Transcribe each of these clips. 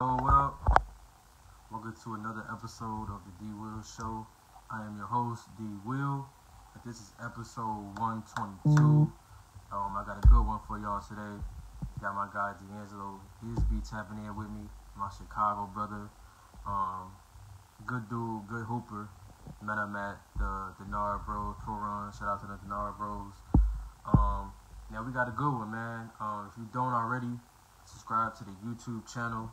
what up? Welcome to another episode of the D Will Show. I am your host, D Will. This is episode 122. Um, I got a good one for y'all today. Got my guy DeAngelo. He's be tapping in with me, my Chicago brother. Um, good dude, good hooper. Met him at the Denard Bros Pro Run. Shout out to the Denard Bros. Um, now we got a good one, man. Um, if you don't already, subscribe to the YouTube channel,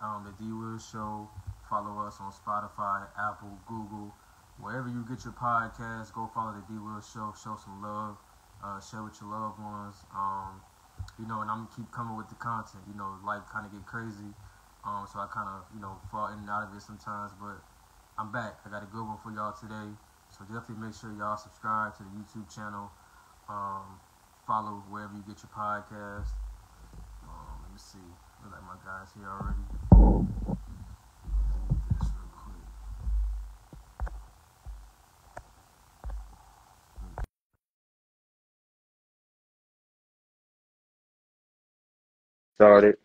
um, the D Will Show. Follow us on Spotify, Apple, Google, wherever you get your podcasts. Go follow the D Will Show. Show some love. Uh, share with your loved ones. Um, you know, and I'm gonna keep coming with the content. You know, life kind of get crazy, um, so I kind of you know fall in and out of it sometimes. But I'm back. I got a good one for y'all today. So definitely make sure y'all subscribe to the YouTube channel. Um, follow wherever you get your podcast. Um, let me see. Look like my guys here already. This real quick. started.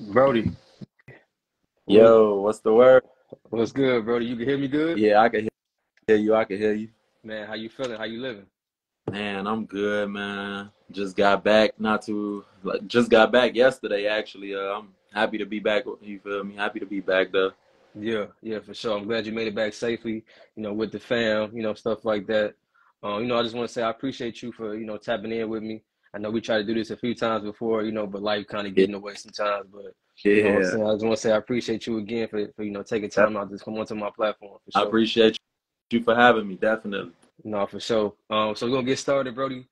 Brody, Yo, what's the word? What's good, Brody? You can hear me good? Yeah, I can hear you. I can hear you. Man, how you feeling? How you living? Man, I'm good, man. Just got back not too like just got back yesterday actually. Uh, I'm happy to be back. You feel me? Happy to be back though. Yeah, yeah, for sure. I'm glad you made it back safely, you know, with the fam, you know, stuff like that. Um, you know, I just want to say I appreciate you for, you know, tapping in with me. I know we tried to do this a few times before, you know, but life kind of getting away sometimes. But you know I'm Yeah. saying? I just want to say I appreciate you again for, for you know, taking time out to come onto my platform for I appreciate you for having me, definitely. No, for sure. Um, so we're gonna get started, Brody.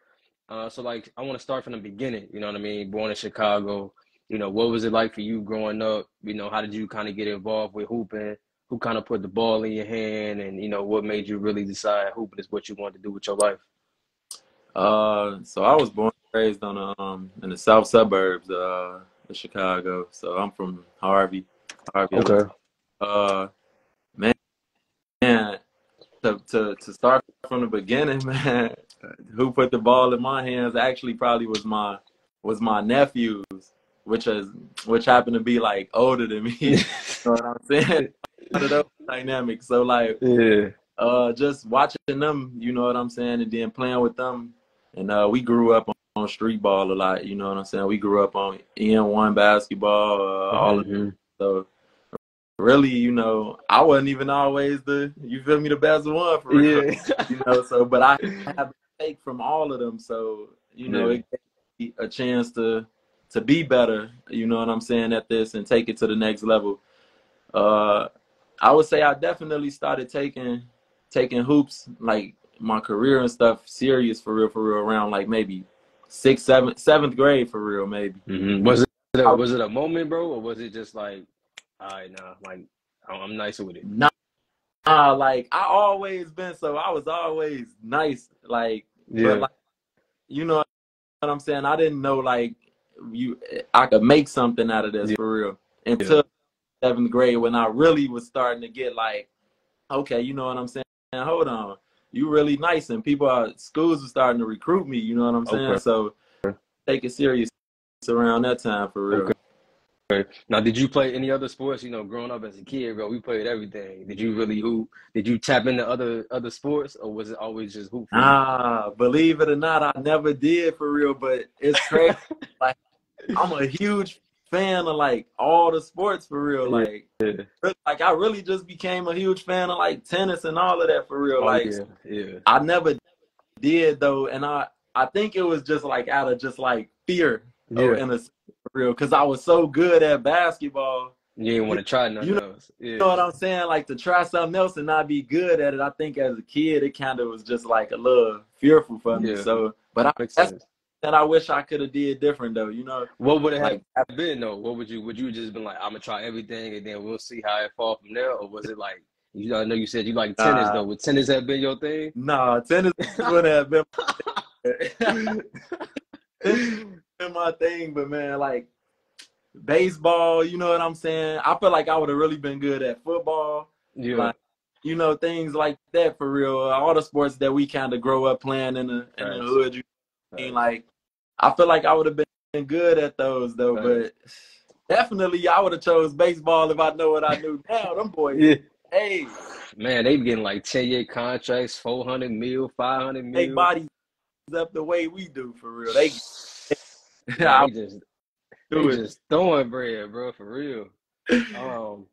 Uh, so like I want to start from the beginning. You know what I mean? Born in Chicago. You know, what was it like for you growing up? You know, how did you kind of get involved with hooping? Who kind of put the ball in your hand, and you know, what made you really decide hooping is what you wanted to do with your life? Uh, so I was born and raised on a, um in the south suburbs uh Chicago. So I'm from Harvey. Harvey. Okay. Uh, man, man, to to to start from the beginning, man, who put the ball in my hands actually probably was my was my nephews, which is which happened to be like older than me. you know what I'm saying? One of those dynamics. So like, Yeah. uh, just watching them, you know what I'm saying, and then playing with them, and uh, we grew up on, on street ball a lot. You know what I'm saying? We grew up on AND1 basketball, uh, all of Mhm. so really, you know, I wasn't even always the you feel me the best one for real. Yeah. You know, so but I have a take from all of them. So, you know, Yeah. it gave me a chance to to be better, you know what I'm saying, at this and take it to the next level. Uh I would say I definitely started taking taking hoops like my career and stuff serious for real for real around like maybe sixth, seventh, seventh grade for real maybe. Mhm. Was it a, was it a moment, bro, or was it just like, all right, nah, like I'm I'm nice with it? Nah, nah, like I always been so I was always nice, like Yeah. but like you know what I'm saying. I didn't know like you I could make something out of this Yeah. for real until seventh grade when I really was starting to get like, okay, you know what I'm saying. Hold on, you really nice, and people are schools are starting to recruit me. You know what I'm saying. Okay. So take it serious around that time for real. Okay. Now, did you play any other sports? You know, growing up as a kid, bro, we played everything. Did you really hoop? Did you tap into other other sports, or was it always just hoop? Ah, believe it or not, I never did for real, but it's crazy. like I'm a huge fan of like all the sports for real. Like, really- like I really just became a huge fan of like tennis and all of that for real. Oh, like yeah, yeah, I never did though, and I I think it was just like out of just like fear, yeah. in a for real, because I was so good at basketball. You didn't want to try nothing you know- else. Yeah. You know what I'm saying? Like to try something else and not be good at it. I think as a kid, it kind of was just like a little fearful for me. Yeah. So, but I, that's sense. That I wish I could have did different though. You know, What would it like have been though? What would you would you just been like? I'm gonna try everything, and then we'll see how it fall from there, or was it like? You know, I know you said you like tennis Nah. though. Would tennis have been your thing? nah, tennis would have been been my thing, but man, like baseball, you know what I'm saying? I feel like I would have really been good at football. Yeah. Like, you know, things like that for real. All the sports that we kind of grow up playing in the in the hood. You know what I mean? Like, I feel like I would have been good at those though, but definitely I would have chose baseball if I know what I knew now. Them boys, Yeah. hey, Man, they be getting like 10 year contracts, 400 mil, 500 mil. they bodies up the way we do for real. They, I they just, do they it. just throwing bread, bro, for real. Um,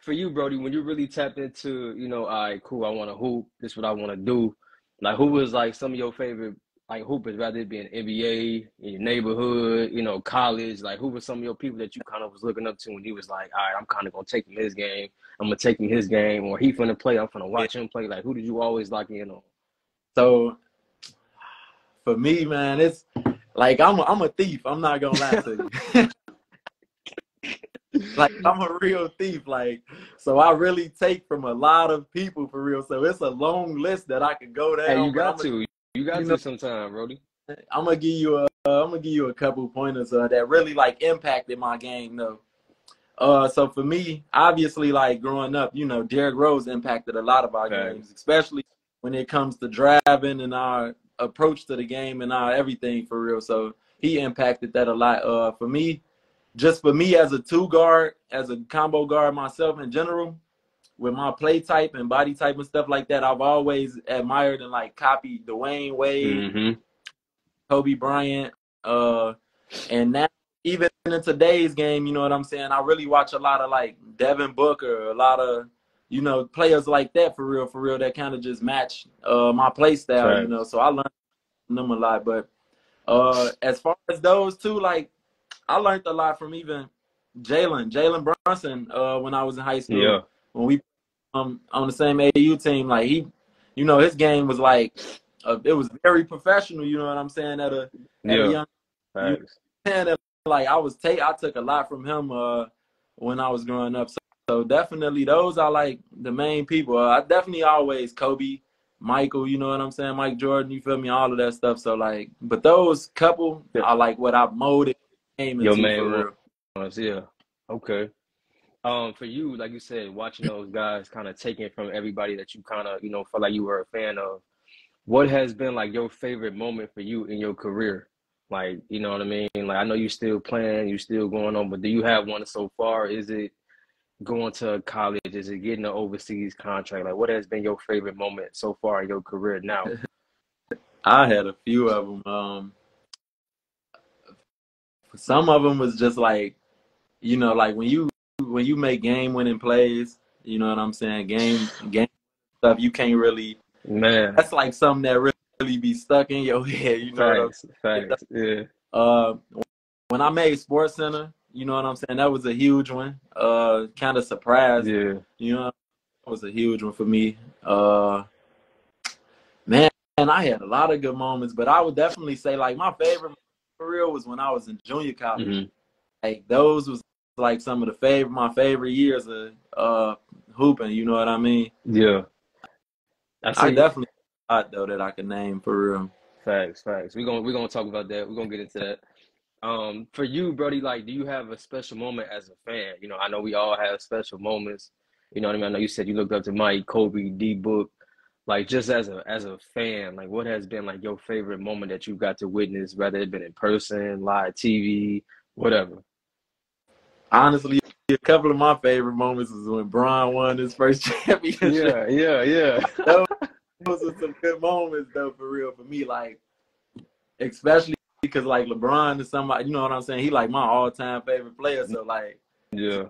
for you, Brody, when you really tapped into, you know, all right, cool, I want to hoop. This is what I want to do. Like, who was like some of your favorite like hoopers, rather it be in NBA, in your neighborhood, you know, college? Like, who were some of your people that you kind of was looking up to when he was like, all right, I'm kind of gonna take him his game. I'm gonna take him his game, or he finna play. I'm finna watch him play. Like, who did you always lock in on? So for me, man, it's like I'm a, I'm a thief. I'm not gonna lie to you. like I'm a real thief. Like so, I really take from a lot of people for real. So it's a long list that I could go down. Hey, you got to, you got you to know- sometime, Brody. I'm gonna give you a I'm gonna give you a couple pointers uh, that really like impacted my game though. Uh, so for me, obviously, like growing up, you know, Derrick Rose impacted a lot of our Facts. games, especially when it comes to driving and our approach to the game and our everything for real. So he impacted that a lot. Uh, for me, just for me as a two guard, as a combo guard myself in general, with my play type and body type and stuff like that, I've always admired and like copied Dwyane Wade. Mm-hmm. Kobe Bryant. Uh, and now even in today's game, you know what I'm saying? I really watch a lot of like Devin Booker, a lot of you know players like that for real, for real that kind of just match uh my play style, Right. you know. So I learned them a lot. But uh, as far as those two, like I learned a lot from even Jalen, Jalen Brunson, uh, when I was in high school Yeah. When we um on the same AU team, like he, you know, his game was like, uh, it was very professional. You know what I'm saying? At a at a Yeah. young and, like I was take, I took a lot from him uh when I was growing up. So, so definitely those are like the main people. Uh, I definitely always Kobe, Michael. You know what I'm saying? Mike Jordan. You feel me? All of that stuff. So like, but those couple Yeah. are like what I molded game Your into main. Honest, Yeah. Okay. Um, for you, like you said, watching those guys kind of taking from everybody that you kind of, you know, felt like you were a fan of, what has been like your favorite moment for you in your career? Like, you know what I mean? Like, I know you still playing, you still going on, but do you have one so far? Is it going to college? Is it getting an overseas contract? Like, what has been your favorite moment so far in your career now? I had a few of them. Um, some of them was just like, you know, like when you when you make game winning plays, you know what I'm saying? Game game stuff you can't really. Man, That's like something that really, really be stuck in your head. You know what I'm facts, facts, yeah. uh, when I made Sports Center, you know what I'm saying? That was a huge one. Uh, kind of surprised. Yeah. You know, that was a huge one for me. Uh, man, I had a lot of good moments, but I would definitely say like my favorite for real was when I was in junior college. Mhm. Like those was like some of the favorite my favorite years of uh hooping. You know what I mean? Yeah. I I see. definitely thought though that I could name for real. Facts, facts. We're gonna we're gonna talk about that. We're gonna get into that. Um, for you, Brody, like, do you have a special moment as a fan? You know, I know we all have special moments. You know what I mean? I know you said you looked up to Mike, Kobe, D Book. Like, just as a as a fan, like, what has been like your favorite moment that you've got to witness, whether it been in person, live TV, whatever? Honestly, a couple of my favorite moments is when Bron won his first championship. Yeah, yeah, yeah. those, those are some good moments though for real for me like especially because like lebron is somebody you know what i'm saying he like my all-time favorite player so like Yeah.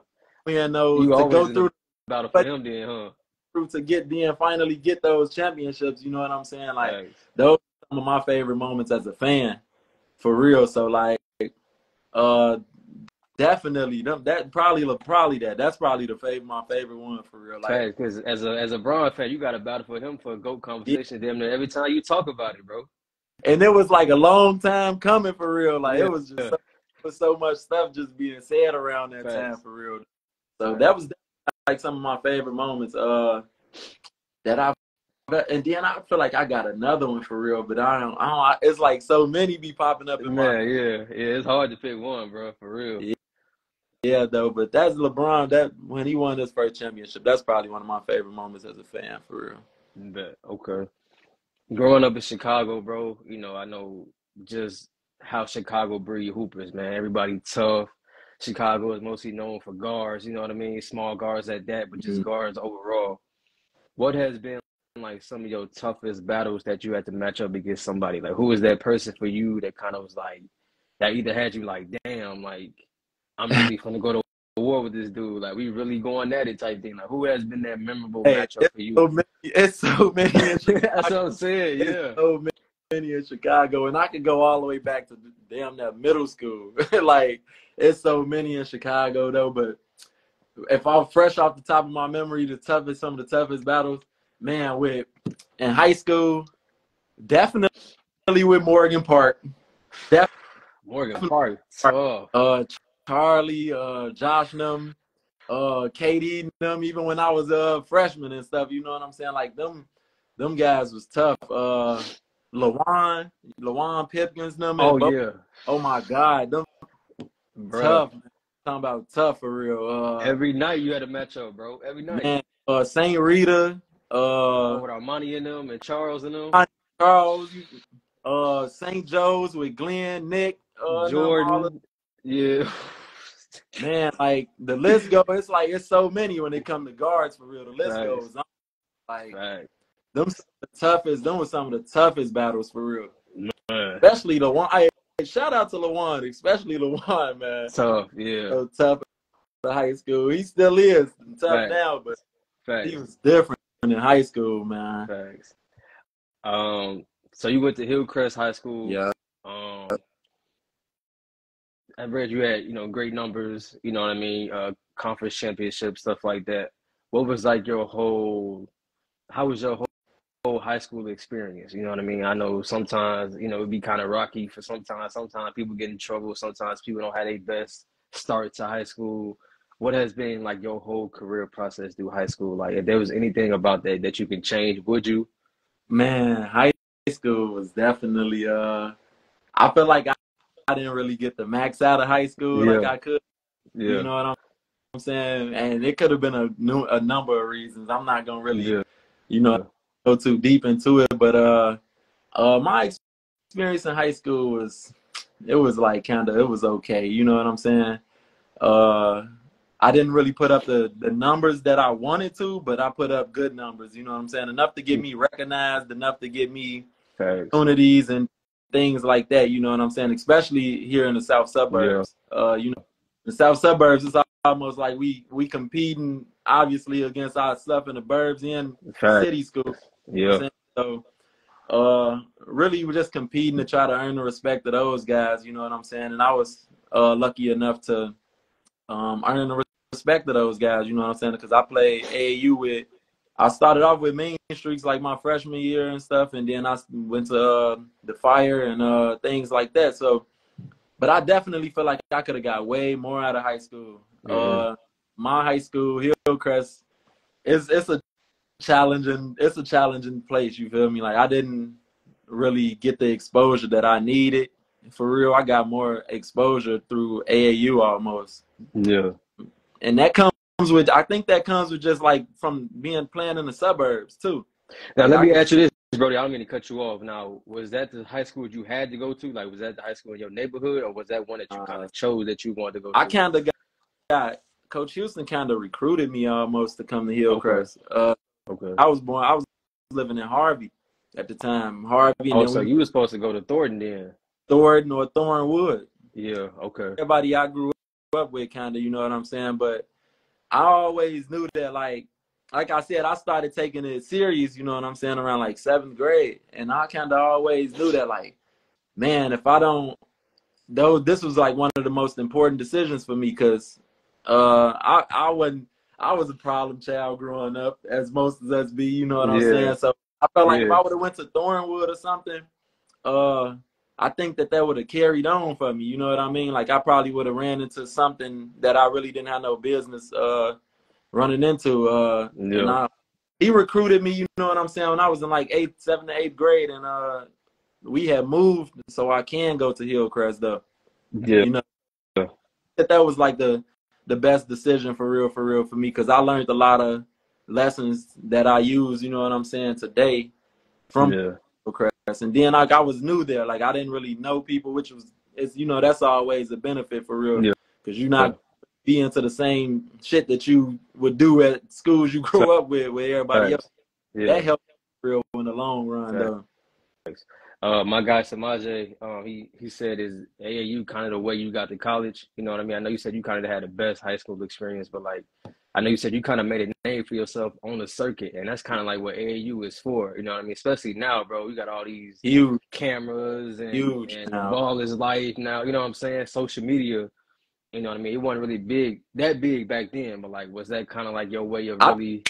man those You to go through, Battle for him then, huh? through to get then finally get those championships you know what i'm saying like Facts. those are some of my favorite moments as a fan for real so like uh definitely that probably probably that that's probably the favorite my favorite one for real like because as a as a Bron fan, you got to battle for him for a goat conversation. Damn near every time you talk about it, bro. and it was like a long time coming for real. Like Yeah. it was just so, was so much stuff just being said around that time for real. So Facts. that was like some of my favorite moments. Uh, that I and then I feel like I got another one for real, but I don't. I don't I- it's like so many be popping up in Man, my. yeah, yeah. It's hard to pick one, bro. For real. Yeah. Yeah, though. But that's LeBron. That when he won his first championship, that's probably one of my favorite moments as a fan, for real. Bet. Okay. Growing up in Chicago, bro, you know, I know just how Chicago breed hoopers, man. Everybody tough. Chicago is mostly known for guards, you know what I mean? Small guards at that, but just Mhm. guards overall. What has been like some of your toughest battles that you had to match up against somebody? Like who was that person for you that kind of was like that either had you like, damn, like I'm really gonna go to war with this dude. Like we really going at it type thing. Like who has been that memorable Hey, matchup for you? So many, it's so many That's what I'm saying, It's yeah. so many in Chicago, and I could go all the way back to damn that middle school. like it's so many in Chicago though. But if I'm fresh off the top of my memory, the toughest, some of the toughest battles, man, with in high school, definitely with Morgan Park. Definitely Morgan Park. Tough. uh Charlie, uh Josh them, uh Katie them, even when I was a freshman and stuff, you know what I'm saying? Like them them guys was tough. Uh Lawan, Lawan Pipkins them Oh Bo- yeah. oh my god, them Bro. tough. man. Talking about tough for real. Uh Every night you had a matchup, bro. Every night. man, uh Saint Rita, uh with Armani in them and Charles in them. Charles, uh St. Joe's with Glenn, Nick, uh them, all of- Jordan. Yeah. man, like the list goes. It's like it's so many when it come to guards for real. The list Facts. goes on. Like Right. them the toughest. Them was some of the toughest battles for real. Man. Especially the one. I shout out to Lawan, especially Lawan, man. Tough. Yeah. So tough in high school. He still is tough Right. now, but Facts. he was different in high school, man. Facts. Um. So you went to Hillcrest High School. Yeah. I read you had, you know, great numbers, you know what I mean, uh, conference championship, stuff like that. What was like your whole, how was your whole, whole high school experience? You know what I mean? I know sometimes, you know, it'd be kind of rocky for sometimes, sometimes people get in trouble, sometimes people don't have their best start to high school. What has been like your whole career process through high school? Like, if there was anything about that that you can change, would you? Man, high school was definitely. Uh, I feel like I, I didn't really get the max out of high school like I could. Yeah. You know what I'm, I'm saying? And it could have been a new, a number of reasons. I'm not gonna really, Yeah. you know, go too deep into it. But uh, uh, my experience in high school was, it was like kind of, it was okay. You know what I'm saying? Uh, I didn't really put up the the numbers that I wanted to, but I put up good numbers. You know what I'm saying? Enough to get me recognized, enough to get me Facts. opportunities and things like that. You know what I'm saying? Especially here in the south suburbs. Uh, you know, the south suburbs is almost like we we competing obviously against our stuff in the burbs and Facts. city schools. Yeah. So, uh, really, we're just competing to try to earn the respect of those guys. You know what I'm saying? And I was uh lucky enough to um earn the respect of those guys. You know what I'm saying? Because I played AAU with. I started off with Main Streaks like my freshman year and stuff, and then I went to uh, the Fire and uh, things like that. So, but I definitely feel like I could have got way more out of high school. Yeah. Uh, my high school, Hillcrest, it's it's a challenging it's a challenging place. You feel me? Like I didn't really get the exposure that I needed. For real, I got more exposure through AAU almost Yeah. and that comes with I think that comes with just like from being playing in the suburbs too. Now let Yeah, me I- ask you this, Brody. I don't mean to cut you off. Now, was that the high school you had to go to? Like, was that the high school in your neighborhood, or was that one that you Uh, kind of chose that you wanted to go to? I kind of got, got Coach Houston kind of recruited me almost to come to Hillcrest. Uh, Okay. I was born I was living in Harvey at the time, Harvey, Oh, so we you were supposed to go to Thornton then? Thornton or Thornwood. Yeah. Okay. Everybody I grew up with, kind of, you know what I'm saying. But I always knew that, like, like I said, I started taking it serious, you know what I'm saying, around like seventh grade, and I kind of always knew that, like, man, if I don't, though, this was like one of the most important decisions for me because uh, I I wasn't. I was a problem child growing up, as most of us be. You know what I'm Yeah. saying? So I felt like if I would have went to Thornwood or something, uh, I think that that would have carried on for me. You know what I mean? Like I probably would have ran into something that I really didn't have no business uh, running into. Uh, Yeah. and I, he recruited me. You know what I'm saying? When I was in like eighth, seventh, to eighth grade, and uh, we had moved, so I can go to Hillcrest though. Yeah. You know, Yeah. that that was like the the best decision for real, for real for me because I learned a lot of lessons that I use. You know what I'm saying today from Yeah. Crest, and then like I was new there, like I didn't really know people, which was it's you know that's always a benefit for real Yeah. because you're not be into the same shit that you would do at schools you grew up with with everybody Facts. else. Yeah. That helped real in the long run though. Uh, my guy Samaje, um, he he said is AAU kind of the way you got to college. You know what I mean? I know you said you kind of had the best high school experience, but like I know you said you kind of made a name for yourself on the circuit, and that's kind of like what AAU is for. You know what I mean? Especially now, bro. You got all these Huge. cameras and, Huge and now. ball is life now. You know what I'm saying? Social media. You know what I mean? It wasn't really big, that big back then, but like, was that kind of like your way of really?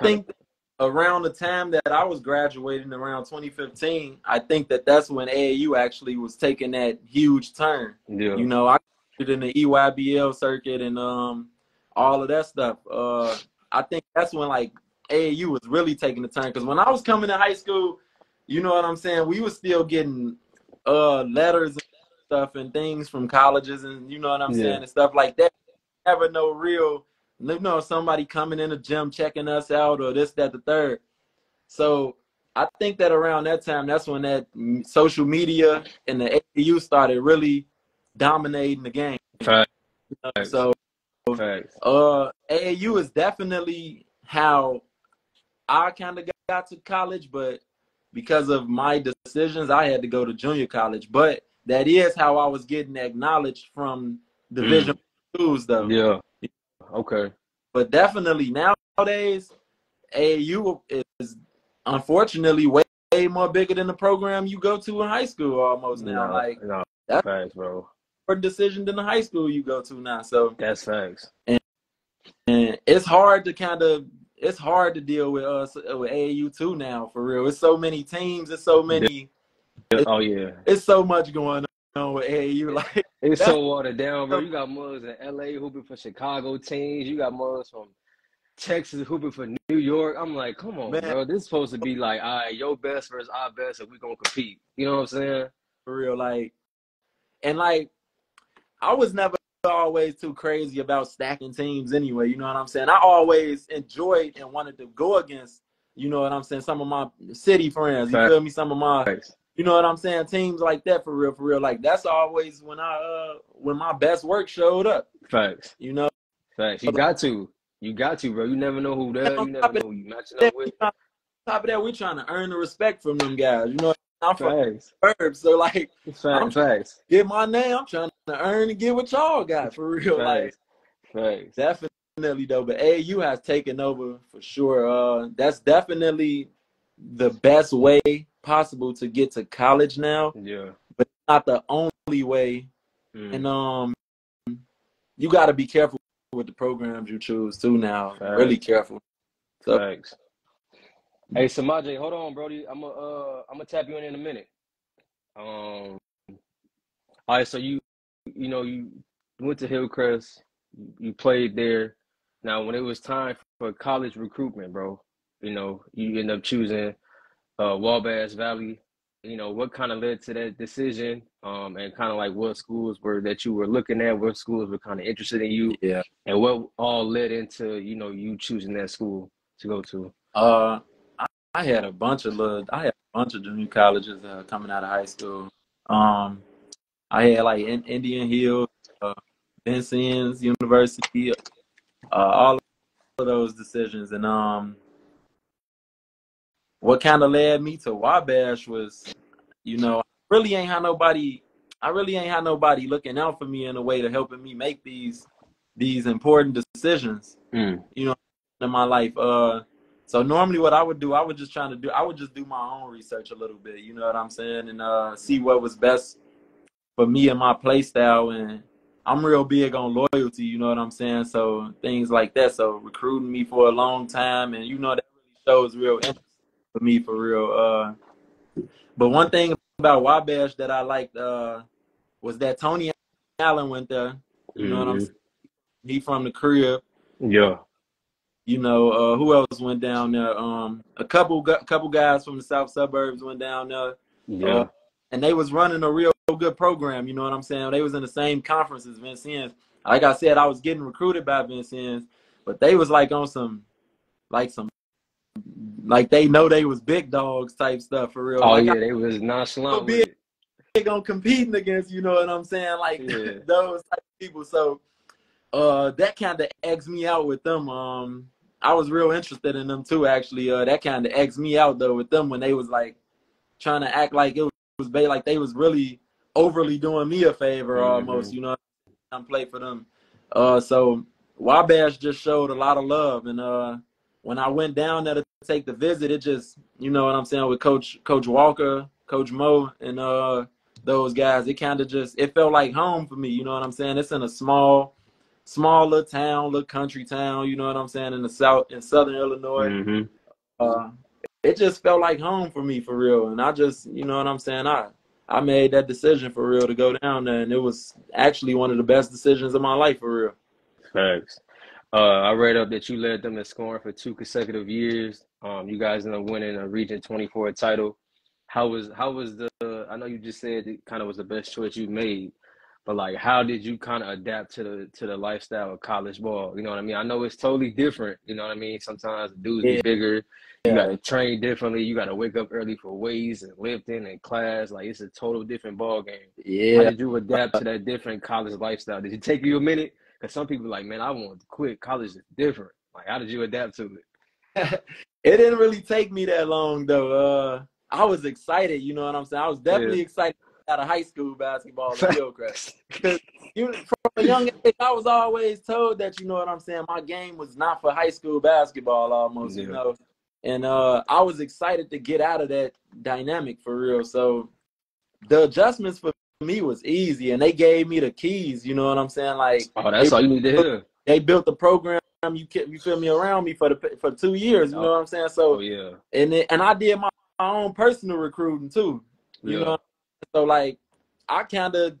I think around the time that I was graduating around 2015, I think that that's when AAU actually was taking that huge turn. yeah, You know, I did in the EYBL circuit and um all of that stuff. Uh, I think that's when like AAU was really taking the turn because when I was coming to high school, you know what I'm saying, we was still getting uh letters and stuff and things from colleges and you know what I'm Yeah. saying and stuff like that. Never no real, you know, somebody coming in the gym checking us out or this, that, the third. So I think that around that time, that's when that social media and the AAU started really dominating the game. Facts. So facts. uh, AAU is definitely how I kind of got to college, but because of my decisions, I had to go to junior college. But that is how I was getting acknowledged from Division schools, though. Yeah. Okay. But definitely nowadays, AAU is unfortunately way, way more bigger than the program you go to in high school almost now. No, Like no, that's- facts, bro. More decision than the high school you go to now. So That's facts. and it's hard to kind of it's hard to deal with us uh, with AAU too now for real. It's so many teams. It's so many. Oh yeah. It's so much going on with AAU. Like It's so watered down, bro. You got mugs in LA hooping for Chicago teams. You got mugs from Texas hooping for New York. I'm like, come on, Man. bro. This is supposed to be like, all right, your best versus our best, and we gonna compete. You know what I'm saying? for real, like and like I was never always too crazy about stacking teams anyway. You know what I'm saying? I always enjoyed and wanted to go against. You know what I'm saying? Some of my city friends. You feel me? Some of my Facts. You know what I'm saying? Teams like that for real, for real. Like that's always when I uh when my best work showed up. Facts. You know, Facts. You got to. You got to, bro. You never know who there. You never know who you matching up with. on top of that, we're trying to earn the respect from them guys. You know, I'm from Facts. suburbs, so like Facts. Facts. get my name. I'm trying to earn and get what y'all got for real. Like Facts. Facts. definitely though, but AAU has taken over for sure. Uh, that's definitely the best way possible to get to college now, Yeah. but not the only way. Mm. And um, you got to be careful with the programs you choose too. Now, Facts. really careful. So- Thanks. Hey Samaje, hold on, Brody. I'm gonna uh I'm gonna tap you in in a minute. Um. All right, so you you know you went to Hillcrest, you played there. Now, when it was time for college recruitment, bro, you know you end up choosing uh Wabash Valley. You know what kind of led to that decision, um, and kind of like what schools were that you were looking at, what schools were kind of interested in you, Yeah. and what all led into you know you choosing that school to go to. Uh, I, had a bunch of little, I had a bunch of junior colleges uh, coming out of high school. Um, I had like in, Indian Hill, uh, Vincennes University, uh, all of those decisions, and um, what kind of led me to Wabash was, you know, I really ain't had nobody. I really ain't had nobody looking out for me in a way to helping me make these these important decisions Mm. You know, in my life. Uh, so normally what I would do, I would just trying to do, I would just do my own research a little bit. You know what I'm saying, and uh, see what was best for me and my play style. And I'm real big on loyalty. You know what I'm saying. So things like that. So recruiting me for a long time, and you know that really shows real interest for me for real. Uh, but one thing about Wabash that I liked uh, was that Tony Allen went there. You know what I'm Mhm. saying. He from the crib Yeah. You know, uh, who else went down there? Um, a couple, gu- couple guys from the south suburbs went down there, Yeah. Uh, and they was running a real good program. You know what I'm saying? They was in the same conference as Vincennes, like I said, I was getting recruited by Vincennes, but they was like on some, like some, like they know they was big dogs type stuff for real. Oh like yeah, I, they was nonchalant it. big on competing against, you know what I'm saying? Like Yeah. those type of people. So uh that kind of eggs me out with them. Um I was real interested in them too actually. Uh that kind of eggs me out though with them when they was like trying to act like it was ba- like they was really overly doing me a favor Mhm. almost, you know, and play for them. Uh so Wabash just showed a lot of love and uh when I went down there to take the visit, it just you know what I'm saying with Coach Coach Walker, Coach Mo, and uh those guys, it kind of just it felt like home for me. You know what I'm saying? It's in a small, small little town, little country town. You know what I'm saying? In the south, in southern Illinois, Mhm. uh, it just felt like home for me for real. And I just, you know what I'm saying? I I made that decision for real to go down there, and it was actually one of the best decisions of my life for real. Facts. Uh, I read up that you led them in scoring for two consecutive years. Um, you guys ended up winning a Region 24 title. How was how was the? I know you just said it kind of was the best choice you made, but like, how did you kind of adapt to the to the lifestyle of college ball? You know what I mean? I know it's totally different. You know what I mean? Sometimes dudes be Yeah. bigger. You got to train differently. You got to wake up early for weights and lifting and class. Like it's a total different ball game. yeah How did you adapt to that different college lifestyle? Did it take you a minute? Because some people like, man, I want to quit. College is different. Like, how did you adapt to it? it didn't really take me that long though. Uh, I was excited. You know what I'm saying? I was definitely Yeah. excited out of high school basketball and Hillcrest. You, from a young age, I was always told that you know what I'm saying. My game was not for high school basketball, almost. You know, and uh, I was excited to get out of that dynamic for real. So the adjustments for me was easy, and they gave me the keys. You know what I'm saying? Like Oh, that's they, all you need to hear. they built the program. You kept, you feel me around me for the for two years. You know what I'm saying? So Oh yeah, and it, and I did my, my own personal recruiting too. You yeah. know, so like I kind of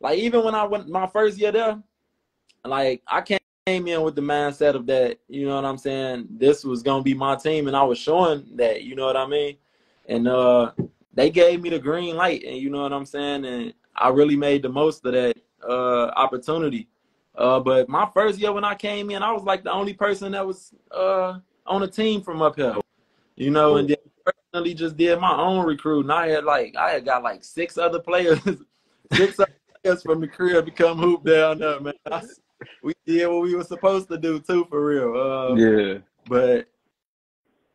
like even when I went my first year there, like I came in with the mindset of that. You know what I'm saying? This was gonna be my team, and I was showing that. You know what I mean? And uh, they gave me the green light, and you know what I'm saying? And I really made the most of that uh opportunity. Uh, but my first year when I came in, I was like the only person that was uh on a team from up here you know, and then personally just did my own recruiting. I had like I had got like six other players, six other players from the crib to come hoop down there, man. I, we did what we were supposed to do too, for real. Uh, yeah. But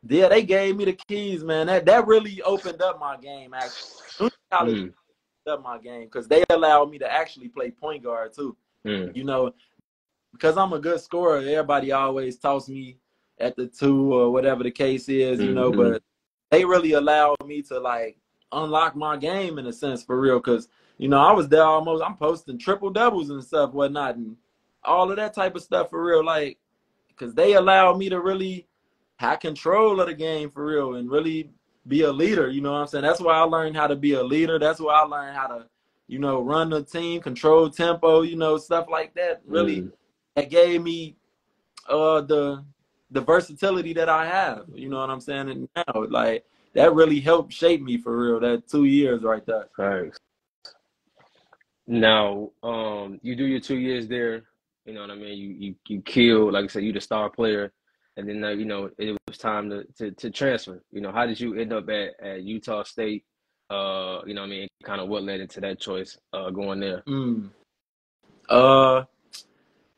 yeah, they gave me the keys, man. That that really opened up my game. Actually, Mm, up my game because they allowed me to actually play point guard too mm, you know, because I'm a good scorer, everybody always toss me at the two or whatever the case is, you know, Mhm. but they really allowed me to like unlock my game in a sense for real. Cause, you know, I was there almost, I'm posting triple doubles and stuff, whatnot, and all of that type of stuff for real. Like, cause they allowed me to really have control of the game for real and really be a leader. You know what I'm saying? That's why I learned how to be a leader. That's why I learned how to, you know, run the team, control tempo, you know, stuff like that. Really, mm. that gave me uh the the versatility that I have. You know what I'm saying? And now, like that really helped shape me for real. That two years right there. Thanks. Now, um, you do your two years there. You know what I mean? You you you kill, like I said, you the star player, and then uh, you know it was time to, to to transfer. You know, how did you end up at, at Utah State? Uh, you know what I mean? Kind of what led into that choice, uh, going there. Mm. Uh,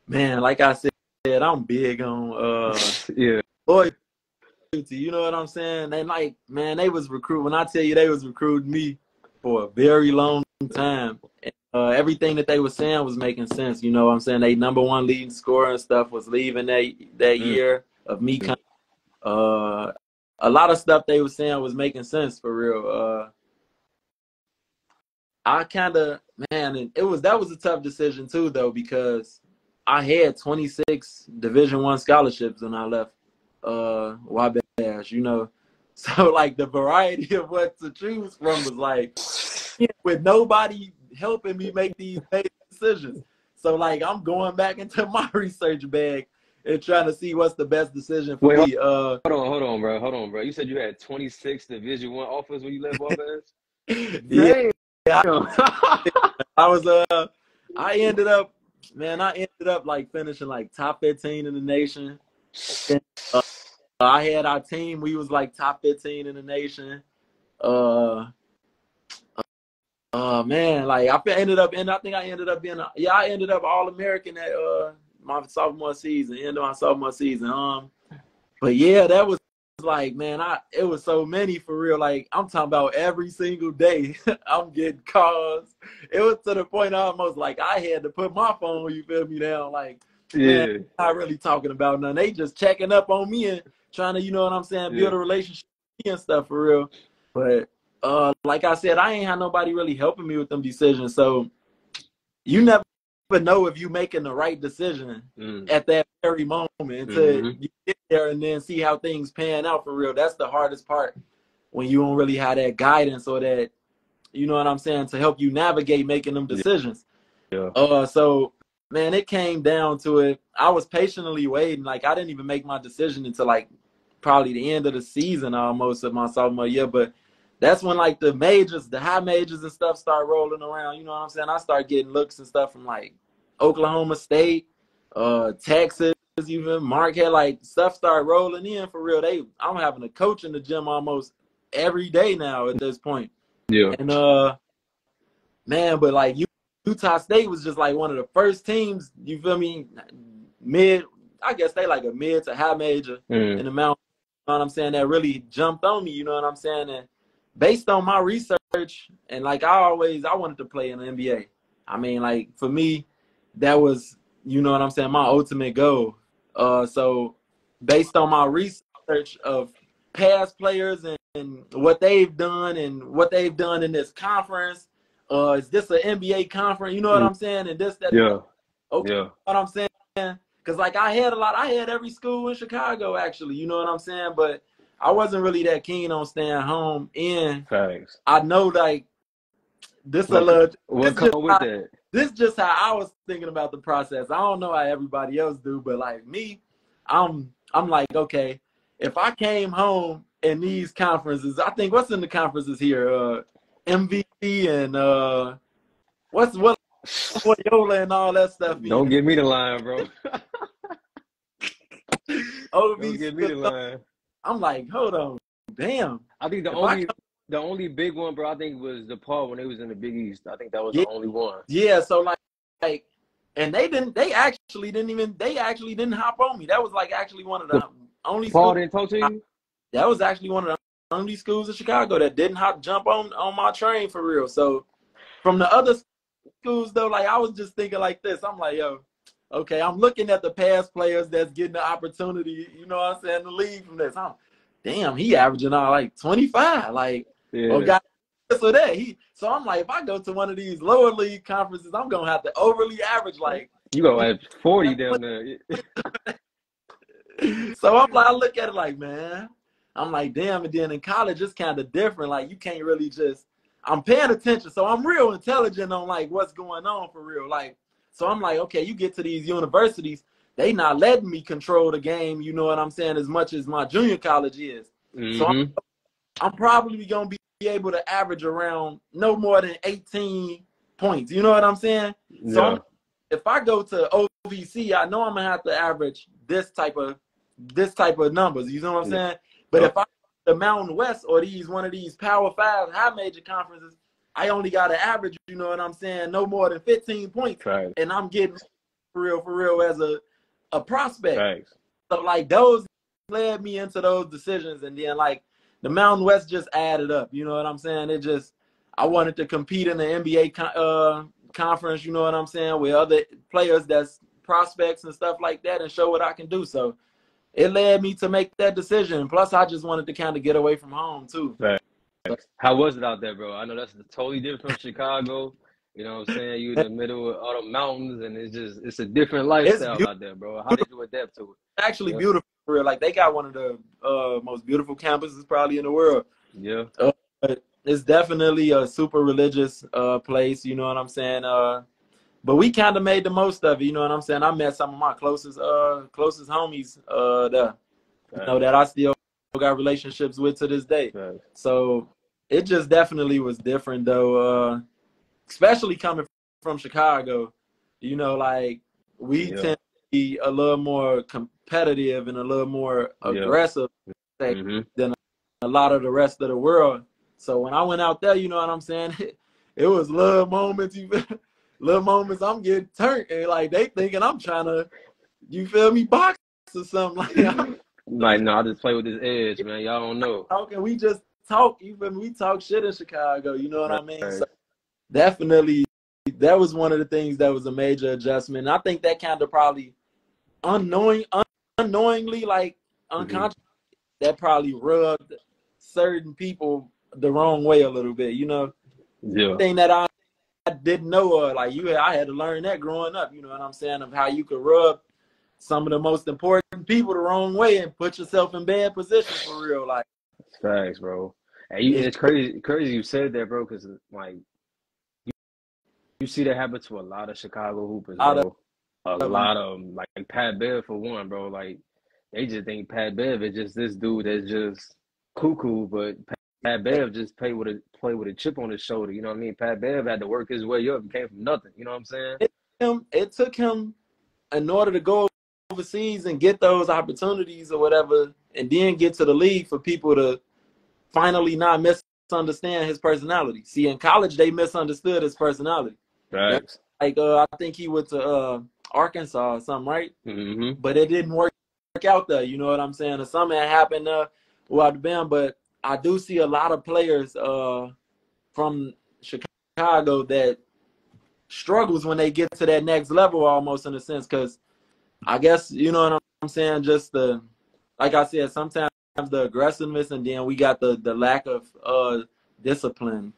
man, like I said, I'm big on uh yeah. loyalty. You know what I'm saying? They like, man, they was recruit. When I tell you they was recruiting me for a very long time. And, uh, everything that they were saying was making sense. You know what I'm saying? They number one leading scorer and stuff was leaving that that Mm. year of me. Coming. Uh, a lot of stuff they were saying was making sense for real. Uh, I kind of man, and it was that was a tough decision too though because I had 26 Division One scholarships when I left uh Wabash, you know. So like the variety of what to choose from was like with nobody helping me make these decisions. So like I'm going back into my research bag and trying to see what's the best decision for Wait, me. Uh Hold on, hold on, bro. Hold on, bro. You said you had 26 Division One offers when you left Wabash. yeah, Damn. I was uh I ended up man, I ended up like finishing like top 15 in the nation. Uh, I had our team. We was like top 15 in the nation. Uh, uh, man, like I ended up, and I think I ended up being, a, yeah, I ended up All American at uh my sophomore season, end of my sophomore season. Um, but yeah, that was like, man, I it was so many for real. Like I'm talking about every single day, I'm getting calls. It was to the point almost like I had to put my phone, you feel me, down. Like, Yeah. man, not really talking about nothing. They just checking up on me and trying to, you know what I'm saying, build Yeah. a relationship and stuff for real. But uh, like I said, I ain't had nobody really helping me with them decisions. So you never know if you're making the right decision Mm. at that very moment until Mhm. you get there and then see how things pan out for real. That's the hardest part when you don't really have that guidance or that, you know what I'm saying, to help you navigate making them decisions. Yeah. Uh, so man, it came down to it. I was patiently waiting. Like I didn't even make my decision until like probably the end of the season almost of my sophomore year. But that's when like the majors, the high majors and stuff start rolling around. You know what I'm saying? I start getting looks and stuff from like Oklahoma State, uh, Texas, even Marquette. Like stuff start rolling in for real. They, I'm having a coach in the gym almost every day now at this point. Yeah. And uh, man, but like Utah State was just like one of the first teams. You feel me? Mid, I guess they like a mid to high major Mm. in the mountain. You know what I'm saying? That really jumped on me. You know what I'm saying? And based on my research, and like I always, I wanted to play in the NBA. I mean, like for me, that was, you know what I'm saying, my ultimate goal. Uh, so based on my research of past players and, and what they've done and what they've done in this conference, uh, is this an NBA conference? You know what Mm. I'm saying? And this, that, Yeah. Okay. Yeah. what I'm saying? Because like I had a lot, I had every school in Chicago actually. You know what I'm saying? But I wasn't really that keen on staying home. And Facts. I know like this a What- little, What This come just with how- that? this just how I was thinking about the process. I don't know how everybody else do, but like me, I'm I'm like okay, if I came home in these conferences, I think what's in the conferences here, uh, MVP and uh, what's what what Yola and all that stuff. Don't give me the line, bro. OVC Don't give me the line. I'm like, hold on, damn. I think the If only the only big one, bro, I think was DePaul when they was in the Big East. I think that was Yeah. the only one. Yeah, so like, like, and they didn't. They actually didn't even. They actually didn't hop on me. That was like actually one of the only. Paul schools, didn't talk to you? that was actually one of the only schools in Chicago that didn't hop jump on on my train for real. So, from the other schools though, like I was just thinking like this. I'm like, yo, okay, I'm looking at the past players that's getting the opportunity. You know what I'm saying? To leave from this. I'm, damn, he averaging out like 25. Like. Oh, yeah. or got this or that. He so I'm like, if I go to one of these lower league conferences, I'm gonna have to overly average like. You go at 40 down there. So I'm like, I look at it like, man, I'm like, damn. And then in college, it's kind of different. Like you can't really just. I'm paying attention, so I'm real intelligent on like what's going on for real. Like, so I'm like, okay, you get to these universities, they not letting me control the game. You know what I'm saying? As much as my junior college is. So Mhm. I'm probably gonna be able to average around no more than 18 points. You know what I'm saying? So I'm- if I go to OVC, I know I'm gonna have to average this type of this type of numbers. You know what I'm Yeah. saying? But Yeah. if I the Mountain West or these one of these Power Five high major conferences, I only got an average. You know what I'm saying? No more than 15 points, Facts. and I'm getting for real, for real as a a prospect. Facts. So like those led me into those decisions, and then like the Mountain West just added up. You know what I'm saying? It just I wanted to compete in the NBA uh, conference. You know what I'm saying with other players that's prospects and stuff like that, and show what I can do. So it led me to make that decision. Plus, I just wanted to kind of get away from home too. How was it out there, bro? I know that's totally different from Chicago. You know what I'm saying? You in the middle of all the mountains, and it's just it's a different lifestyle out there, bro. How did you adapt to it? Actually, beautiful for real. Like they got one of the uh, most beautiful campuses probably in the world. Yeah. it's definitely a super religious uh place, you know what I'm saying? Uh but we kind of made the most of it, you know what I'm saying? I met some of my closest uh closest homies uh there, you know that I still got relationships with to this day. Facts. So it just definitely was different though, uh especially coming from Chicago. You know, like we Yeah. tend to be a little more competitive and a little more Yeah. aggressive than a lot of the rest of the world. So when I went out there, you know what I'm saying? It, was little moments, you little moments I'm getting turned and like they thinking I'm trying to, you feel me, box or something like that. Like, no, I just play with this edge, man. Y'all don't know. talking, we just talk. Even? We talk shit in Chicago. You know what I mean? So definitely, that was one of the things that was a major adjustment. And I think that kind of probably unknowing, un- unknowingly, like Mm-hmm. that probably rubbed certain people the wrong way a little bit. You know, Yeah. thing that I, I didn't know of. Like you, I had to learn that growing up. You know what I'm saying? Of how you could rub some of the most important people the wrong way and put yourself in bad positions for real. Like. Facts, bro. And you, it's crazy, crazy you said that, bro, because like you, you see that happen to a lot of Chicago hoopers, Lot of- A lot of them, like Pat Bev for one, bro. Like they just think Pat Bev is just this dude that's just cuckoo, but Pat, Pat Bev just play with a play with a chip on his shoulder. You know what I mean? Pat Bev had to work his way up. He came from nothing. You know what I'm saying? him it took him in order to go overseas and get those opportunities or whatever and then get to the league for people to finally not misunderstand his personality. See in college they misunderstood his personality. Facts. like uh, i think he went to uh, arkansas or something right? Hmm but it didn't work out there you know what i'm saying? Or something happened uh well been but i do see a lot of players uh from chicago that struggles when they get to that next level almost in a sense because i guess you know what i'm saying just the like i said sometimes the aggressiveness and then we got the the lack of uh discipline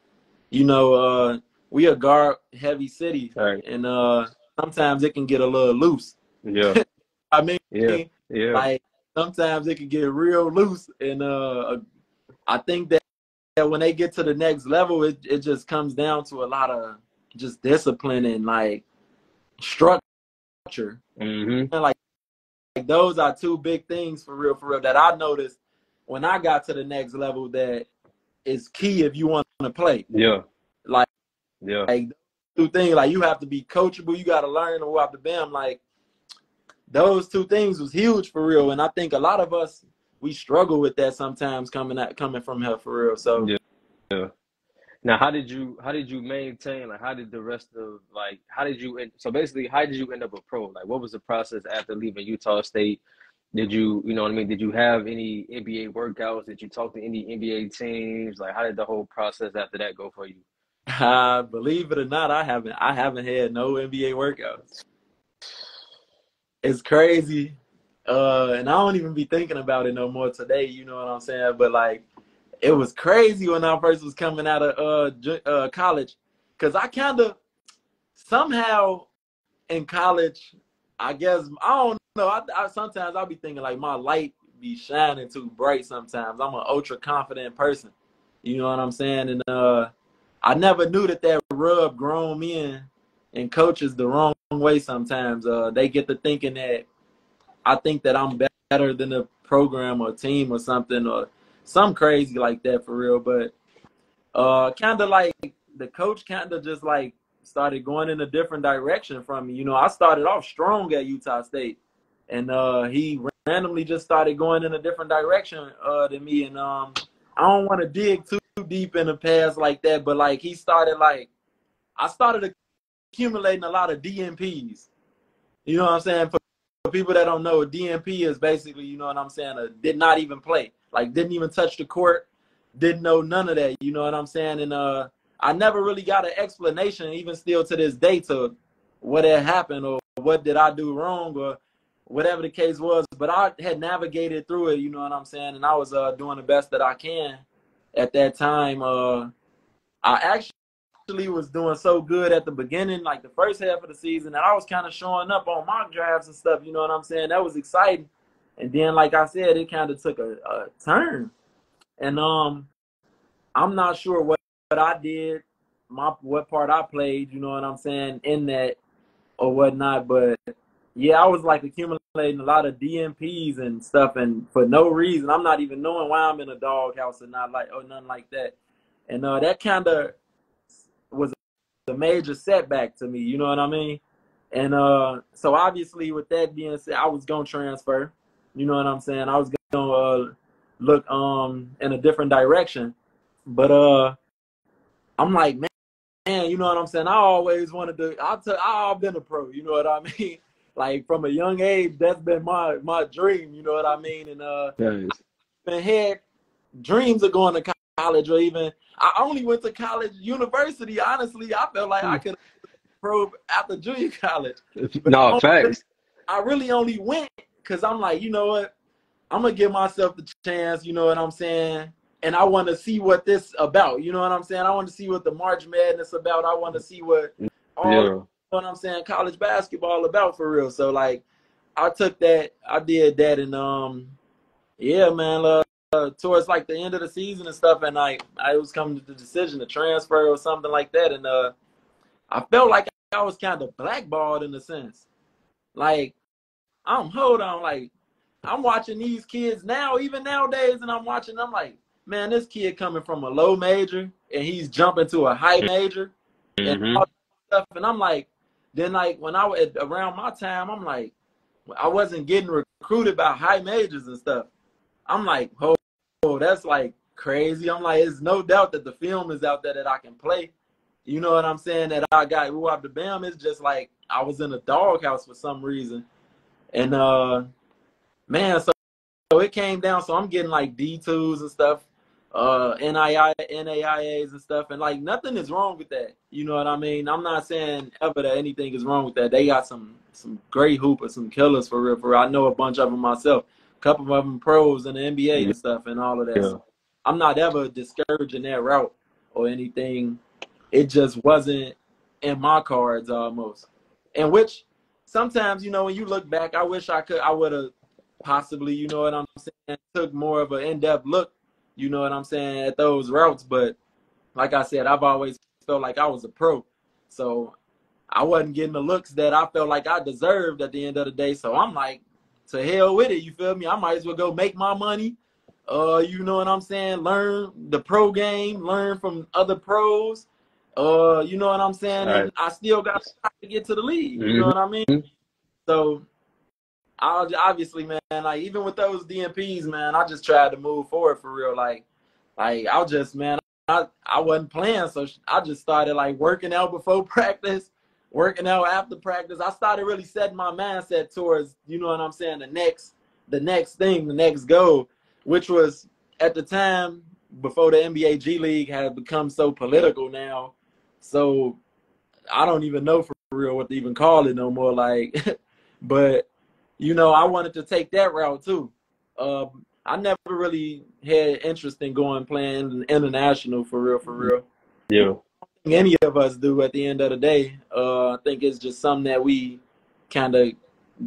you know uh we a guard heavy city Right. and uh sometimes it can get a little loose Yeah. i mean Yeah. Yeah. like sometimes it can get real loose and uh i think that, that when they get to the next level it, it just comes down to a lot of just discipline and like structure hmm like, like those are two big things for real for real that i noticed when i got to the next level that is key if you want to play Yeah. Like- Yeah. like two things like you have to be coachable you got to learn to walk the bam like those two things was huge for real and i think a lot of us we struggle with that sometimes coming out coming from here for real so Yeah. Yeah. Now, how did you how did you maintain like how did the rest of like how did you so basically how did you end up a pro like what was the process after leaving Utah State? Did you you know what I mean? Did you have any NBA workouts? Did you talk to any NBA teams? Like how did the whole process after that go for you? uh, believe it or not i haven't i haven't had no nba workouts it's crazy uh and i don't even be thinking about it no more today you know what i'm saying but like it was crazy when i first was coming out of uh, uh college. Because i kind of somehow in college i guess i don't know I, I sometimes i'll be thinking like my light be shining too bright sometimes. I'm an ultra confident person. You know what i'm saying? And uh I never knew that that rub grown men and coaches the wrong way sometimes. Uh, they get to thinking that I think that I'm better than a program or team or something or some crazy like that for real. But uh, kind of like the coach kind of just like started going in a different direction from me. You know, I started off strong at Utah State, and uh, he randomly just started going in a different direction uh, than me. And um, I don't want to dig too deep in the past like that, but like he started like I started accumulating a lot of DNPs. You know what I'm saying? For, people that don't know, a DNP is basically, you know what I'm saying, a, did not even play. Like didn't even touch the court, didn't know none of that. You know what I'm saying? And uh I never really got an explanation, even still to this day, to what had happened or what did I do wrong or whatever the case was. But I had navigated through it, you know what I'm saying, and I was uh, doing the best that I can at that time. Uh, I actually was doing so good at the beginning, like the first half of the season, that I was kind of showing up on mock drafts and stuff. You know what I'm saying? That was exciting. And then, like I said, it kind of took a, a turn. And um, I'm not sure what, what I did, my what part I played. You know what I'm saying in that or whatnot. But yeah, I was like accumulating a lot of DNPs and stuff, and for no reason. I'm not even knowing why I'm in a doghouse and not like or nothing like that. And uh, that kind of a major setback to me. You know what I mean? And uh, so obviously, with that being said, I was gonna transfer. You know what I'm saying? I was gonna uh, look um in a different direction, but uh, I'm like, man, man, you know what I'm saying? I always wanted to. I took. I've been a pro. You know what I mean? like from a young age, that's been my my dream. You know what I mean? And uh, Nice. been had dreams of going to college or even I only went to college university. Honestly, I felt like I could pro after junior college. No, facts. I really only went because I'm like, you know what? I'm gonna give myself the chance. You know what I'm saying? And I want to see what this about. You know what I'm saying? I want to see what the March Madness about. I want to see what all Yeah. you know what I'm saying college basketball about for real. So like, I took that. I did that, and um, yeah, man. Uh, uh, towards like the end of the season and stuff, and like I was coming to the decision to transfer or something like that, and uh, I felt like I was kind of blackballed in a sense. Like, I'm hold on, like I'm watching these kids now, even nowadays, and I'm watching. I'm like, man, this kid coming from a low major and he's jumping to a high major and Mhm. all stuff. And I'm like, then like when I was around my time, I'm like, I wasn't getting recruited by high majors and stuff. I'm like, oh, oh, that's like crazy. I'm like, it's no doubt that the film is out there that I can play. You know what I'm saying? That I got who up the bam. It's just like I was in a doghouse for some reason. And uh man, so, so it came down. So I'm getting like D2s and stuff, uh NII, NAIAs and stuff. And like nothing is wrong with that. You know what I mean? I'm not saying ever that anything is wrong with that. They got some some great hoopers, some killers for real. For real. I know a bunch of them myself. Couple of them pros in the NBA and stuff and all of that. Yeah. So I'm not ever discouraging that route or anything. It just wasn't in my cards almost. And which sometimes, you know, when you look back, I wish I could I would have possibly, you know what I'm saying, took more of an in-depth look, you know what I'm saying, at those routes. But like I said, I've always felt like I was a pro. So I wasn't getting the looks that I felt like I deserved at the end of the day. So I'm like, to hell with it, you feel me? I might as well go make my money. Uh, you know what I'm saying? Learn the pro game, learn from other pros. Uh, you know what I'm saying? And I still got to get to the league. You know what I mean? So I obviously, man, like even with those DNPs, man, I just tried to move forward for real. Like, like I just, man, I I wasn't playing, so I just started like working out before practice, working out after practice. I started really setting my mindset towards, you know what I'm saying, the next, the next thing, the next goal, which was at the time before the NBA G League had become so political now. So I don't even know for real what to even call it no more. Like, but you know, I wanted to take that route too. Um, I never really had interest in going playing international for real, for real. Yeah. Any of us do at the end of the day. Uh, I think it's just something that we kind of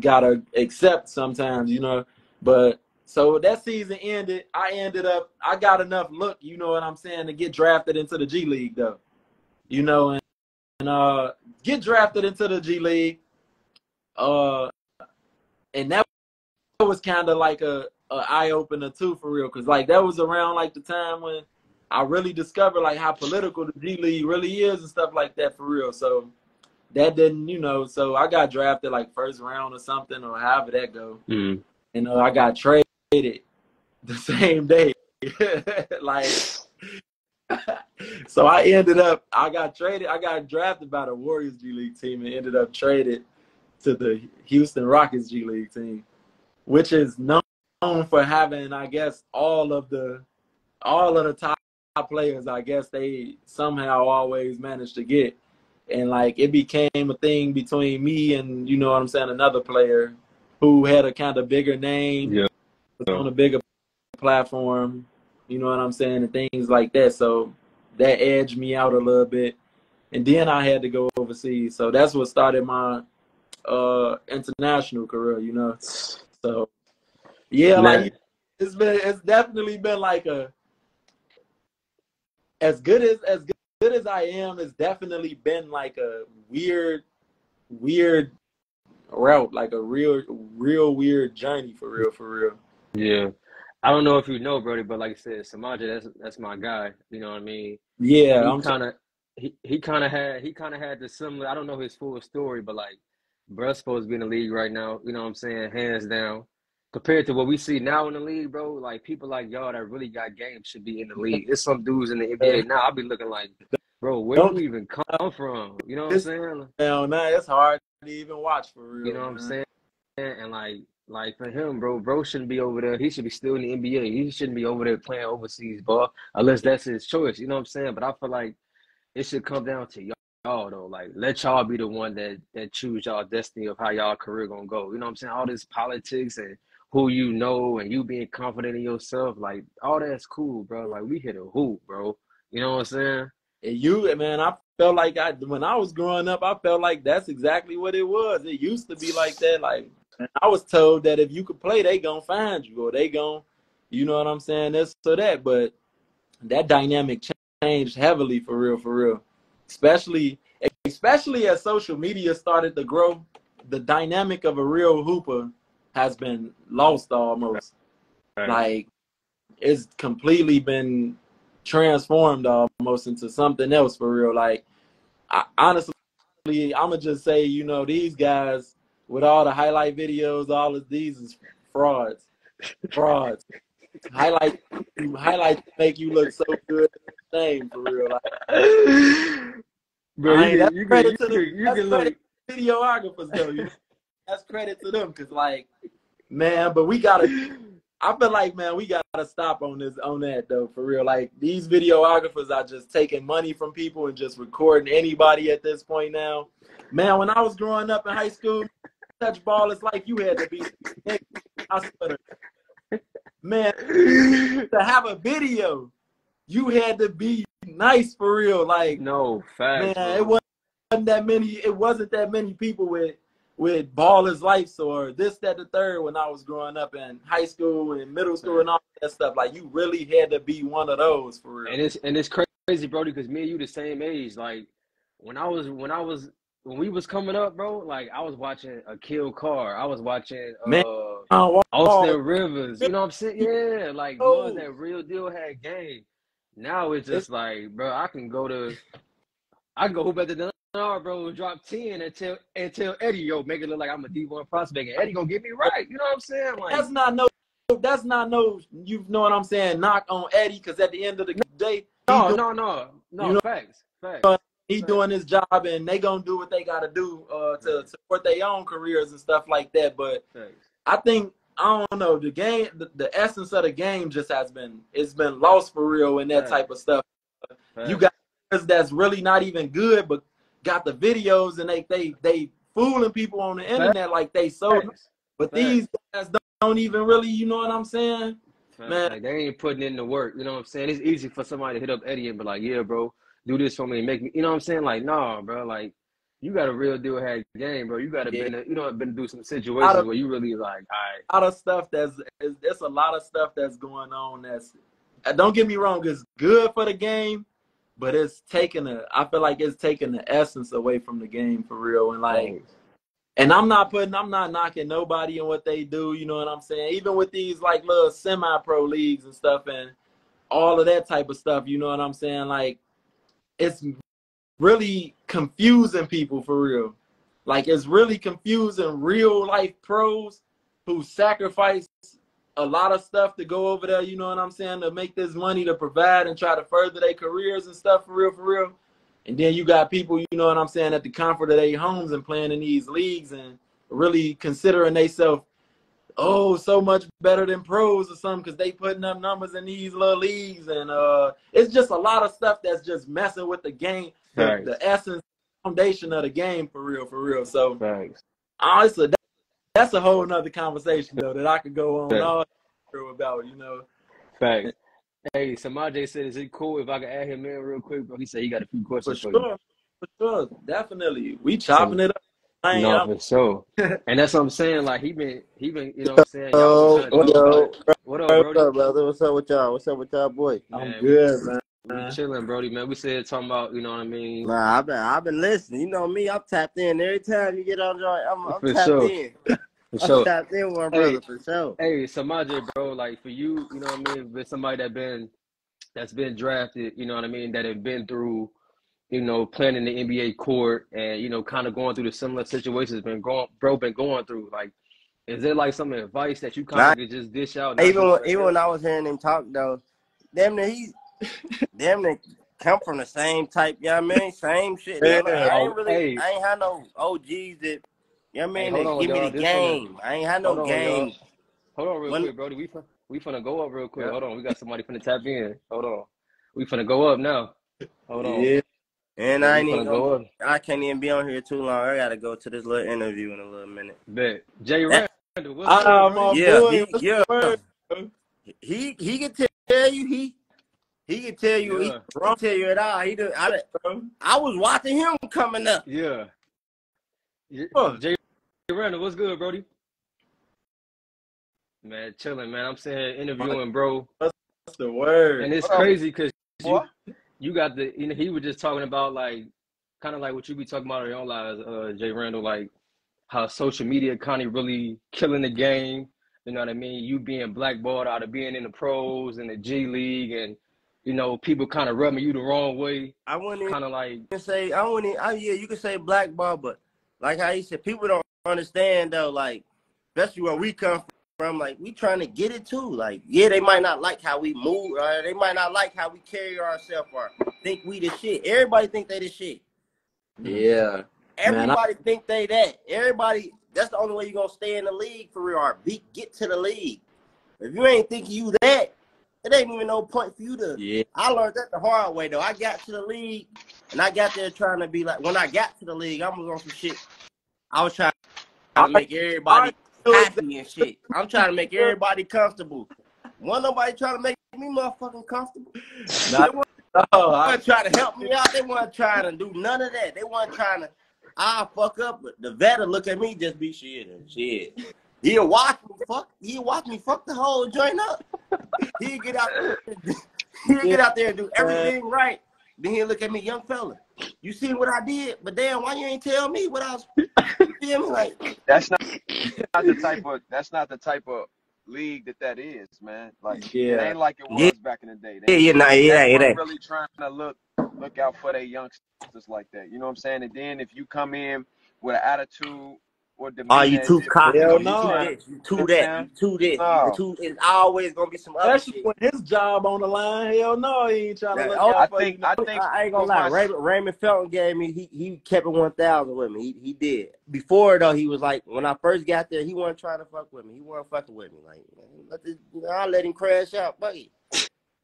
gotta accept sometimes, you know. But so that season ended. I ended up. I got enough look, you know what I'm saying, to get drafted into the G League though. You know, and, and uh, get drafted into the G League. Uh, and that was kind of like a, a eye opener too, for real, because like that was around like the time when I really discovered like how political the G League really is and stuff like that, for real. So that didn't, you know, so I got drafted like first round or something, or however that go, Mm. and uh, I got traded the same day, like. so I ended up, I got traded, I got drafted by the Warriors G League team and ended up traded to the Houston Rockets G League team, which is known for having, I guess, all of the all of the top players. I guess they somehow always managed to get, and like it became a thing between me and you know what I'm saying, another player who had a kind of bigger name, Yeah. was on a bigger platform, you know what I'm saying, and things like that. So that edged me out a little bit, and then I had to go overseas. So that's what started my uh international career, you know. So yeah, Man. like it's been it's definitely been like a as good as as good as I am, it's definitely been like a weird weird route, like a real real weird journey for real, for real. Yeah. I don't know if you know, Brody, but like I said, Samaja, that's that's my guy. You know what I mean? Yeah, he I'm kind of he, he kind of had he kind of had the similar. I don't know his full story, but like bruh's supposed to be in the league right now. You know what I'm saying? Hands down. Compared to what we see now in the league, bro, like people like y'all that really got game should be in the league. There's some dudes in the NBA now. I'll be looking like, bro, where Don't- do you even come from? You know what I'm saying? Hell, nah, it's hard to even watch for real. You know what I'm saying? And like, like for him, bro, bro shouldn't be over there. He should be still in the NBA. He shouldn't be over there playing overseas ball unless that's his choice. You know what I'm saying? But I feel like it should come down to y'all though. Like, let y'all be the one that that choose y'all destiny of how y'all career gonna go. You know what I'm saying? All this politics and who you know and you being confident in yourself, like all that's cool, bro. Like we hit a hoop, bro. You know what I'm saying? And you, man, I felt like I when I was growing up, I felt like that's exactly what it was. It used to be like that. Like I was told that if you could play, they gonna find you or they gonna, you know what I'm saying, this or that. But that dynamic changed heavily for real, for real. Especially, especially as social media started to grow, the dynamic of a real hooper has been lost almost. Like it's completely been transformed almost into something else for real. Like I, honestly, I'm gonna just say, you know, these guys with all the highlight videos, all of these is frauds, frauds. highlight, highlight make you look so good. Name for real. Like, Bro, you, can- you, can, you, to can, the- you can look. videographers though. You know? That's credit to them because like, man, but we gotta. I feel like man, we gotta stop on this on that though for real. Like these videographers are just taking money from people and just recording anybody at this point now. Man, when I was growing up in high school, touch ball is like you had to be. I swear to- Man, to have a video, you had to be nice for real. Like No, facts. man, bro. it wasn't that many. It wasn't that many people with with ballers life or this, that, the third when I was growing up in high school and middle school and all that stuff. Like you really had to be one of those for real. And it's and it's crazy, Brody, because me and you the same age. Like when I was when I was when we was coming up, bro. Like I was watching a Kill Car. I was watching Man. uh Oh, Austin Rivers. You know what I'm saying? Yeah, like Oh. that real deal had game. Now it's just like, bro, I can go to I can go better at Denard, bro, and drop 10 and tell and tell Eddie, yo, make it look like I'm a D1 prospect. And Eddie gonna get me right. You know what I'm saying? Like that's not no. That's not no. You know what I'm saying? Knock on Eddie because at the end of the day, no, do- no, no, no, you know- facts. Facts. he doing his job and they gonna do what they gotta do uh, to support their own careers and stuff like that. But Facts. I think I don't know the game. The, the essence of the game just has been it's been lost for real in that Right. type of stuff. You got that's really not even good, but got the videos and they they they fooling people on the internet like they so. But these guys don't, don't even really, you know what I'm saying? Man. Like, they ain't putting in the work. You know what I'm saying? It's easy for somebody to hit up Eddie and be like, "Yeah, bro, do this for me, make me." You know what I'm saying? Like, nah, bro. Like, you got a real deal had game, bro. You got to Yeah. been, you know, been through some situations of- where you really like, all right, A lot of stuff that's it's, it's a lot of stuff that's going on. That's don't get me wrong, it's good for the game, but it's taking a. I feel like it's taking the essence away from the game for real. And like, and I'm not putting, I'm not knocking nobody and what they do. You know what I'm saying? Even with these like little semi-pro leagues and stuff, and all of that type of stuff. You know what I'm saying? Like, it's really confusing people for real. Like, it's really confusing real life pros who sacrifice a lot of stuff to go over there. You know what I'm saying? To make this money to provide and try to further their careers and stuff for real, for real. And then you got people, you know what I'm saying, at the comfort of their homes and playing in these leagues and really considering themselves, oh, so much better than pros or something because they putting up numbers in these little leagues. And uh, it's just a lot of stuff that's just messing with the game, the, the essence, foundation of the game for real, for real. So Facts. honestly, that's a whole nother conversation though that I could go on Yeah. all about, you know. Facts. Hey, Samaj said, "Is it cool if I can add him in real quick?" Bro, he said he got a few questions for, sure, for sure, definitely. We chopping it up. I No, I'm- for sure. and that's what I'm saying. Like he been, he been, you know what I'm saying? Y'all been trying to yo, talk about it. What up, What's Brody? up, brother? What's up with y'all? What's up with y'all, boy? I'm Man, good, man. We chilling, Brody, man. We said talking about, you know what I mean? Nah, I've been, I've been listening. You know me, I'm tapped in every time you get on joint. I'm, I'm For tapped sure. in. For I'm sure. tapped in, one Hey. brother, for sure. Hey, Samaje, bro, like for you, you know what I mean, with somebody that been that's been drafted, you know what I mean, that have been through you know, playing in the NBA court and you know, kind of going through the similar situations been going, bro, been going through. Like, is there like some advice that you kind of could just dish out? Even when, even when I was hearing him talk though, damn near he, damn near come from the same type. You know what I mean? Same shit. Yeah. I ain't really, Hey. I ain't had no OGs that. You know what I Hey, mean? on, give me the This one is- game. I ain't had Hold no on, game. y'all. Hold on real When- quick, Brody. We fin- we finna go up real quick. Yeah. Hold on. We got somebody finna tap in. Hold on. We finna go up now. Hold on. Yeah. And Yeah, I we ain't even gonna, go up. I can't even be on here too long. I gotta go to this little interview in a little minute. Bet. Jay That- Randle, what's good, my Yeah, boy, he, what's yeah. word. He he can tell you he he can tell you he Yeah. can tell you it all. He do, I. I was watching him coming up. Yeah. Yeah. Fuck. Jay Randle, what's good, Brody? Man, chilling, man. I'm sitting here interviewing, bro. What's the word? And it's crazy because you, you got the, you know, he was just talking about like, kind of like what you be talking about in your own lives, uh, Jay Randle, like how social media kind of really killing the game. You know what I mean? You being blackballed out of being in the pros and the G League, and you know people kind of rubbing you the wrong way. I wouldn't Kind of like, say I wouldn't. Even, I, yeah, you can say blackball, but like how he said, people don't understand though. Like, especially where we come from. Like, we trying to get it too. Like, yeah, they might not like how we move, or they might not like how we carry ourselves, or think we the shit. Everybody think they the shit. yeah. Man, I- Everybody think they that. Everybody. That's the only way you gonna stay in the league for real. Or beat, get to the league. If you ain't think you that, it ain't even no point for you to. Yeah. I learned that the hard way though. I got to the league, and I got there trying to be like. When I got to the league, I was on some shit. I was trying to make everybody happy and shit. I'm trying to make everybody comfortable. Wasn't nobody trying to make me motherfucking comfortable. Not- They I, weren't trying to help me out. They weren't trying to do none of that. They weren't trying to. I fuck up, but the vet will look at me just be shit and shit. He'll watch me fuck. He'll watch me fuck the whole joint up. He'll get out there. He'll get out there and do everything right. Then he'll look at me, young fella. You see what I did? But damn, why you ain't tell me what I was? You feel me? Like That's not, not the type of that's not the type of league that that is, man. Like it Yeah. ain't like it was Yeah. back in the day. yeah, yeah, nah, yeah, They it ain't. really trying to look look out for their youngsters like that. You know what I'm saying? And then if you come in with an attitude or demeanor, Oh, you too cocky. Hell You no. too this. You too that. You too this. No. You too. It's always gonna be some other especially shit. when his job on the line. Hell no, he ain't trying to Yeah, look out I for think you. I think I, I ain't gonna lie. Raymond, Raymond Felton gave me. He he kept it one thousand with me. He he did. Before though, he was like when I first got there, he wasn't trying to fuck with me. He wasn't fucking with me. Like man, let this, you know, I let him crash out, buddy.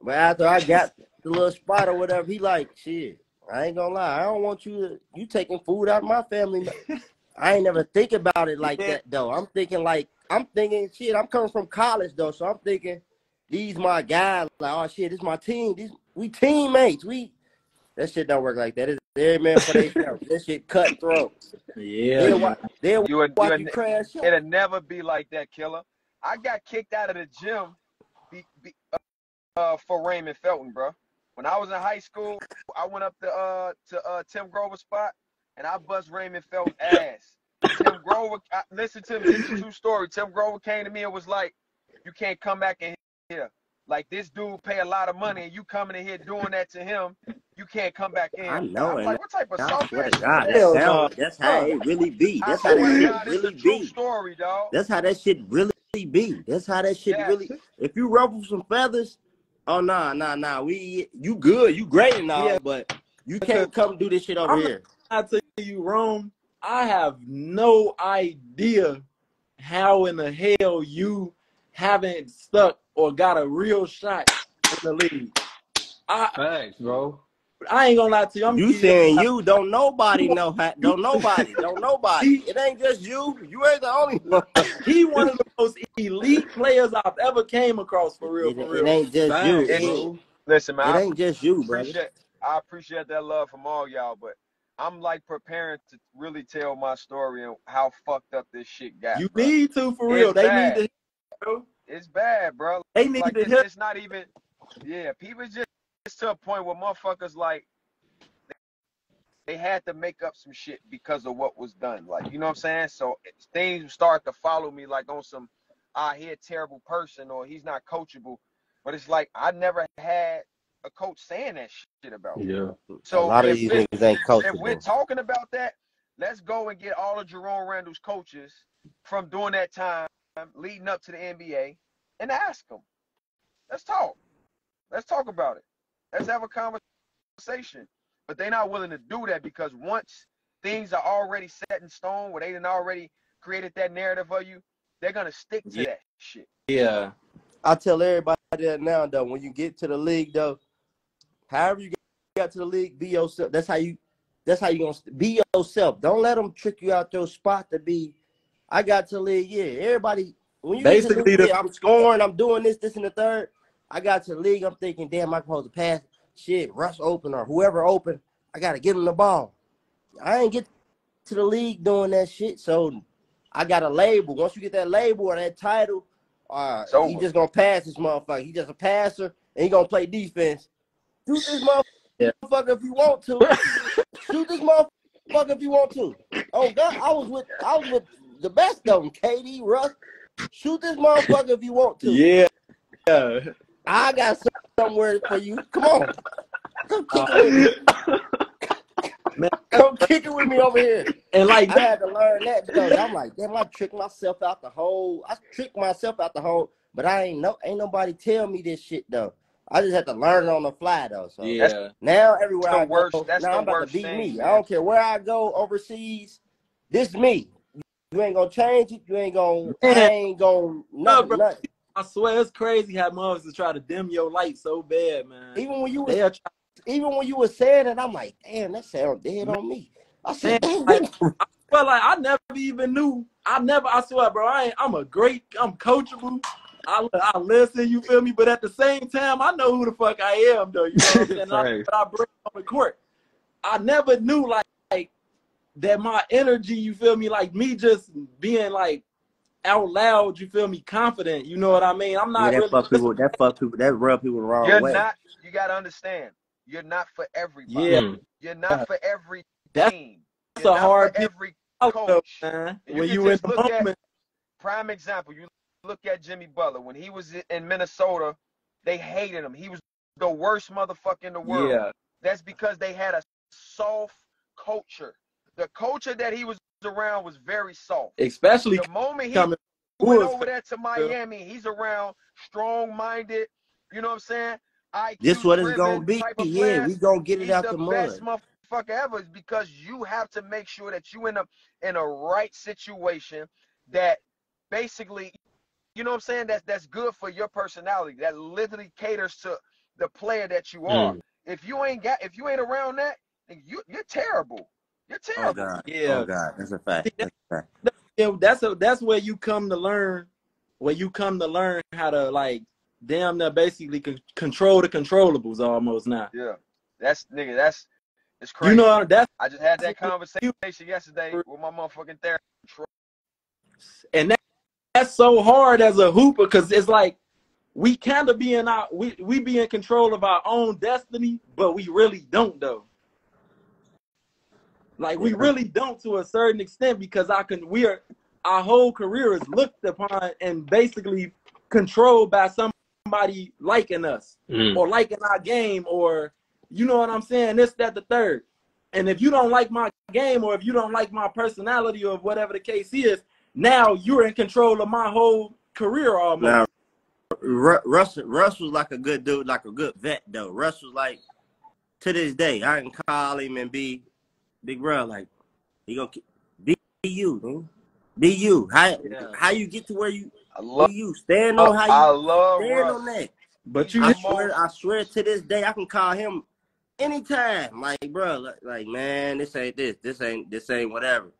But after I got the little spot or whatever, he like shit. I ain't gonna lie. I don't want you to you taking food out of my family. I ain't never think about it like Yeah. that though. I'm thinking like I'm thinking shit. I'm coming from college though, so I'm thinking these my guys. Like oh shit, this my team. These we teammates. We that shit don't work like that. It's every man for themselves. that shit cutthroat. Yeah. They'll, man. wa- they'll you would, you watch would, you crash out. it'll never be like that, killer. I got kicked out of the gym be, be, uh, for Raymond Felton, bro. When I was in high school, I went up to uh to uh Tim Grover spot and I bust Raymond Felton ass. Tim Grover, I, listen to me, this is a true story. Tim Grover came to me and was like, "You can't come back in here. Like this dude pay a lot of money and you coming in here doing that to him. You can't come back in." I know, I'm and like, "What type of I selfish swear shit God, that that?" sound, that's how it really be. I That's how swear that to shit God, it's a really true be. story, dog. That's how that shit really be. That's how that shit Yes. really. If you ruffle some feathers, oh nah, nah, nah. We you good, you great and all, Yeah. but you can't come do this shit over I'm not- here. I tell you, Rome, I have no idea how in the hell you haven't stuck or got a real shot in the league. I Facts, bro. I ain't gonna lie to you. I'm You saying you don't nobody know how don't nobody don't nobody. It ain't just you. You ain't the only one. he one of the most elite players I've ever came across for real. It, For it ain't just you. Bro. Listen, man, it I ain't just you, brother. appreciate I appreciate that love from all y'all, but I'm like preparing to really tell my story and how fucked up this shit got. You bro. need to for real. It's They bad. need to. It's bad, bro. They need Like to it's, it's not even. Yeah, people just it's to a point where motherfuckers like they had to make up some shit because of what was done. Like you know what I'm saying? So things start to follow me like on some ah he a terrible person or he's not coachable. But it's like I never had coach saying that shit about. Yeah. So a lot of if these it- niggas ain't if we're talking about that, let's go and get all of Jerome Randle's coaches from during that time leading up to the NBA and ask them. Let's talk. Let's talk about it. Let's have a conversation. But they're not willing to do that because once things are already set in stone, where they done already created that narrative of you, they're gonna stick to Yeah. that shit. Yeah. I tell everybody that now though, when you get to the league though, however you got to the league, be yourself. That's how you. That's how you gonna be yourself. Don't let them trick you out your spot to be. I got to the league. Yeah, everybody. When you to the Basically, league, the- I'm scoring. I'm doing this, this, and the third. I got to the league. I'm thinking, damn, I'm supposed to pass. Shit, Russ open or whoever open. I gotta get him the ball. I ain't get to the league doing that shit. So I got a label. Once you get that label or that title, uh, he just gonna pass this motherfucker. He just a passer and he gonna play defense. Shoot this motherfucker Yeah. if you want to. Shoot this motherfucker if you want to. Oh God, I was with I was with the best of them. KD, Russ. Shoot this motherfucker if you want to. Yeah. Yeah. I got some- somewhere for you. Come on. Come uh, kick it with me. Man. Come kick it with me over here. And like I had to learn that because I'm like, damn, I tricked myself out the hole. I tricked myself out the hole, but I ain't no ain't nobody tell me this shit though. I just had to learn on the fly though. So yeah. now everywhere the I worst- go, that's now I'm about to beat thing, me. man. I don't care where I go overseas. This me. You ain't gonna change it. You ain't gonna. I ain't gonna. Nothing, bro. nothing. I swear it's crazy how motherfuckers try to dim your light so bad, man. Even when you was, even when you was saying it, I'm like, damn, that sound dead on me. I said, damn, like- Well, like I never even knew. I never. I swear, bro. I ain't. I'm a great. I'm coachable. I, I listen. You feel me? But at the same time, I know who the fuck I am, though. You know what I'm saying? And I, but I bring on the court. I never knew like, like that. My energy. You feel me? Like me just being like out loud. You feel me? Confident. You know what I mean? I'm yeah, not that really. fuck people. That fuck people. That rub people the wrong You're way. not. You gotta understand. You're not for everybody. Yeah. You're not for every That's- team. that's You're a not hard for every out, though, coach. man. You When you in the look at- moment. Prime example, you look at Jimmy Butler. When he was in Minnesota, they hated him. He was the worst motherfucker in the world. Yeah. That's because they had a soft culture. The culture that he was around was very soft. Especially The moment he coming. went over there to Miami, he's around strong-minded. You know what I'm saying? IQ This what it's gonna be. Yeah, players. we gonna get it He's out the the best mud. motherfucker ever is because you have to make sure that you end up in a right situation that basically, you know what I'm saying? That's that's good for your personality. That literally caters to the player that you are. Mm. If you ain't got, if you ain't around that, then you you're terrible. You're Oh terrible. God. Yeah. Oh God. That's a fact. That's a fact. yeah, that's a, that's where you come to learn, where you come to learn how to like damn near basically con- control the controllables almost now. Yeah, that's nigga. That's it's crazy. You know that's I just had that conversation yesterday with my motherfucking therapist. and that, that's so hard as a hooper because it's like we kind of be in our we we be in control of our own destiny, but we really don't though. Like we really don't to a certain extent because I can we are our whole career is looked upon and basically controlled by somebody liking us Mm. or liking our game or you know what I'm saying, this, that, the third. And if you don't like my game or if you don't like my personality or whatever the case is, now you're in control of my whole career almost. Now, Ru- Russ, Russ was like a good dude, like a good vet though. Russ was like, to this day, I can call him and be, big bro, like, he gonna be you, man. Be you. How Yeah. how you get to where you I love. be you? Stand on how you. I love stand Russ. on that. but you I swear, I swear to this day, I can call him anytime. Like, bro, like, like, man, this ain't this, this ain't this ain't whatever.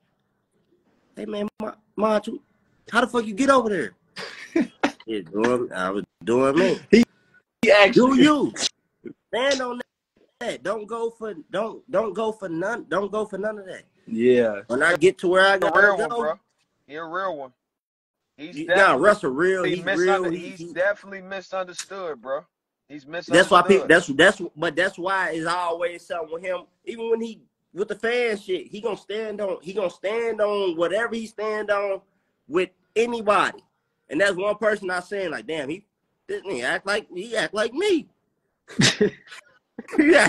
Hey man, Ma- March, how the fuck you get over there? yeah, doing, I was doing me. he Do actually you stand on that? Don't go for don't don't go for none. Don't go for none of that. Yeah. When I get to where I He a gotta real one, go, bro. He a real one. He's you- definitely, nah, Russell real. he He's real. He- he's definitely misunderstood, bro. He's misunderstood. That's why people. That's that's but that's why it's always something with him. Even when he with the fan shit, he gonna stand on. He gonna stand on whatever he stand on with anybody. And that's one person I saying like, damn, he didn't he act like he act like me. yeah,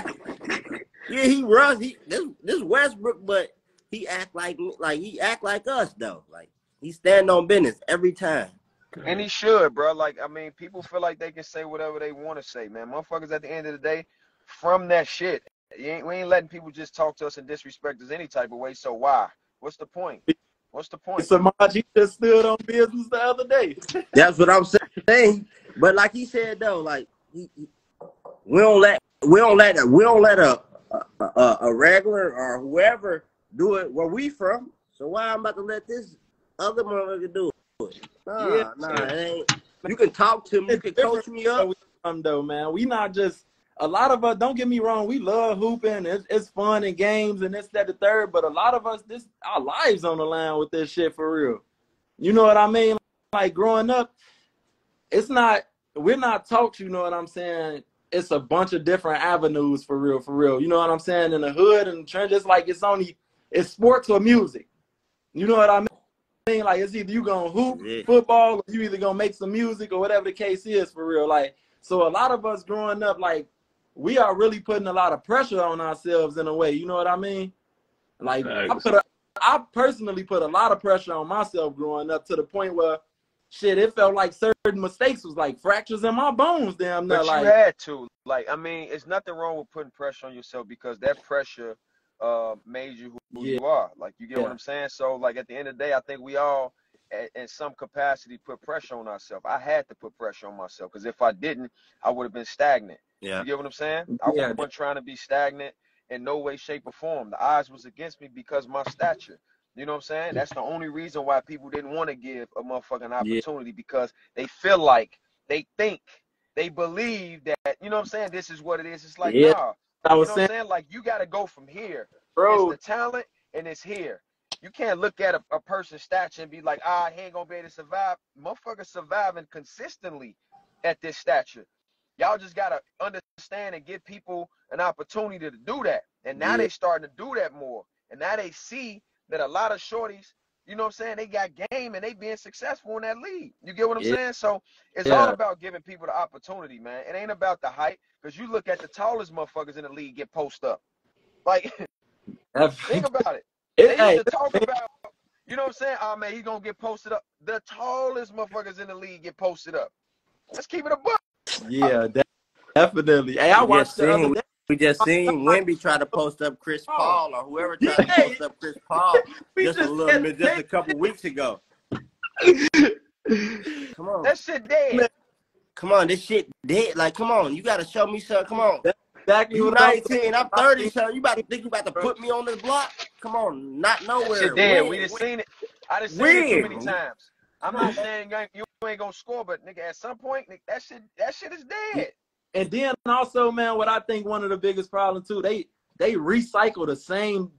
yeah, he runs. He this this Westbrook, but he act like like he act like us though. Like he stand on business every time. And he should, bro. Like, I mean, people feel like they can say whatever they want to say, man. Motherfuckers, at the end of the day, from that shit, you ain't, we ain't letting people just talk to us and disrespect us any type of way. So why? What's the point? What's the point? Samaj, he just stood on business the other day. That's what I'm saying. But like he said though, like he, he- we don't let we don't let we don't let a a, a a regular or whoever do it where we from. So why I'm about to let this other motherfucker do it? Nah, Yeah. nah, it ain't. You can talk to me, you can coach me up. Um, though, man, we not just a lot of us. Don't get me wrong, we love hooping. It's, it's fun and games and this, that, the third. But a lot of us, this our lives on the line with this shit for real. You know what I mean? Like growing up, it's not. We're not taught. You know what I'm saying? It's a bunch of different avenues for real, for real. You know what I'm saying? In the hood and the it's like it's only it's sports or music. You know what I mean? Like it's either you gonna hoop Yeah. football, or you either gonna make some music or whatever the case is for real. Like so, a lot of us growing up, like we are really putting a lot of pressure on ourselves in a way. You know what I mean? Like I put a, I personally put a lot of pressure on myself growing up to the point where shit, it felt like certain mistakes was like fractures in my bones. Damn, near. But like you had to. Like, I mean, it's nothing wrong with putting pressure on yourself because that pressure uh made you who, who Yeah. you are. Like, you get what I'm saying? So, like, at the end of the day, I think we all, a- in some capacity, put pressure on ourselves. I had to put pressure on myself because if I didn't, I would have been stagnant. Yeah. You get what I'm saying? I Yeah. wasn't trying to be stagnant in no way, shape, or form. The odds was against me because my stature. You know what I'm saying? That's the only reason why people didn't want to give a motherfucking opportunity because they feel like they think they believe that you know what I'm saying. This is what it is. It's like Yeah. nah. I You was know what saying, I'm saying? Like you got to go from here. bro. It's the talent and it's here. You can't look at a, a person's stature and be like, ah, he ain't gonna be able to survive. Motherfuckers surviving consistently at this stature. Y'all just gotta understand and give people an opportunity to do that. And now Yeah. they starting to do that more. And now they see that a lot of shorties, you know what I'm saying, they got game and they being successful in that league. You get what I'm Yeah. saying? So it's all about giving people the opportunity, man. It ain't about the height, because you look at the tallest motherfuckers in the league get post up. Like, think about it. They It, hey, used to talk about, you know what I'm saying? Oh man, he's gonna get posted up. The tallest motherfuckers in the league get posted up. Let's keep it a buck. yeah, de- definitely. Hey, I We watched just the other seen day. we just seen Wemby try to post up Chris oh, Paul or whoever tried to Yeah. post up Chris Paul We just a just little had- bit, just a couple weeks ago. Come on. That shit dead. Come on, this shit dead. Like, come on, you gotta show me something. Come on. exactly You what I'm 19, I'm 30, so you about to think you about to put me on this block? Come on, not nowhere. Shit dead. We just seen it. I just seen it too many times. I'm not saying you ain't, gonna score, but nigga, at some point, nigga, that shit, that shit is dead. And then also, man, what I think one of the biggest problems too, they they recycle the same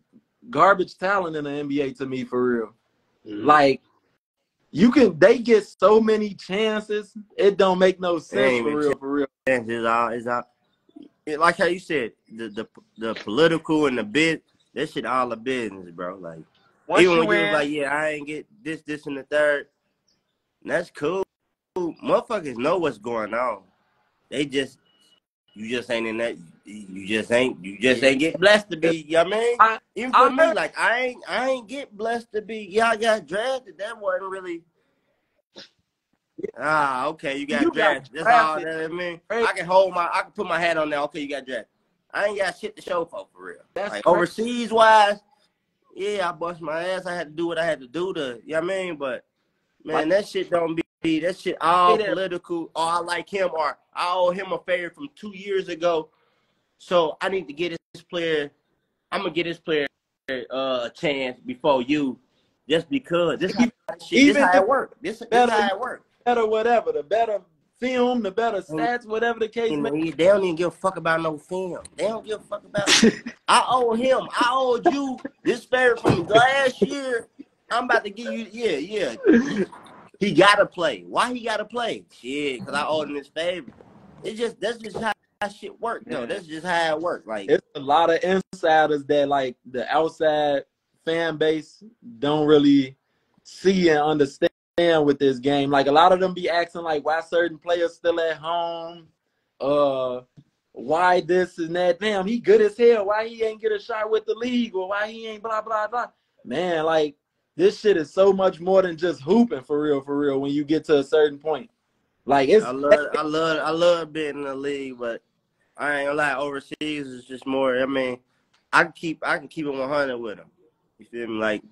garbage talent in the NBA to me for real. Mm-hmm. Like you can they get so many chances, it don't make no sense ain't for real, for real. And it's all, it's all, it- like how you said, the, the the political and the bid, that shit all a business, bro. Like, Once even you when you was like, yeah, I ain't get this, this, and the third, that's cool. Motherfuckers know what's going on. They just, you just ain't in that. You just ain't. You just ain't get blessed to be. You know what I mean? I- Even I for me, heard- like I ain't, I ain't get blessed to be. Y'all got drafted. That wasn't really. Ah, okay, you got You got drafted. That's all drafted. that I mean. I can hold my, I can put my hat on there. Okay, you got drafted. I ain't got shit to show for for real. That's like crazy. overseas wise, yeah, I bust my ass. I had to do what I had to do to, you know what I mean? But man, Like- that shit don't be that shit all political. Or I like him, or I owe him a favor from two years ago. So I need to get this player. I'm gonna get this player uh, a chance before you, just because this, how, shit, this Even how it work. This, this better- how it work. better whatever, the better film, the better stats, whatever the case And may they they don't even give a fuck about no film. They don't give a fuck about. I owe him. I owed you this favor from last year. I'm about to give you. Yeah, yeah. He gotta play. Why he gotta play? Shit, because I owed him this favor. It's just that's just how, how shit work though. Yeah. That's just how it work. Like it's a lot of insiders that like the outside fan base don't really see and understand with this game. Like a lot of them be asking like why certain players still at home. Uh why this and that. Damn, he good as hell. Why he ain't get a shot with the league or why he ain't blah blah blah. Man, like this shit is so much more than just hooping for real, for real. When you get to a certain point, like it's I love, I love, I love being in the league, but I ain't gonna lie. Overseas is just more. I mean, I can keep, I can keep it one hundred with them. You feel me? Like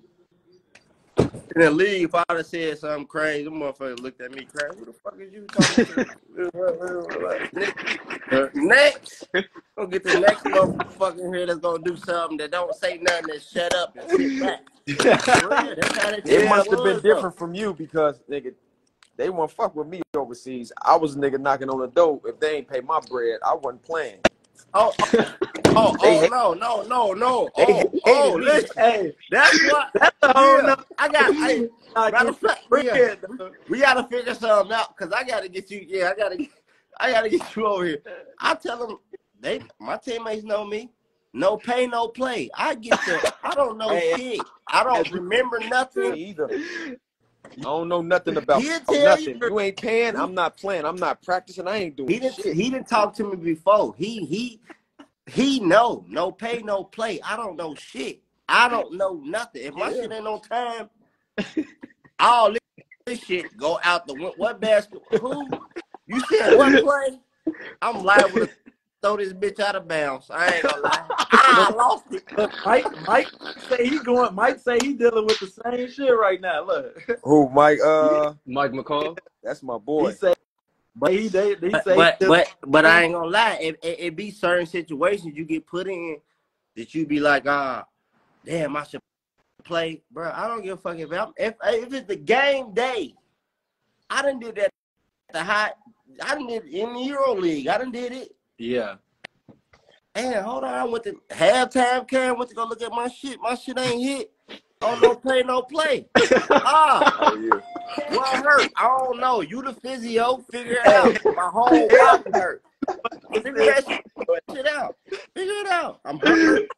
in the league, if have said something crazy, the motherfucker looked at me crazy. Who the fuck is you talking to? next, gonna get the next motherfucker here that's gonna do something that don't say nothing and shut up and sit back. For real, that's how that It must have been different from you because nigga, they won't fuck with me overseas. I was a nigga knocking on the door. If they ain't pay my bread, I wasn't playing. Oh, oh, oh, oh no, no, no, no. They Oh, oh, me. listen. hey, That's what. that's a whole Yeah, nother I got. I, I matter of fact, we got, though. we got to figure something out because I got to get you. Yeah, I got to. I got to get you over here. I tell them they my teammates know me. No pay, no play. I get the. I don't know Hey, shit. I don't remember nothing. either. I don't know nothing about He'll about tell nothing. you. You ain't paying. I'm not playing. I'm not practicing. I ain't doing He didn't. shit. He didn't talk to me before. He he he know no pay no play. I don't know shit. I don't know nothing. If my Yeah. shit ain't on time, all this, this shit go out the win- what basketball? Who you said what play? I'm liable to throw this bitch out of bounds. I ain't gonna lie. I lost it. Look, Mike, Mike say he going. Mike say he dealing with the same shit right now. Look, Who, Mike? Uh, Mike McCall. that's my boy. he boy. say, but he they, he But say, but he but, but I ain't gonna lie. It, it it be certain situations you get put in that you be like, ah, damn, I should play, bro. I don't give a fuck if I'm, if if it's the game day. I done did that. at The high, I done did it in the Euro League. I done did it. Yeah. And hold on, I went to halftime. Karen went to go look at my shit. My shit ain't hit. Oh no play, no play. Ah, Oh yeah. what hurt? I don't know. You the physio, figure it out. My whole body hurt. Figure that shit, shit out. Figure it out. I'm hurt.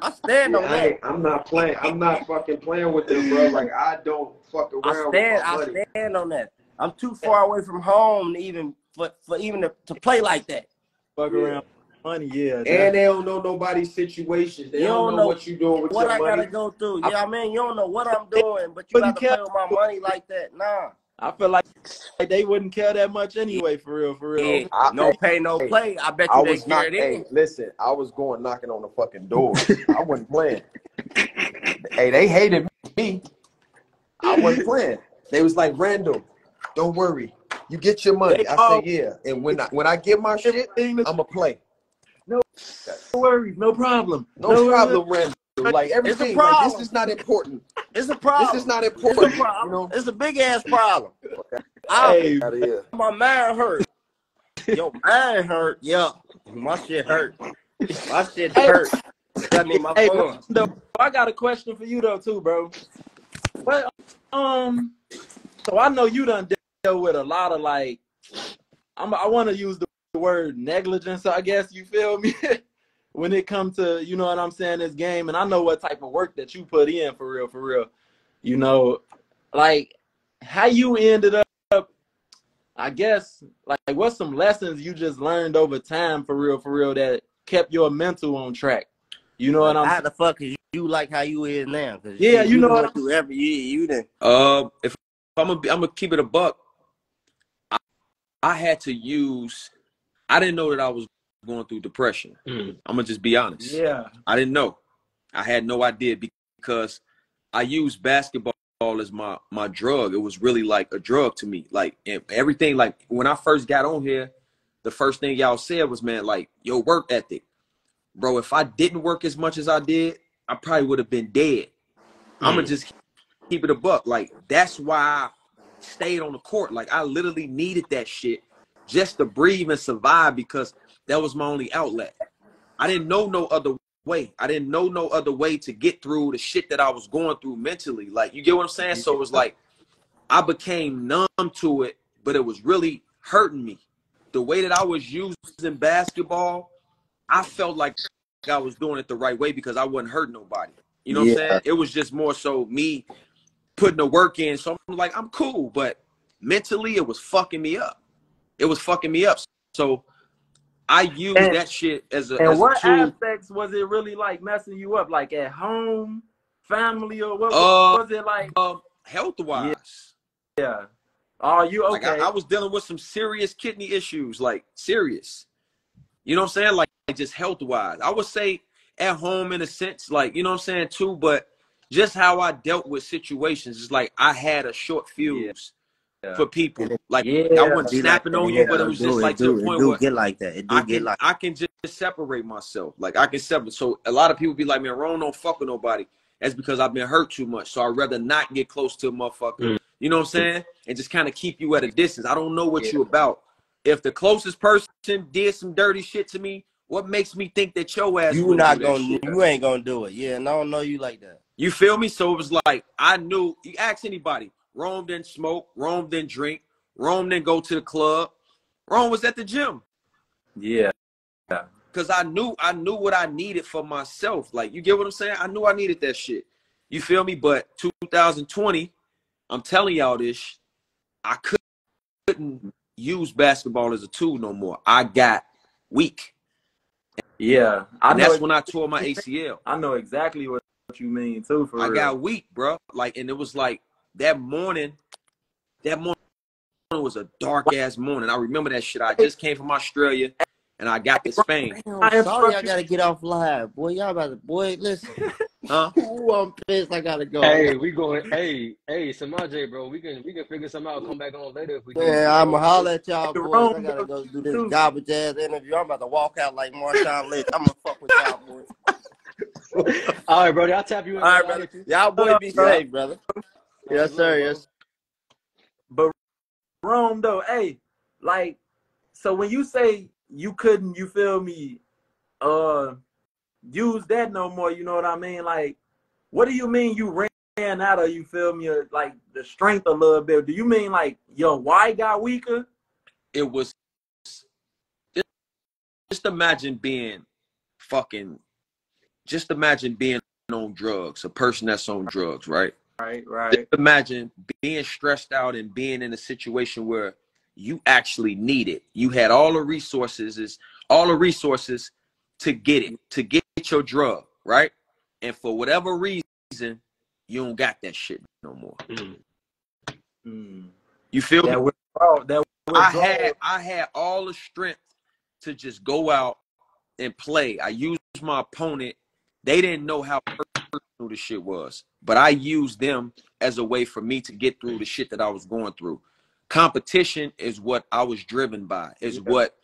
I stand on I that. I'm not playing. I'm not fucking playing with them, bro. Like I don't fuck I around stand. with my I stand on that. I'm too far away from home to even for, for even to, to play like that. Fuck Yeah. around money, yeah. And that- they don't know nobody's situation. They You don't, don't know, know what you're doing with What your I money. gotta go through. I- Yeah, I mean, you don't know what I'm doing, but you Wouldn't got to care. play with my money like that. Nah. I feel like they wouldn't care that much anyway, for real, for real. Yeah, I- no pay, no Hey, play. I bet I you they was not. get Hey, in. listen, I was going knocking on the fucking door. I wasn't playing. hey, they hated me. I wasn't playing. They was like, Randle, don't worry. You get your money. They I all- said, yeah. And when I when I get my shit, I'ma play. worries, no problem. No, worries. problem, Randle. Like It's a everything. Like, this is not important. It's a problem. This is not It's a important. problem. You know. It's a big ass problem. I, Hey, Out of here. my mind hurt. Your mind hurt. Yeah, my shit hurt. My shit Hey. hurt. I need my hey, fun. though, I got a question for you though too, bro. But um, so I know you done dealt with a lot of like, I'm I want to use the word negligence. I guess you feel me when it comes to you know what I'm saying this game, and I know what type of work that you put in for real, for real. You know, like how you ended up. I guess like what's some lessons you just learned over time for real, for real that kept your mental on track. You know what I'm How the fuck is you like how you is now? Yeah, you know done what went through every year. You done. Uh, if I'm gonna, I'm gonna keep it a buck. I, I had to use. I didn't know that I was going through depression. Mm. I'm gonna just be honest. Yeah. I didn't know. I had no idea because I used basketball as my my drug. It was really like a drug to me. Like everything. Like when I first got on here, the first thing y'all said was, "Man, like your work ethic, bro. If I didn't work as much as I did, I probably would have been dead. I'm gonna mm. just keep it a buck. Like that's why I stayed on the court. Like I literally needed that shit just to breathe and survive because that was my only outlet. I didn't know no other way. I didn't know no other way to get through the shit that I was going through mentally. Like you get what I'm saying? So it was like I became numb to it, but it was really hurting me. The way that I was using basketball, I felt like I was doing it the right way because I wasn't hurting nobody. You know what I'm saying? It was just more so me putting the work in. So I'm like, I'm cool, but mentally it was fucking me up. It was fucking me up. So I used And- that shit as a, And as a what tool. aspects was it really like messing you up? Like at home, family, or what Uh, was it like? Um, health wise, Yeah. Are you like okay? I, I was dealing with some serious kidney issues, like serious. You know what I'm saying? Like, like just health wise. I would say at home in a sense, like you know what I'm saying too. But just how I dealt with situations It's like I had a short fuse Yeah. for people. Like Yeah. I wasn't Be like snapping that, on yeah, you, but it was do, just like do, to the point do where get like that. It do I get can like I can just separate myself. Like I can separate. So a lot of people be like, man, Ron don't fuck with nobody. That's because I've been hurt too much. So I'd rather not get close to a motherfucker. Mm. You know what I'm saying? And just kind of keep you at a distance. I don't know what you about. If the closest person did some dirty shit to me, what makes me think that your ass you wouldn't not do that gonna shit? you ain't gonna do it. Yeah, and I don't know you like that. You feel me? So it was like I knew. You ask anybody. Rome didn't smoke. Rome didn't drink. Rome didn't go to the club. Rome was at the gym. yeah. Cause I knew I knew what I needed for myself. Like you get what I'm saying? I knew I needed that shit. You feel me? But 2020, I'm telling y'all this, I couldn't use basketball as a tool no more. I got weak. Yeah. I And know that's when I tore my ACL. I know exactly what what you mean too. For I real. got weak, bro. Like, and it was like that morning. That morning was a dark ass morning. I remember that shit. I just came from Australia, and I got this fame. Damn, I sorry, I gotta get off live, boy. Y'all about to, boy. Listen, huh? Ooh, I'm pissed. I gotta go. Hey, we going. Hey, hey, Samaj, bro. We can we can figure something out. Come back on later if we. Yeah. I'ma holler at y'all, boys. I gotta go do this garbage ass interview. I'm about to walk out like Marshawn Lynch. I'ma fuck with y'all, boys. All right, brother. I'll tap you in. All right, brother. Y'all boy be safe, brother. Yes, sir. Yes. But Rome though, hey, like, so when you say you couldn't, you feel me, uh, use that no more. You know what I mean? Like, what do you mean you ran out of? You feel me? Uh, like the strength a little bit? Do you mean like your why got weaker? It was. Just imagine being fucking just imagine being on drugs, a person that's on drugs, right? Right, right. Just imagine being stressed out and being in a situation where you actually need it. You had all the resources, is all the resources to get it, to get your drug, right? And for whatever reason, you don't got that shit no more. Mm. Mm. You feel that me? Withdrawal, that withdrawal. I had I had all the strength to just go out and play. I used my opponent they didn't know how personal the shit was, but I used them as a way for me to get through the shit that I was going through. Competition is what I was driven by. Is yeah. what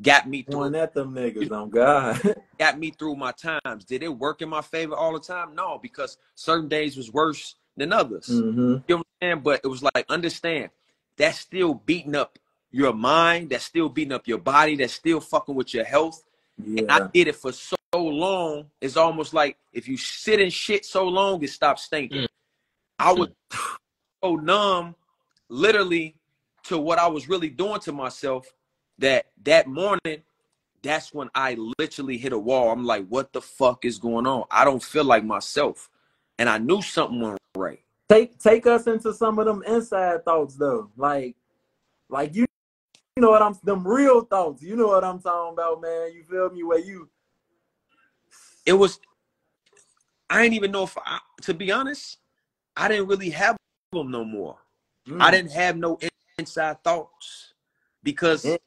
got me through. Going at them niggas on God. got me through my times. Did it work in my favor all the time? No, because certain days was worse than others. Mm-hmm. You know what I'm saying? But it was like understand that's still beating up your mind, that's still beating up your body, that's still fucking with your health. Yeah. And I did it for so long. It's almost like if you sit in shit so long, it stops stinking. Mm. I was mm. so numb, literally, to what I was really doing to myself that that morning, that's when I literally hit a wall. I'm like, what the fuck is going on? I don't feel like myself. And I knew something went right. Take take us into some of them inside thoughts though. Like like you you know what I'm them real thoughts. You know what I'm talking about, man. You feel me? Where you? It was. I didn't even know if I, to be honest, I didn't really have them no more. Mm. I didn't have no inside thoughts because. Mm.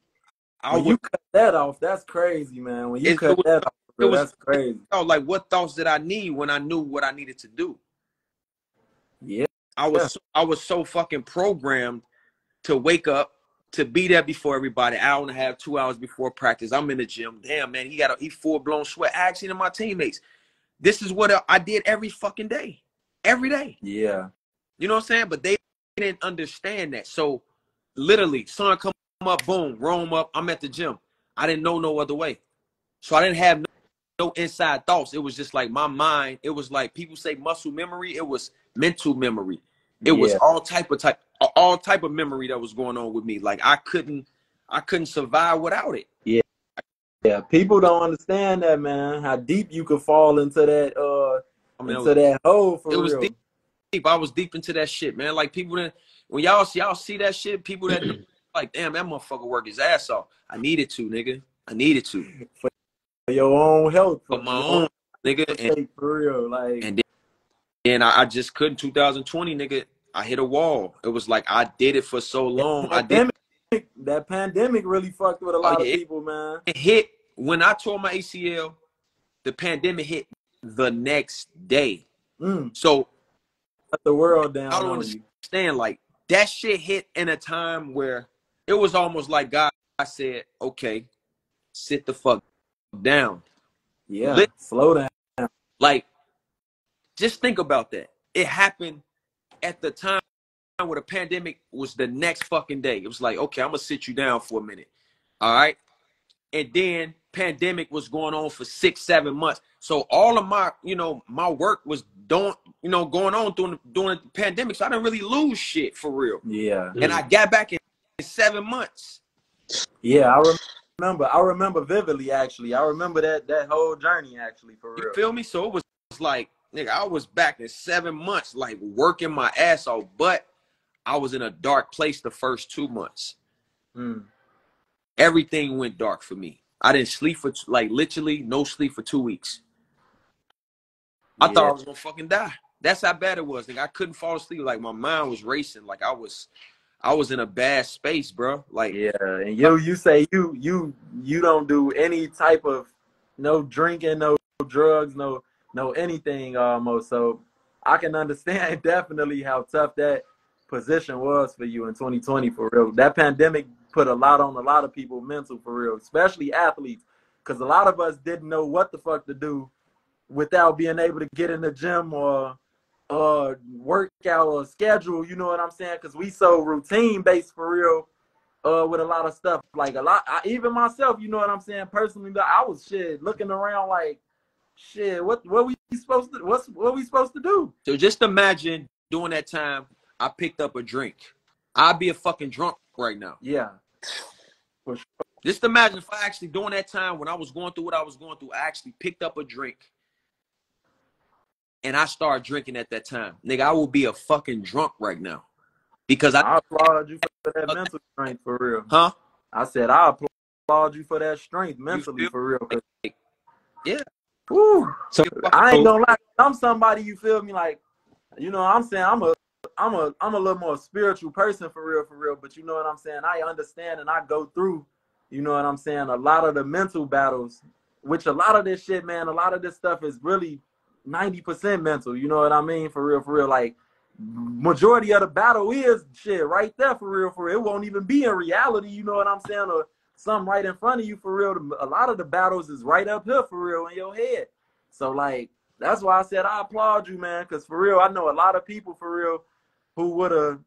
I would, you cut that off. That's crazy, man. When you cut was, that off, bro, was, that's crazy. Oh, like, what thoughts did I need when I knew what I needed to do? Yeah, I was. Yeah. I was so fucking programmed to wake up to be there before everybody, hour and a half, two hours before practice. I'm in the gym. Damn, man, he got a he full blown sweat. I actually to my teammates, this is what I did every fucking day, every day. Yeah, you know what I'm saying. But they didn't understand that. So literally, son, come up, boom, roam up. I'm at the gym. I didn't know no other way, so I didn't have no, no inside thoughts. It was just like my mind. It was like people say muscle memory. It was mental memory. It yeah. was all type of type all type of memory that was going on with me. Like I couldn't I couldn't survive without it. Yeah. Yeah, people don't understand that, man. How deep you could fall into that uh I mean, into was, that hole for it real. was deep, deep. I was deep into that shit, man. Like people that when y'all see y'all see that shit, people that like, damn, that motherfucker worked his ass off. I needed to, nigga. I needed to. For your own health. For, my own, own nigga. And, for real, like. And then, and I, I, just couldn't. 2020, nigga. I hit a wall. It was like I did it for so long. I did pandemic, that pandemic really fucked with a lot Oh, yeah. of people, man. it hit when I tore my ACL. The pandemic hit the next day. Mm, So the world down I don't on understand. you. Like that shit hit in a time where it was almost like God I said, "Okay, sit the fuck down." Yeah, Lit- slow down. Like, just think about that. It happened at the time where the pandemic was the next fucking day. It was like, okay, I'm gonna sit you down for a minute. All right. And then pandemic was going on for six, seven months. So all of my, you know, my work was doing, you know, going on during the, during the pandemic. So I didn't really lose shit for real. Yeah, And I got back in seven months. yeah. I remember. I remember vividly. Actually, I remember that that whole journey. Actually, for You real. feel me? So it was like, nigga, I was back in seven months, like working my ass off, but I was in a dark place the first two months. Mm. Everything went dark for me. I didn't sleep for like literally no sleep for two weeks. I thought I was gonna fucking die. That's how bad it was. Like I couldn't fall asleep. Like my mind was racing. Like I was, I was in a bad space, bro. Like Yeah, and you you say you you you don't do any type of no drinking, no drugs, no no anything almost. So I can understand definitely how tough that position was for you in 2020 for real. That pandemic put a lot on a lot of people mental for real, especially athletes, because a lot of us didn't know what the fuck to do without being able to get in the gym or uh workout or schedule. You know what I'm saying? Because we so routine based for real uh with a lot of stuff. Like a lot, I, even myself, you know what I'm saying. Personally, I was shit looking around like, shit, what what we supposed to what's what we supposed to do? So just imagine during that time, I picked up a drink. I'd be a fucking drunk right now. Yeah, Just imagine if I actually during that time when I was going through what I was going through, I actually picked up a drink and I started drinking at that time. Nigga, I would be a fucking drunk right now. Because I I applaud you for that mental strength for real. huh? I said I applaud you for that strength mentally for real. Yeah. Woo. So I ain't gonna lie. I'm somebody you feel me like, you know. I'm saying I'm a, I'm a, I'm a little more spiritual person for real, for real. But you know what I'm saying. I understand and I go through, you know what I'm saying. A lot of the mental battles, which a lot of this shit, man. A lot of this stuff is really ninety percent mental. You know what I mean? For real, for real. Like majority of the battle is shit right there for real, for real. It won't even be in reality. You know what I'm saying? Or something right in front of you for real. A lot of the battles is right up here for real in your head. So like that's why I said I applaud you, man. Cause for real, I know a lot of people for real who would have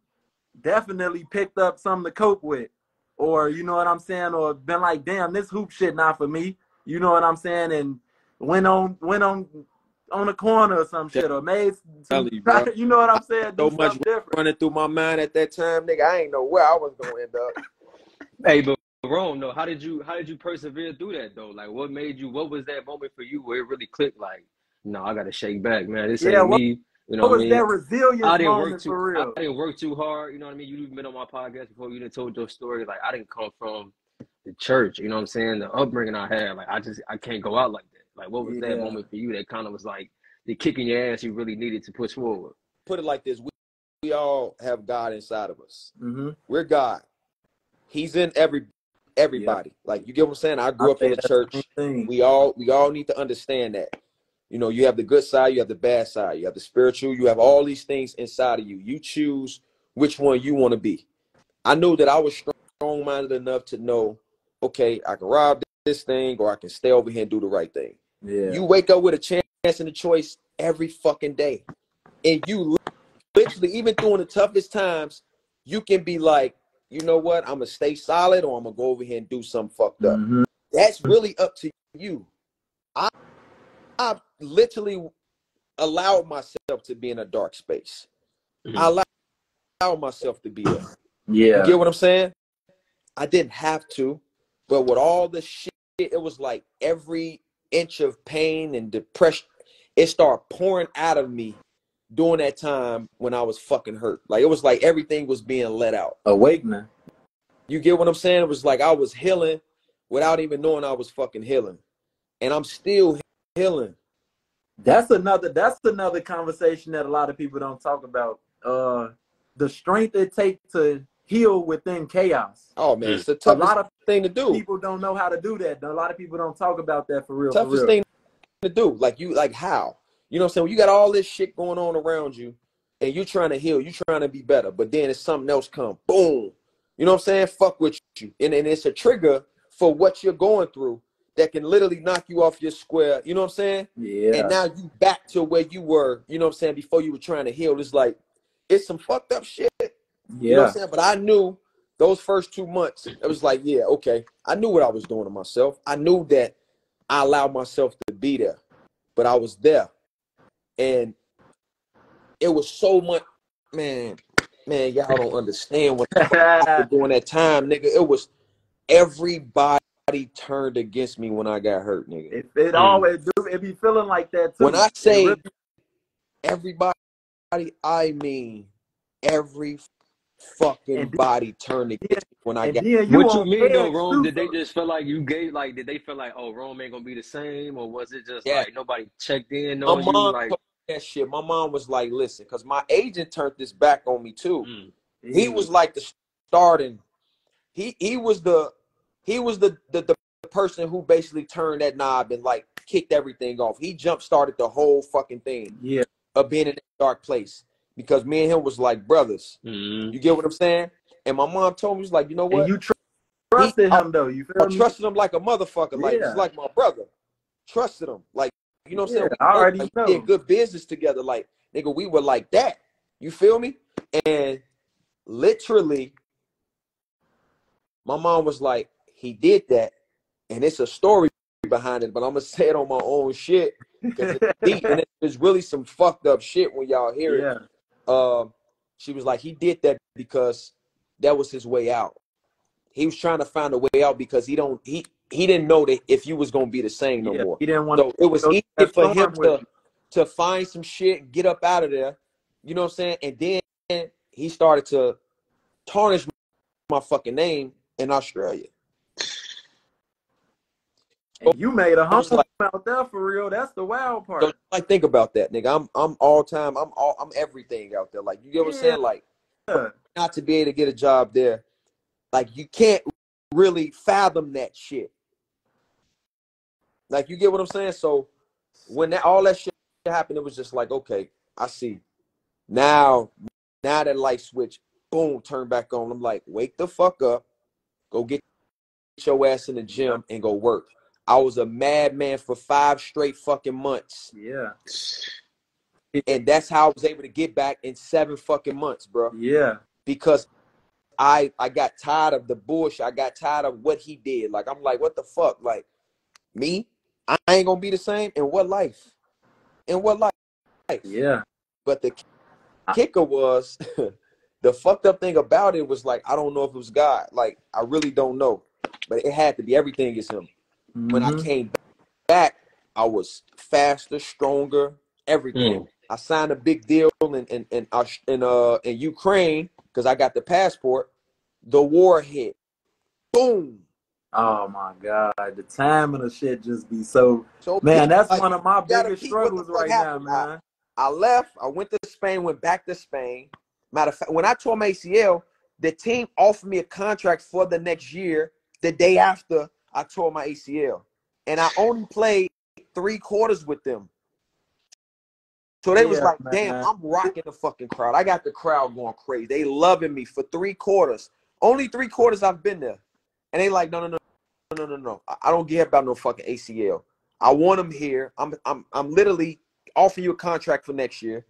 definitely picked up something to cope with, or you know what I'm saying, or been like, damn, this hoop shit not for me. You know what I'm saying, and went on went on on the corner or some shit, or made some, you, you know what I'm saying, do So much different. running through my mind at that time, nigga, I ain't know where I was gonna end up. Hey, but Rome, though, how did you how did you persevere through that though? Like, what made you? What was that moment for you where it really clicked? Like, no, I got to shake back, man. This Yeah, ain't what- me. You know What what, was I that resilience I didn't work too. for real? I didn't work too hard. You know what I mean? You've been on my podcast before. You didn't told your story. Like, I didn't come from the church. You know what I'm saying? The upbringing I had. Like, I just I can't go out like that. Like, what was that moment for you that kind of was like the kick in your ass you really needed to push forward? Put it like this: we, we all have God inside of us. hmm We're God. He's in every everybody. Like you get what I'm saying? I grew up in the church. We all we all need to understand that. You know, you have the good side, you have the bad side, you have the spiritual, you have all these things inside of you. You choose which one you want to be. I knew that I was strong minded enough to know, okay, I can rob this thing or I can stay over here and do the right thing. Yeah. You wake up with a chance and a choice every fucking day. And you literally, even during the toughest times, you can be like, you know what, I'm gonna stay solid or I'm gonna go over here and do something fucked up. Mhm. That's really up to you. I I literally allowed myself to be in a dark space. Mhm. I allowed, allowed myself to be there. Yeah. You get what I'm saying? I didn't have to, but with all the shit, it was like every inch of pain and depression, it started pouring out of me during that time when I was fucking hurt. Like it was like everything was being let out. Awakening. You get what I'm saying? It was like I was healing without even knowing I was fucking healing. And I'm still healing. That's another that's another conversation that a lot of people don't talk about. Uh the strength it takes to heal within chaos. Oh man, Mm. it's the A lot of thing to do. people don't know how to do that. A lot of people don't talk about that for real. For toughest real. thing to do. Like you, like how? You know what I'm saying? When you got all this shit going on around you, and you're trying to heal, you're trying to be better, but then it's something else come, boom. You know what I'm saying? Fuck with you, and and it's a trigger for what you're going through that can literally knock you off your square. You know what I'm saying? Yeah. And now you back to where you were. You know what I'm saying? Before you were trying to heal, it's like it's some fucked up shit. You know what yeah. I'm saying? But I knew those first two months, it was like, yeah, okay. I knew what I was doing to myself. I knew that I allowed myself to be there, but I was there. And it was so much, man, man, y'all don't understand what during that time, nigga. It was everybody turned against me when I got hurt, nigga. it, it Mm. always do it be feeling like that too. When I say really- everybody, I mean every fucking And then- body turned against me when I and got then you what you mean though, edge, Rome? too, Did they just feel like you gave like did they feel like oh Rome ain't gonna be the same or was it just Yeah. like nobody checked in My on you mom like that shit. My mom was like, listen, because my agent turned this back on me too. mm, He was like the starting. He he was the he was the the, the person who basically turned that knob and like kicked everything off. He jump started the whole fucking thing yeah. of being in that dark place because me and him was like brothers. mm, You get what I'm saying? And my mom told me, she's like, you know what? And you tr- trusted He- him though. You feel I me? trusted him like a motherfucker. Like Yeah. he's like my brother. Trusted him. Like you know what I'm saying? Yeah, I already like, know. We did good business together. Like nigga, we were like that. You feel me? And literally, my mom was like, he did that, and it's a story behind it. But I'm gonna say it on my own shit because it's deep and it's really some fucked up shit when y'all hear it um, she was like, he did that because that was his way out. He was trying to find a way out because he don't he he didn't know that if you was gonna be the same no yeah. more. He didn't want So it was easy for him to to find some shit, get up out of there. You know what I'm saying? And then he started to tarnish my fucking name in Australia. And you made a home like- out there for real. That's the wild part. So like think about that, nigga. I'm I'm all time. I'm all I'm everything out there. Like you get what I'm saying? Like Yeah. not to be able to get a job there, like you can't really fathom that shit. Like you get what I'm saying? So when that all that shit happened, it was just like, okay, I see. Now, now that light switch, boom, turn back on. I'm like, wake the fuck up, go get your ass in the gym and go work. I was a madman for five straight fucking months. Yeah. And that's how I was able to get back in seven fucking months, bro. Yeah. because I I got tired of the bullshit. I got tired of what he did. Like I'm like, what the fuck? Like me, I ain't gonna be the same. In what life? In what life? Yeah. But the kicker was the fucked up thing about it was like I don't know if it was God. Like I really don't know. But it had to be. Everything is him. When I Mhm. came back, I was faster, stronger, everything. Mm. I signed a big deal in in in, in uh in Ukraine because I got the passport. The war hit. Boom. Oh my God. The timing of shit just be so So man, that's like, one of my biggest peep what the struggles right now, happened. man. I left. I went to Spain. Went back to Spain. Matter of fact, when I tore my ACL, the team offered me a contract for the next year. The day after I tore my ACL, and I only played three quarters with them. So they was Yeah, like, man. "Damn, I'm rocking the fucking crowd. I got the crowd going crazy. They loving me for three quarters. Only three quarters I've been there, and they like, no, no, no, no, no, no. I I don't care about no fucking ACL. I want them here. I'm, I'm, I'm literally offering you a contract for next year.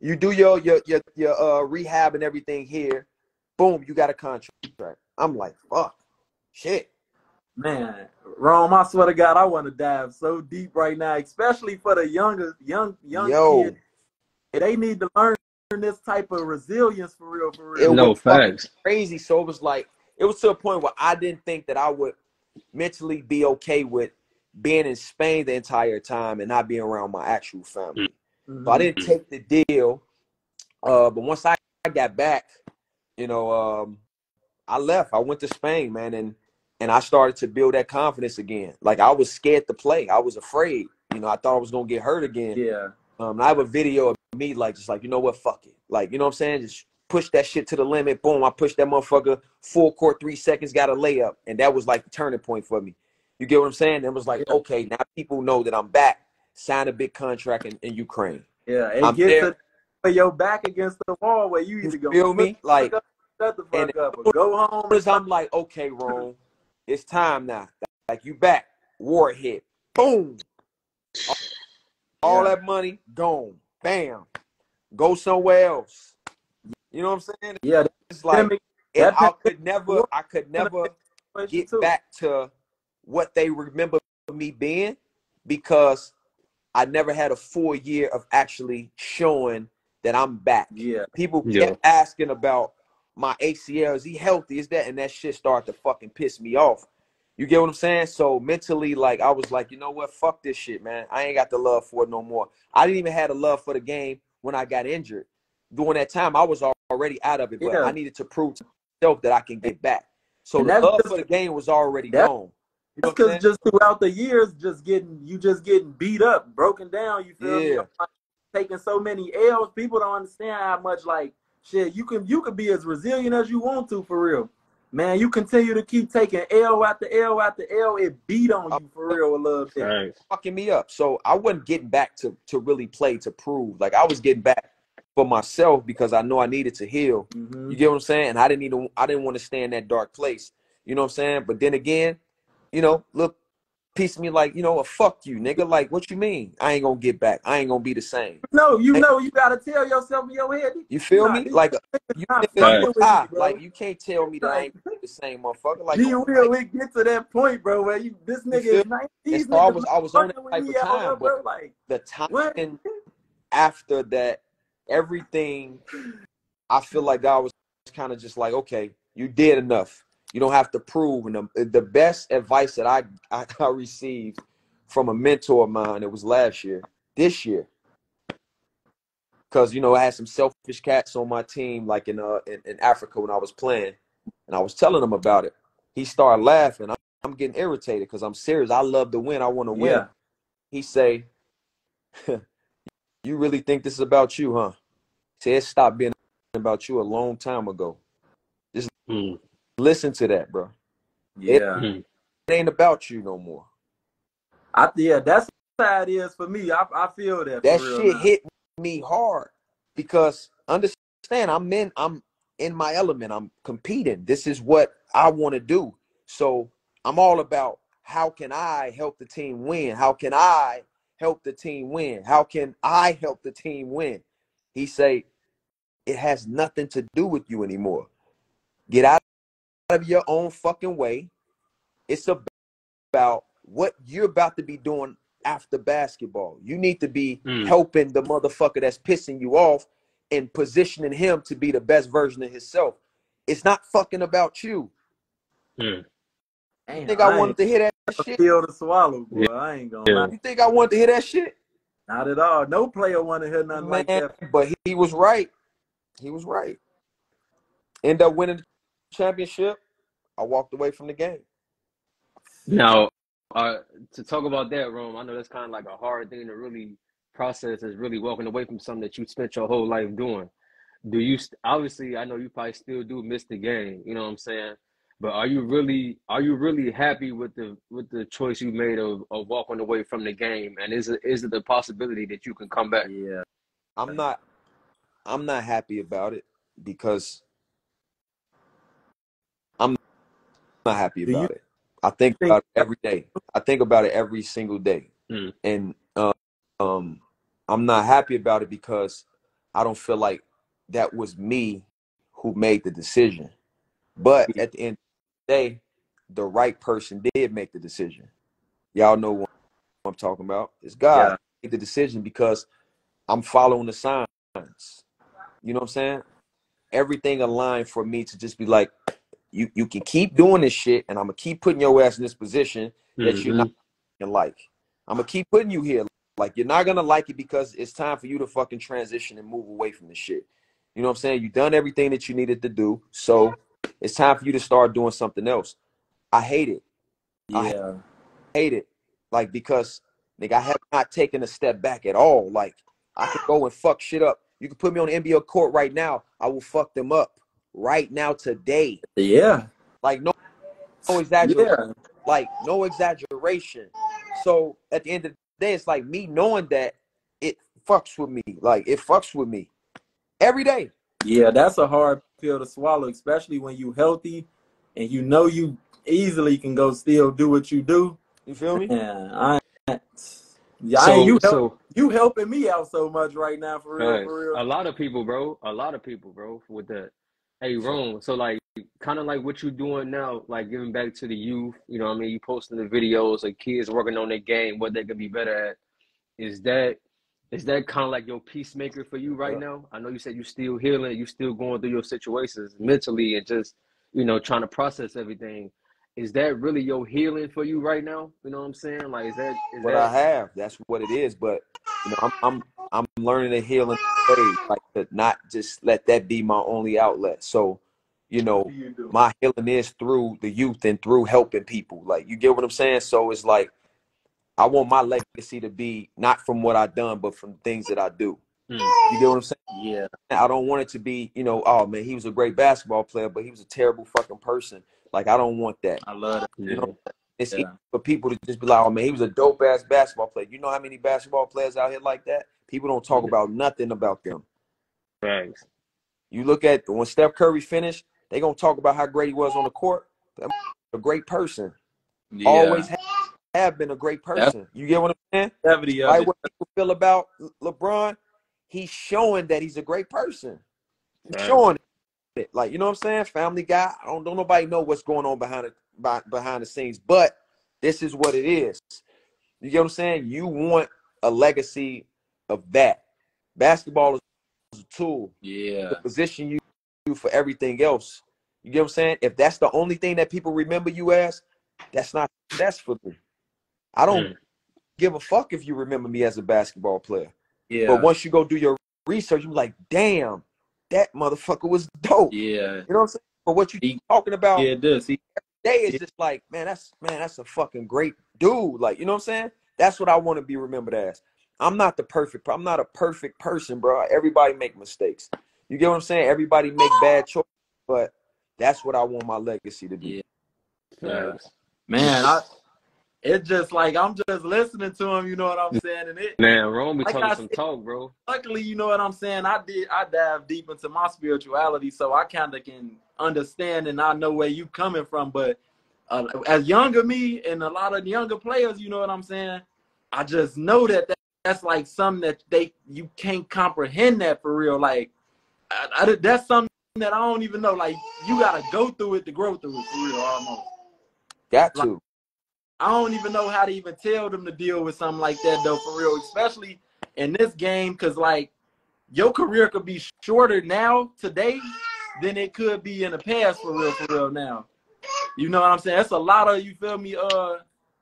You do your your your your uh, rehab and everything here. Boom, you got a contract. I'm like, fuck, shit. Man, Rome, I swear to God, I want to dive so deep right now, especially for the younger, young, young Yo, kids. They need to learn this type of resilience for real, for it real. No was facts. crazy. So it was like, it was to a point where I didn't think that I would mentally be okay with being in Spain the entire time and not being around my actual family. So I didn't take the deal. Uh, but once I got back, you know, um, I left. I went to Spain, man, and and I started to build that confidence again. Like I was scared to play. I was afraid. You know, I thought I was gonna get hurt again. Yeah. Um, and I have a video of me like just like you know what, fuck it. Like you know what I'm saying? Just push that shit to the limit. Boom! I pushed that motherfucker full court, three seconds, got a layup, and that was like the turning point for me. You get what I'm saying? It was like, Yeah. okay, now people know that I'm back. Sign a big contract in, in Ukraine. Yeah. It I'm gets to where your back against the wall where you either go feel me? Like- shut the fuck and- up or go home. As I'm like, okay, Rome, it's time now. Like you back. War hit. Boom. All Yeah. that money gone. Bam. Go somewhere else. You know what I'm saying? Yeah, It's like and I could never, I could never get back to what they remember me being because I never had a full year of actually showing that I'm back. Yeah. People Yeah. kept asking about my ACL. Is he healthy? Is that? And that shit started to fucking piss me off. You get what I'm saying? So mentally, like I was like, you know what? Fuck this shit, man. I ain't got the love for it no more. I didn't even have the love for the game when I got injured. During that time, I was already out of it, but Yeah. I needed to prove to myself that I can get back. So And the love just- for the game was already gone. You know because just throughout the years, just getting you just getting beat up, broken down. You feel me? Yeah. Like, taking so many L's, people don't understand how much like shit you can you can be as resilient as you want to for real. Man, you continue to keep taking L after L after L, it beat on you for real a little bit. Right. fucking me up. So I wasn't getting back to to really play to prove. Like I was getting back for myself because I know I needed to heal. Mhm. You get what I'm saying? And I didn't even I didn't want to stay in that dark place. You know what I'm saying? But then again, you know, look, piece of me like, you know what, fuck you, nigga. Like, what you mean? I ain't gonna get back. I ain't gonna be the same. No, you know you gotta tell yourself in your head. You feel Nah, me? Like uh, you not if fucking you with you, ah, bro. like you can't tell me that I ain't the same motherfucker. Like, Be like, real, it get to that point, bro, where you this nigga feel is nice. These so I was- I was on fucking that type of out here, time, bro. Like the time what? after that, everything I feel like God was kind of just like, okay, you did enough. You don't have to prove. And the, the best advice that I, I I received from a mentor of mine, it was last year, this year, because you know I had some selfish cats on my team, like in uh in, in Africa when I was playing, and I was telling them about it. He started laughing. I'm, I'm getting irritated because I'm serious. I love to win. I want to win. Yeah. He say, "You really think this is about you, huh?" He said, "It stopped being about you a long time ago. Mm. Listen to that, bro. Yeah. Mhm. It ain't about you no more. I yeah, that's how it is for me. I, I feel that. That for real shit now. hit me hard because understand, I'm in, I'm in my element. I'm competing. This is what I want to do. So I'm all about how can I help the team win? How can I help the team win? How can I help the team win? He say, it has nothing to do with you anymore. Get out of your own fucking way. It's about what you're about to be doing after basketball. You need to be Mm. helping the motherfucker that's pissing you off and positioning him to be the best version of himself. It's not fucking about you. Mm. Damn, You think I wanted to hear that got a shit? pill to swallow, boy. Yeah. I ain't gonna Yeah. lie. You think I wanted to hear that shit? Not at all. No player want to hear nothing Man, like that. but he, he was right. He was right. End up winning the championship. I walked away from the game. Now, uh, to talk about that, Rome, I know that's kind of like a hard thing to really process. Is really walking away from something that you spent your whole life doing. Do you st- obviously? I know you probably still do miss the game. You know what I'm saying? But are you really are you really happy with the with the choice you made of, of walking away from the game? And is it is it the possibility that you can come back? Yeah. I'm not I'm not happy about it because I'm not happy Do you about it. I think think about it every day. I think about it every single day. Mm. And uh, um I'm not happy about it because I don't feel like that was me who made the decision. But at the end of the day, the right person did make the decision. Y'all know what I'm talking about. It's God Yeah. made the decision because I'm following the signs. You know what I'm saying? Everything aligned for me to just be like, you you can keep doing this shit, and I'm gonna keep putting your ass in this position that you're mm-hmm. not gonna like. I'm gonna keep putting you here. Like you're not gonna like it because it's time for you to fucking transition and move away from the shit. You know what I'm saying? You've done everything that you needed to do, so it's time for you to start doing something else. I hate it. I Yeah. hate it. Like because nigga, I have not taken a step back at all. Like I could go and fuck shit up. You can put me on the NBA court right now. I will fuck them up right now today. Yeah. Like no, no exaggeration. Yeah. Like no exaggeration. So at the end of the day, it's like me knowing that it fucks with me. Like it fucks with me every day. Yeah, that's a hard pill to swallow, especially when you healthy and you know you easily can go still do what you do. You feel me? Yeah, I yeah, So you help, so you helping me out so much right now for real, Facts. for A lot of people, bro. A lot of people, bro, with that. Hey, Rome. So like, kind of like what you're doing now, like giving back to the youth. You know, what I mean, you posting the videos of kids working on their game, what they could be better at. Is that is that kind of like your peacemaker for you right now? I know you said you're still healing, you're still going through your situations mentally, and just you know trying to process everything. Is that really your healing for you right now? You know what I'm saying? Like, is that is What I have, that's what it is. But you know, I'm I'm I'm learning to heal in ways, like to not just let that be my only outlet. So, you know, you my healing is through the youth and through helping people. Like you get what I'm saying? So it's like I want my legacy to be not from what I've done, but from things that I do. Mm. You get what I'm saying? Yeah, I don't want it to be, you know, oh man, he was a great basketball player, but he was a terrible fucking person. Like I don't want that. I love that. You Yeah. know, it's Yeah. easy for people to just be like, oh man, he was a dope ass basketball player. You know how many basketball players out here like that? People don't talk Yeah. about nothing about them. Facts. You look at when Steph Curry finished, they gonna talk about how great he was on the court. A great person. Yeah, Always have, have been a great that's person. You get what I'm saying? of What people feel about LeBron, he's showing that he's a great person. He's showing it. Like, you know what I'm saying? Family guy. I don't, don't nobody know what's going on behind it by, behind the scenes, but this is what it is. You get what I'm saying? You want a legacy of that. Basketball is a tool Yeah, to position you you for everything else. You get what I'm saying? If that's the only thing that people remember you as, that's not that's for me. I don't Mm. give a fuck if you remember me as a basketball player. yeah, But once you go do your research, you're like, damn, that motherfucker was dope. yeah. You know what I'm saying? But what you He talking about did this. He, today is just like, man, that's man, that's a fucking great dude. Like, you know what I'm saying? That's what I want to be remembered as. I'm not the perfect. I'm not a perfect person, bro. Everybody make mistakes. You get what I'm saying? Everybody make bad choices, but that's what I want my legacy to be. yeah, yeah. Facts. Man, I it's just like I'm just listening to him. You know what I'm saying? And it Man, Rome be like talking I some said, talk, bro. luckily, you know what I'm saying. I did. I dive deep into my spirituality, so I kind of can understand and I know where you coming from. But uh, as younger me and a lot of younger players, you know what I'm saying. I just know that, that that's like something that they you can't comprehend that for real. Like I, I, that's something that I don't even know. Like you gotta go through it to grow through it for real, almost. Got Like to. I don't even know how to even tell them to deal with something like that though, for real, especially in this game, because like your career could be shorter now today than it could be in the past for real, for real now. You know what I'm saying? That's a lot of you feel me, uh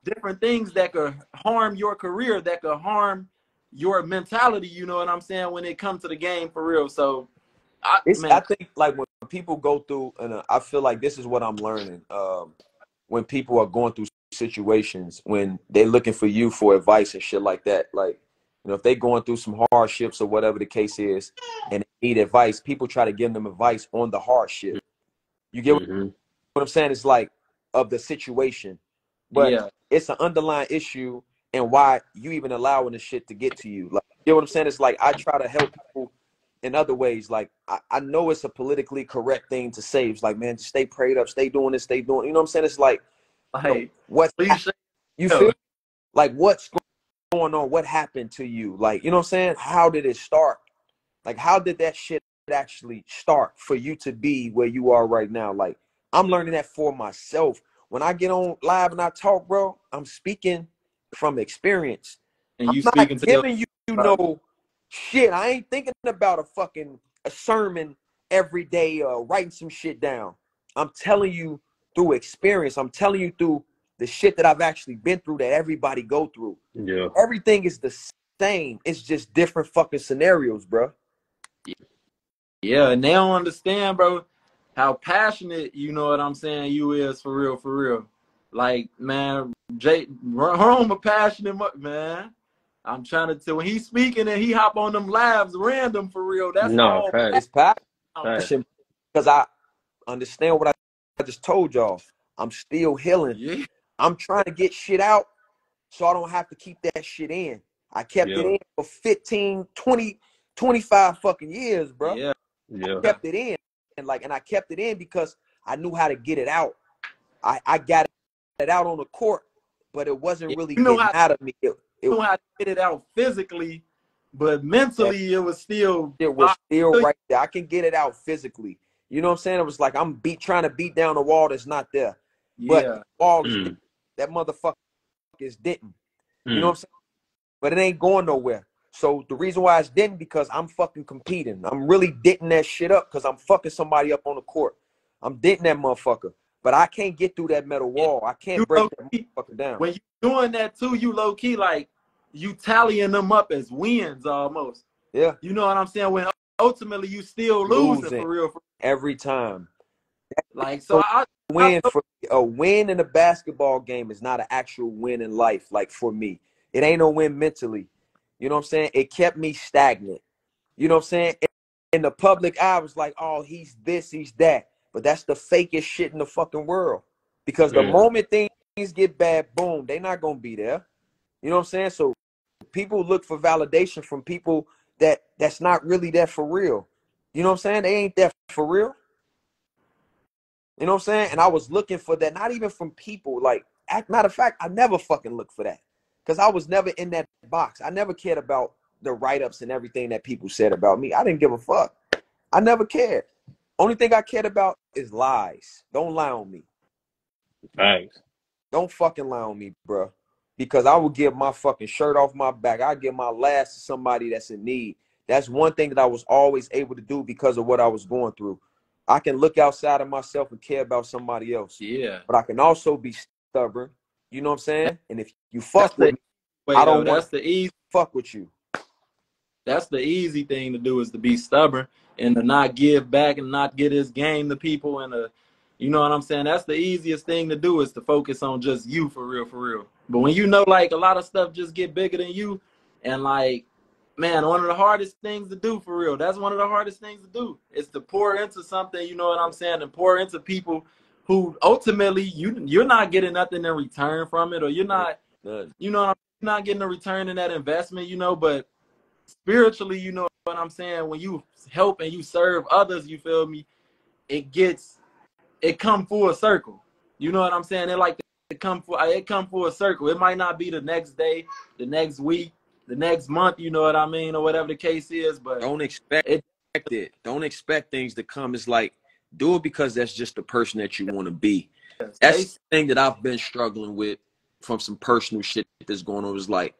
different things that could harm your career, that could harm your mentality, you know what I'm saying, when it comes to the game for real. So I I think like when people go through, and uh, I feel like this is what I'm learning. Um, when people are going through situations, when they're looking for you for advice and shit like that, like you know, if they're going through some hardships or whatever the case is, and they need advice, people try to give them advice on the hardship. You get what, hmm what I'm saying? It's like of the situation, but yeah, it's an underlying issue and why you even allowing the shit to get to you. Like, you know what I'm saying? It's like I try to help people in other ways. Like I, I know it's a politically correct thing to say. It's like, man, just stay prayed up, stay doing this, stay doing. You know what I'm saying? It's like like what please say you feel like what's going on? What happened to you? Like you know what I'm saying? How did it start? Like how did that shit actually start for you to be where you are right now? Like I'm learning that for myself. When I get on live and I talk, bro, I'm speaking from experience. and I'm you not speaking to your giving you, you know, shit. I ain't thinking about a fucking a sermon every day, or writing some shit down. I'm telling you through experience. I'm telling you through the shit that I've actually been through that everybody go through. Yeah. Everything is the same. It's just different fucking scenarios, bro. Yeah, and they don't understand, bro, how passionate you know what I'm saying you is for real, for real. Like man, Jay Rome a passionate man. I'm trying to tell when he's speaking and he hop on them lives random for real. That's No, all. facts. It's passion Facts. because I understand what I, I just told y'all. I'm still healing. Yeah. I'm trying to get shit out so I don't have to keep that shit in. I kept it in for 15, 20, 25 fucking years, bro. Yeah. Yeah. I kept it in and like and I kept it in because I knew how to get it out. I I got it out on the court, but it wasn't Yeah, really you know getting how- out of me. It, it, know how to get it out physically, but mentally it was still it was still right there. I can get it out physically. You know what I'm saying? It was like I'm beat trying to beat down a wall that's not there. But yeah. the wall Mm. that motherfucker is denting. You Mm. know what I'm saying? But it ain't going nowhere. So the reason why it's denting because I'm fucking competing. I'm really denting that shit up because I'm fucking somebody up on the court. I'm denting that motherfucker. But I can't get through that metal wall. I can't You break that key, motherfucker down. when you're doing that too, you low key like you tallying them up as wins almost. Yeah, You know what I'm saying? When ultimately you still losing, Losing. for real. For, every time. like so, I Win for a win in a basketball game is not an actual win in life. Like for me, it ain't no win mentally. You know what I'm saying? It kept me stagnant. You know what I'm saying? In the public eye, I was like, oh, he's this, he's that. But that's the fakest shit in the fucking world. Because the Mm. moment things get bad, boom, they not gonna be there. You know what I'm saying? So people look for validation from people that that's not really there for real. You know what I'm saying? They ain't there for real. You know what I'm saying? And I was looking for that, not even from people. Like, act, matter of fact, I never fucking looked for that because I was never in that box. I never cared about the write ups and everything that people said about me. I didn't give a fuck. I never cared. Only thing I cared about is lies. Don't lie on me. Thanks. Don't fucking lie on me, bro. Because I will give my fucking shirt off my back. I give my last to somebody that's in need. That's one thing that I was always able to do because of what I was going through. I can look outside of myself and care about somebody else. yeah. But I can also be stubborn. You know what I'm saying? And if you fuck That's with the me, way. I don't want- That's the easy. fuck with you. That's the easy thing to do is to be stubborn and to not give back and not get his game to people and to, you know what I'm saying? That's the easiest thing to do is to focus on just you for real, for real. But when you know like a lot of stuff just get bigger than you, and like, man, one of the hardest things to do for real. That's one of the hardest things to do is to pour into something. You know what I'm saying? And pour into people who ultimately you you're not getting nothing in return from it, or you're not you know, I'm not getting a return in that investment, you know, but spiritually, you know what I'm saying? When you help and you serve others, you feel me? It gets, it come full circle. You know what I'm saying? It like it come for it come full circle. It might not be the next day, the next week, the next month. You know what I mean, or whatever the case is. But Don't expect It- it. Don't expect things to come. It's like do it because that's just the person that you want to be. That's the thing that I've been struggling with from some personal shit that's going on. Is like,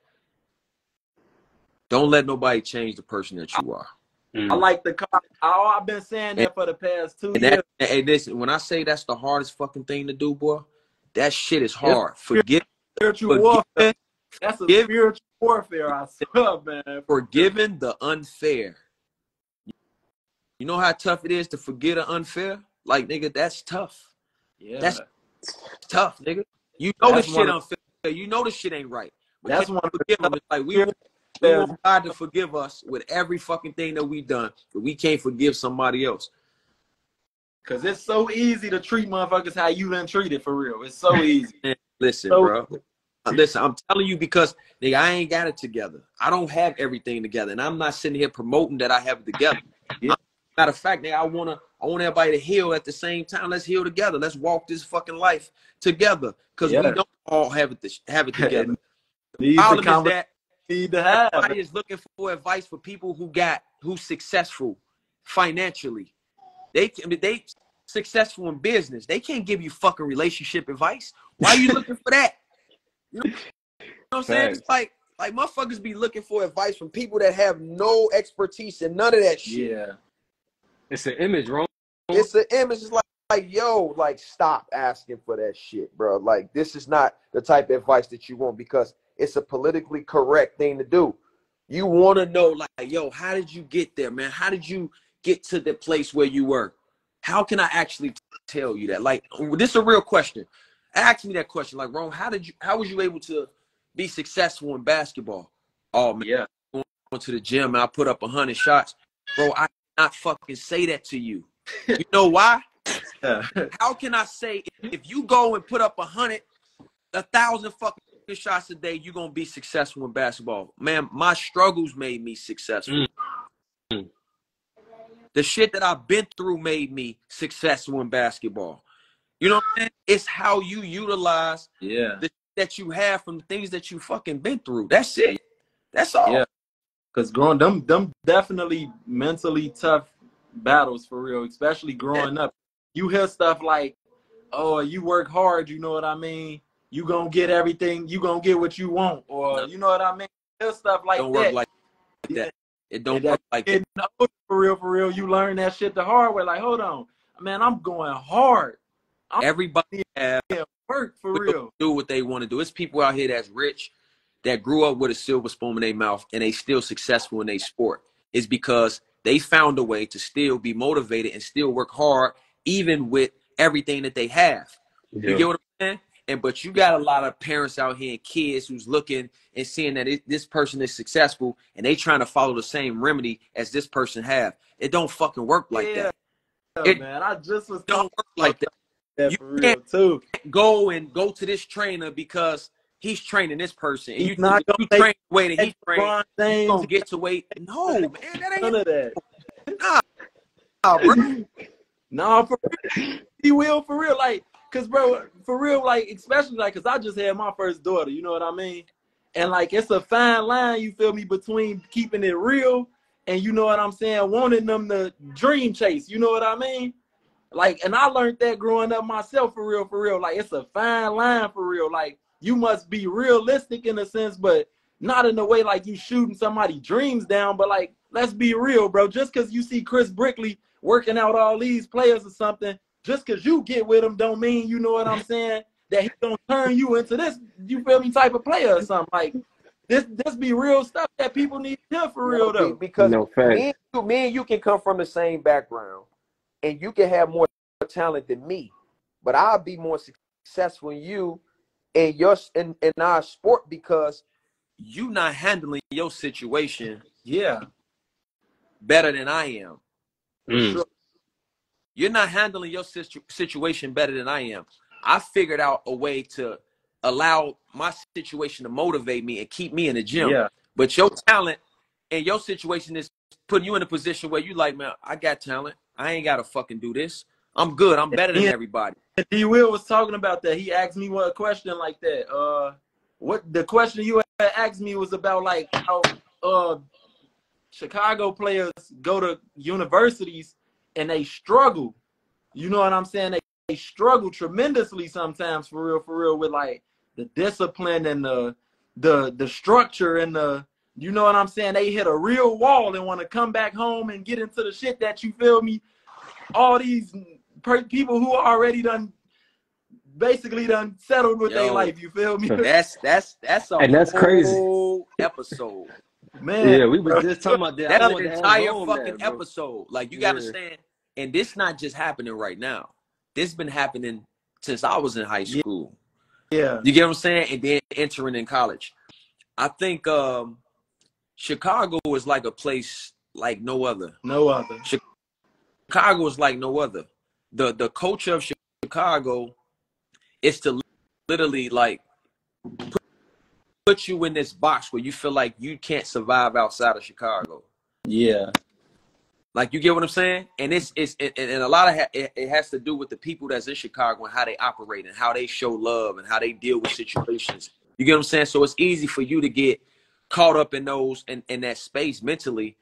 don't let nobody change the person that you are. Mm. I like the car. I, I've been saying that for the past two And years. that, hey, listen, when I say that's the hardest fucking thing to do, boy, that shit is hard. Forget, Spiritual forgive- warfare. That's a Give- spiritual warfare. I swear, man. forgiving the unfair. You know how tough it is to forget an unfair? Like, nigga, that's tough. Yeah. That's tough, nigga. You know That's this shit of- unfair. You know this shit ain't right. But That's one you of the forgive them. It's like we we want God to forgive us with every fucking thing that we done, but we can't forgive somebody else. Cause it's so easy to treat motherfuckers how you been treated for real. It's so easy. Listen, So- bro. Uh, Listen, I'm telling you because nigga, I ain't got it together. I don't have everything together, and I'm not sitting here promoting that I have it together. Yeah. Matter of fact, nigga, I wanna, I want everybody to heal at the same time. Let's heal together. Let's walk this fucking life together, because Yeah. we don't all have it, to, have it together. The Problem is that need to have. everybody is looking for advice for people who got who's successful financially. They can they successful in business. They can't give you fucking relationship advice. Why are you looking for that? You know, you know what I'm saying? It's like like motherfuckers be looking for advice from people that have no expertise and none of that shit. Yeah. It's an image, wrong? It's an image. It's like, like, yo, like, stop asking for that shit, bro. Like, this is not the type of advice that you want because it's a politically correct thing to do. You want to know, like, yo, how did you get there, man? How did you get to the place where you were? How can I actually tell you that? Like, this is a real question. Ask me that question, like, Rome, how did you? How was you able to be successful in basketball? Oh man, Yeah. went to the gym and I put up a hundred shots, bro. I cannot fucking say that to you. You know why? How can I say if, if you go and put up a hundred, a thousand fucking shots a day, you're gonna be successful in basketball? Man, my struggles made me successful. Mm. The shit that I've been through made me successful in basketball. You know what I'm saying? It's how you utilize Yeah. the that you have from the things that you fucking been through. That's it. That's all. Yeah. Cause growing them them definitely mentally tough battles for real, especially growing up. You hear stuff like, "Oh, you work hard," you know what I mean? You gonna get everything. You gonna get what you want, or No. you know what I mean? You hear stuff like don't that. work like Yeah. that. It don't that work like that. getting older, for real, for real. You learn that shit the hard way. Like, hold on, man, I'm going hard. Everybody have Work for real. do what they want to do. It's people out here that's rich, that grew up with a silver spoon in their mouth, and they still successful in their sport. Is because they found a way to still be motivated and still work hard, even with everything that they have. You get what I'm saying? And but you got a lot of parents out here and kids who's looking and seeing that it, this person is successful, and they trying to follow the same remedy as this person have. It don't fucking work like yeah, that. It man. I just was don't work like that. That You for real too. Go and go to this trainer because he's training this person, and He's you, not you make train the way that he trained. You gonna get to weight? No, man, that ain't none of that. nah, bro. No, for real. He will for real. Like, cause bro, for real, like, especially like, cause I just had my first daughter, you know what I mean? And like, it's a fine line, you feel me, between keeping it real and you know what I'm saying, wanting them to dream chase, you know what I mean? Like, and I learned that growing up myself for real, for real. Like, it's a fine line for real. Like, you must be realistic in a sense, but not in a way like you shooting somebody dreams down, but like, let's be real, bro. Just because you see Chris Brickley working out all these players or something, just because you get with him don't mean, you know what I'm saying, that he gonna turn you into this, you feel me, type of player or something. Like, this this be real stuff that people need to hear for real, Be- though. Because No me and, you, me and you can come from the same background, and you can have more talent than me, but I'll be more successful than you in your in, in our sport because You not handling your situation Yeah. better than I am. Mm. You're not handling your situ- situation better than I am. I figured out a way to allow my situation to motivate me and keep me in the gym. Yeah. But your talent and your situation is putting you in a position where you like, man, I got talent. I ain't gotta fucking do this. I'm good. I'm better than everybody. D Will was talking about that. He asked me what a question like that. Uh, what the question you had asked me was about like how uh Chicago players go to universities and they struggle. You know what I'm saying? They, they struggle tremendously sometimes for real, for real with like the discipline and the the the structure and the you know what I'm saying? They hit a real wall and want to come back home and get into the shit that you feel me. All these per- people who are already done basically done settled with their life. You feel me, That's that's that's a And that's crazy. whole episode. man? Yeah, we were just talking about that. I That's an wanted to add entire fucking that, episode. Like you gotta Yeah. understand, and this not just happening right now. This been happening since I was in high Yeah. school. Yeah, You get what I'm saying? And then entering in college. I think um Chicago is like a place like no other. no other. Chicago is like no other. The the culture of Chicago is to literally like put, put you in this box where you feel like you can't survive outside of Chicago. Yeah, Like you get what I'm saying? And it's it's and, and a lot of ha- it, it has to do with the people that's in Chicago and how they operate and how they show love and how they deal with situations. You get what I'm saying? So it's easy for you to get caught up in those in, in that space mentally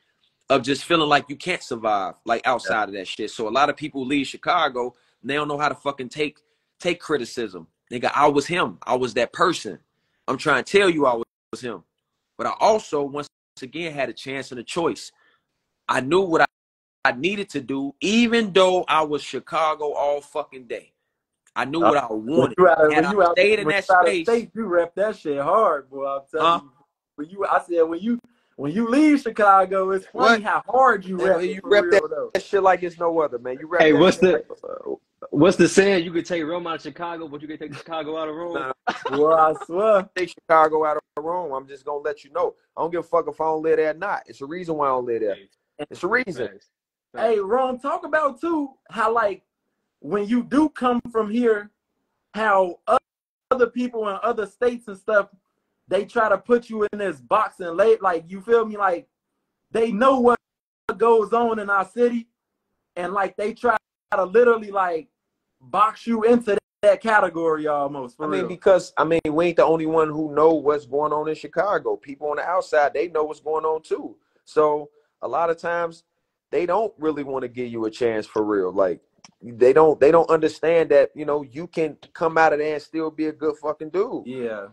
of just feeling like you can't survive like outside of that shit. So a lot of people leave Chicago and they don't know how to fucking take take criticism. Nigga, I was him. I was that person. I'm trying to tell you I was him. But I also once again had a chance and a choice. I knew what I I needed to do, even though I was Chicago all fucking day. I knew uh, what I when wanted. you out, when you I out, stayed in that space- state, you rep that shit hard, boy. I'm telling you. When you, I said when you when you leave Chicago, it's funny What? how hard you Man, rep. you for rep real, though. that shit like it's no other, man. You rep Hey, what's the- like, uh, What's the saying? You could take Rome out of Chicago, but you can take Chicago out of Rome. Nah, Well, I swear. take Chicago out of Rome. I'm just gonna let you know. I don't give a fuck if I don't live there or not. It's a reason why I don't live there. It's a reason. Facts. Hey, Ron, talk about too how like when you do come from here, how other people in other states and stuff, they try to put you in this box and late. Like you feel me? Like they know what goes on in our city, and like they try to literally like box you into that category almost. I mean, real. because I mean, we ain't the only one who know what's going on in Chicago. People on the outside, they know what's going on too. So a lot of times, they don't really want to give you a chance for real. Like they don't, they don't understand that you know you can come out of there and still be a good fucking dude. yeah,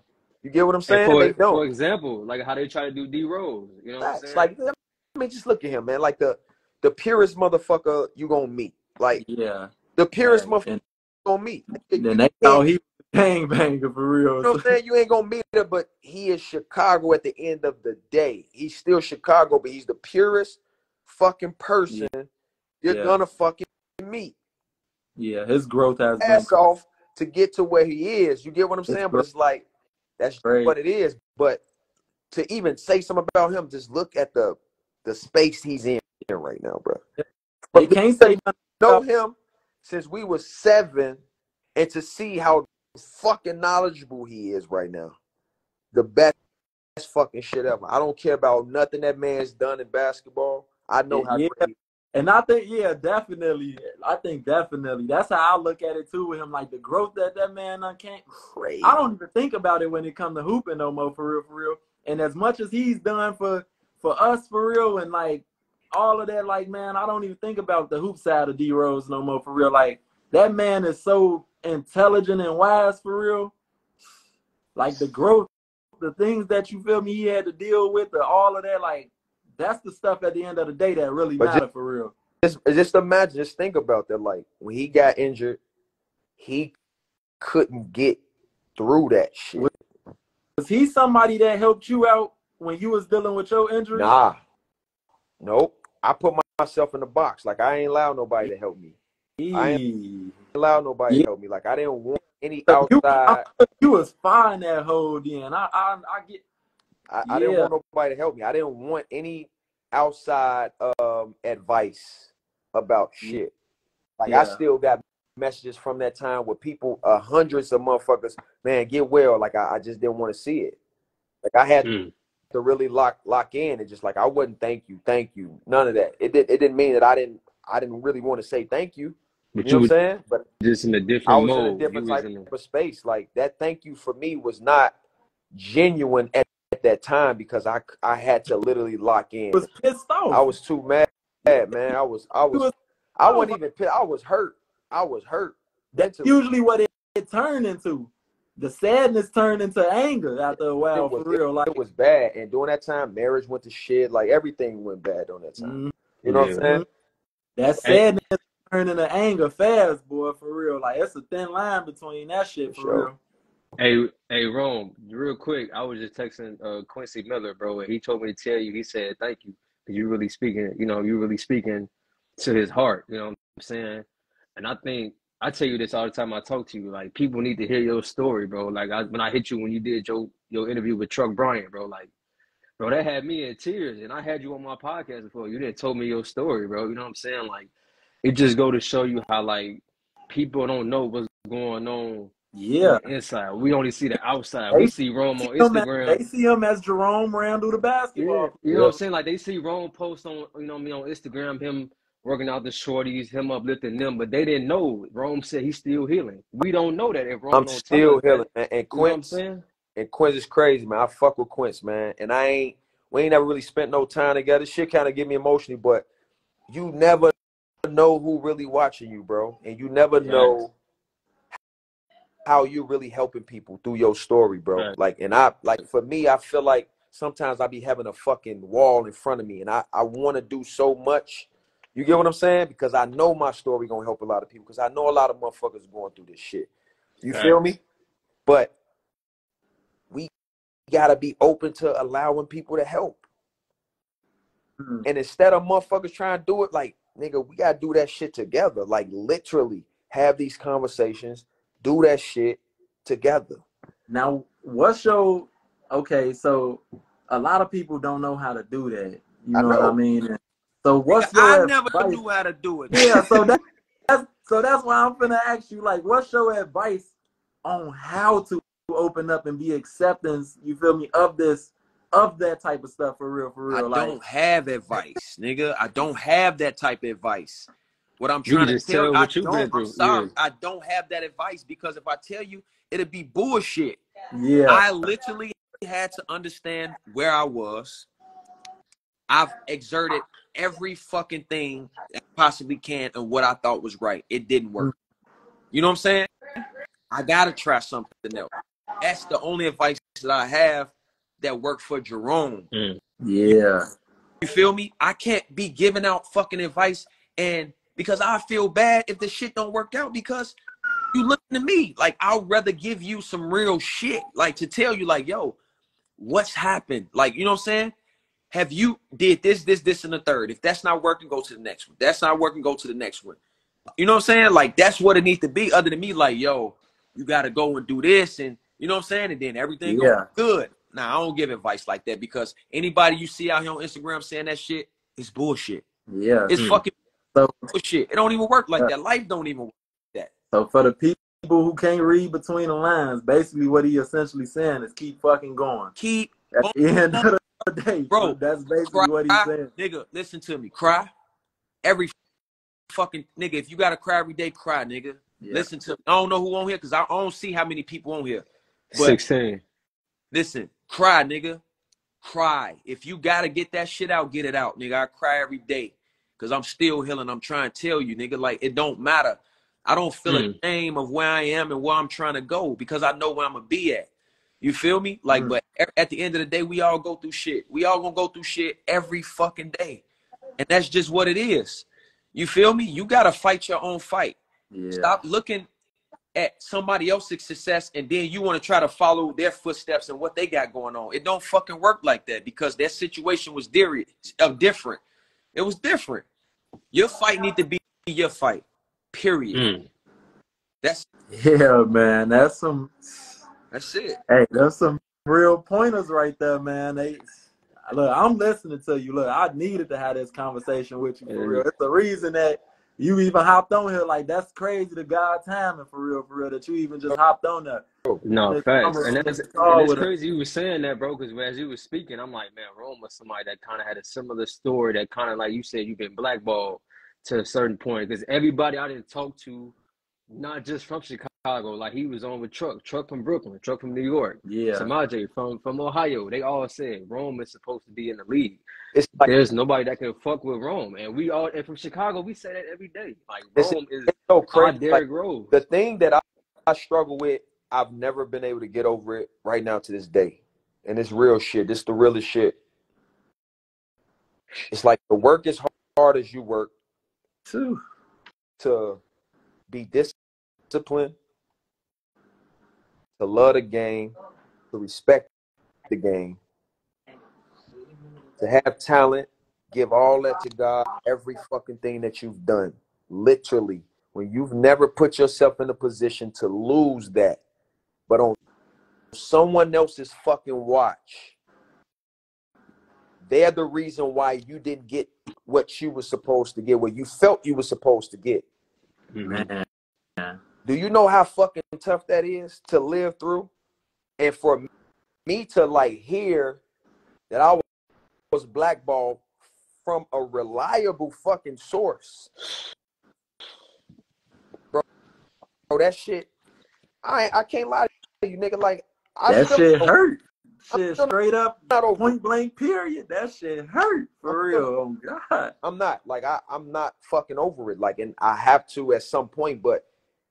You get what I'm saying? for, they don't. for example, like how they try to do D Rose. You know what I'm saying? Like, I mean, just look at him, man. Like the the purest motherfucker you gonna meet. Like yeah. the purest And, motherfucker and you gonna meet. Then they can't- he bang banger for real. You know what I'm saying? You ain't gonna meet him, but he is Chicago at the end of the day. He's still Chicago, but he's the purest fucking person you're Yeah. gonna fucking meet. yeah, his growth has been off to get to where he is. You get what I'm saying? But it's like that's Great. what it is. But to even say something about him, just look at the the space he's in right now, bro. But you can't say nothing know him since we were seven, and to see how fucking knowledgeable he is right now, the best fucking shit ever. I don't care about nothing that man's done in basketball. I know how Yeah. great. And I think, yeah, definitely. I think definitely. That's how I look at it too with him. Like the growth that that man done can't. Crazy. I don't even think about it when it comes to hooping no more, for real, for real. And as much as he's done for for us, for real, and like all of that, like man, I don't even think about the hoop side of D Rose no more, for real. Like that man is so intelligent and wise, for real. Like the growth, the things that you feel me he had to deal with, the, all of that, like that's the stuff at the end of the day that really But matter, for real. Just, just imagine, just think about that. Like when he got injured, he couldn't get through that shit. Was he somebody that helped you out when you was dealing with your injury? Nah, nope. I put my- myself in the box. Like I ain't allow nobody to help me. I Eee. allow nobody Yeah. to help me. Like I didn't want any So you, outside. I, you was fine that whole then. I, I, I get. I, I didn't want nobody to help me. I didn't want any outside um advice about shit. Like I still got messages from that time with people, uh, hundreds of motherfuckers, man, get well. Like I, I just didn't want to see it. Like I had Mm. to really lock lock in and just like I wouldn't thank you, thank you, none of that. It did it didn't mean that I didn't I didn't really want to say thank you. But You know what I'm saying? But just in a different I was mode. in a different type a, of space. Like that thank you for me was not genuine at, at that time because I I had to literally lock in. I was pissed off. I was too mad, man. I was I was was- I wasn't even pissed. I was hurt. I was hurt. That's mentally. usually what it, it turned into. The sadness turned into anger after a while, It was- for real. Like, It was bad. And during that time, marriage went to shit. Like everything went bad during that time. mhm. You know what I'm saying? that Hey. sadness turned into anger fast, boy, for real. Like, it's a thin line between that shit, For for sure. real. Hey, hey, Rome, real quick. I was just texting uh, Quincy Miller, bro, and he told me to tell you. He said, "Thank you, because you really speaking. You know, you really speaking to his heart. You know what I'm saying?" And I think I tell you this all the time. I talk to you, like people need to hear your story, bro. Like I, when I hit you when you did your your interview with Truck Bryant, bro. Like, bro, that had me in tears, and I had you on my podcast before. You didn't told me your story, bro. You know what I'm saying? Like, it just go to show you how like people don't know what's going on Yeah. inside. We only see the outside. We see Rome on him as- Instagram. they see him as Jerome Randle, the Yeah, basketball. you know what I'm saying? Like they see Rome post on, you know, mean on Instagram, him working out the shorties, him uplifting them, but they didn't know. Rome said he's still healing. We don't know that if Rome I'm don't still us that. healing. And, and You know Quince and Quince is crazy, man. I fuck with Quince, man. And I ain't we ain't never really spent no time together. Shit kind of get me emotionally, but you never know who really watching you, bro. And you never Facts. know how you really helping people through your story, bro. Facts. Like and I like for me, I feel like sometimes I be having a fucking wall in front of me and I, I wanna do so much. You get what I'm saying? Because I know my story gonna help a lot of people. Because I know a lot of motherfuckers going through this shit. You feel me? But we gotta be open to allowing people to help. Mhm. And instead of motherfuckers trying to do it like, nigga, we gotta do that shit together. Like literally. have these conversations, do that shit together. Now, what's your okay? So a lot of people don't know how to do that. You I know, what I mean? And so what's I your never advice? knew how to do it. Yeah, so that, that's so that's why I'm finna ask you, like, what's your advice on how to open up and be acceptance? You feel me of this, of that type of stuff for real, for I real. Like, don't have advice, nigga. I don't have that type of advice. What I'm trying to tell tell you, I you've don't. been I'm sorry. yeah. I don't have that advice because if I tell you, it'll be bullshit. yeah, I literally had to understand where I was. I've exerted every fucking thing that I possibly can and what I thought was right. It didn't work. You know what I'm saying? I gotta try something else. That's the only advice that I have that worked for Jerome. yeah, You feel me? I can't be giving out fucking advice and because I feel bad if the shit don't work out because you listen to me. Like I'd rather give you some real shit like to tell you like yo what's happened? Like you know what I'm saying? Have you did this this this and the third? If that's not working go to the next one. That's not working go to the next one. You know what I'm saying? Like that's what it needs to be other than me like yo you got to go and do this and you know what I'm saying? And then everything Yeah. goes good. Now I don't give advice like that because anybody you see out here on Instagram saying that shit is bullshit. Yeah. it's Mm. fucking So, oh, bullshit it don't even work like Yeah. that life don't even work like that. so for the people who can't read between the lines, basically what he essentially saying is keep fucking going. keep At the end of the day, Bro, that's basically what he's saying. nigga, listen to me. Cry. Every fucking nigga, if you gotta cry every day, cry, nigga. Yeah. Listen to me. I don't know who on here because I don't see how many people on here. But 16. listen, cry, nigga. Cry. If you gotta get that shit out, get it out, nigga. I cry every day. Cause I'm still healing. I'm trying to tell you, nigga, like it don't matter. I don't feel Mm. ashamed of where I am and where I'm trying to go because I know where I'm gonna be at. You feel me? Like, Mm. but at the end of the day, we all go through shit. We all gonna go through shit every fucking day. And that's just what it is. You feel me? You gotta fight your own fight. Yeah. Stop looking at somebody else's success and then you want to try to follow their footsteps and what they got going on. It don't fucking work like that because their situation was different. It was different. Your fight need to be your fight. Period. Mm. That's Yeah, man. That's some that's it. hey, that's some real pointers right there, man. They look, I'm listening to you. Look, I needed to have this conversation with you for Yeah. real. It's the reason that you even hopped on here. Like that's crazy to God timing for real, for real, that you even just hopped on there. No, facts. And that's, and it's a- crazy you were saying that, bro, because as you were speaking, I'm like, man, Rome was somebody that kind of had a similar story that kind of like you said, you've been blackballed to a certain point. Because everybody I didn't talk to, not just from Chicago, like he was on with Truck, Truck from Brooklyn, Truck from New York, Yeah. Samaje from, from Ohio. They all said Rome is supposed to be in the league. It's like There's nobody that can fuck with Rome. And we all, and from Chicago, we say that every day. Like, It's- Rome is it's so crazy. Like, Rose. the thing that I, I struggle with, I've never been able to get over it right now to this day. And it's real shit. This the realest shit. It's like the work as hard as you work Too. to be disciplined, to love the game, to respect the game, to have talent, give all that to God, every fucking thing that you've done. Literally, when you've never put yourself in a position to lose that, but on someone else's fucking watch, they're the reason why you didn't get what you were supposed to get, what you felt you were supposed to get. Man. Do you know how fucking tough that is to live through? And for me to like hear that I was blackballed from a reliable fucking source. Bro, bro that shit, I I can't lie you, nigga. Like I That shit hurt. Shit straight up not over. point blank period. That shit hurt for I'm real. Oh God. I'm not like I, I'm not fucking over it. Like, and I have to at some point, but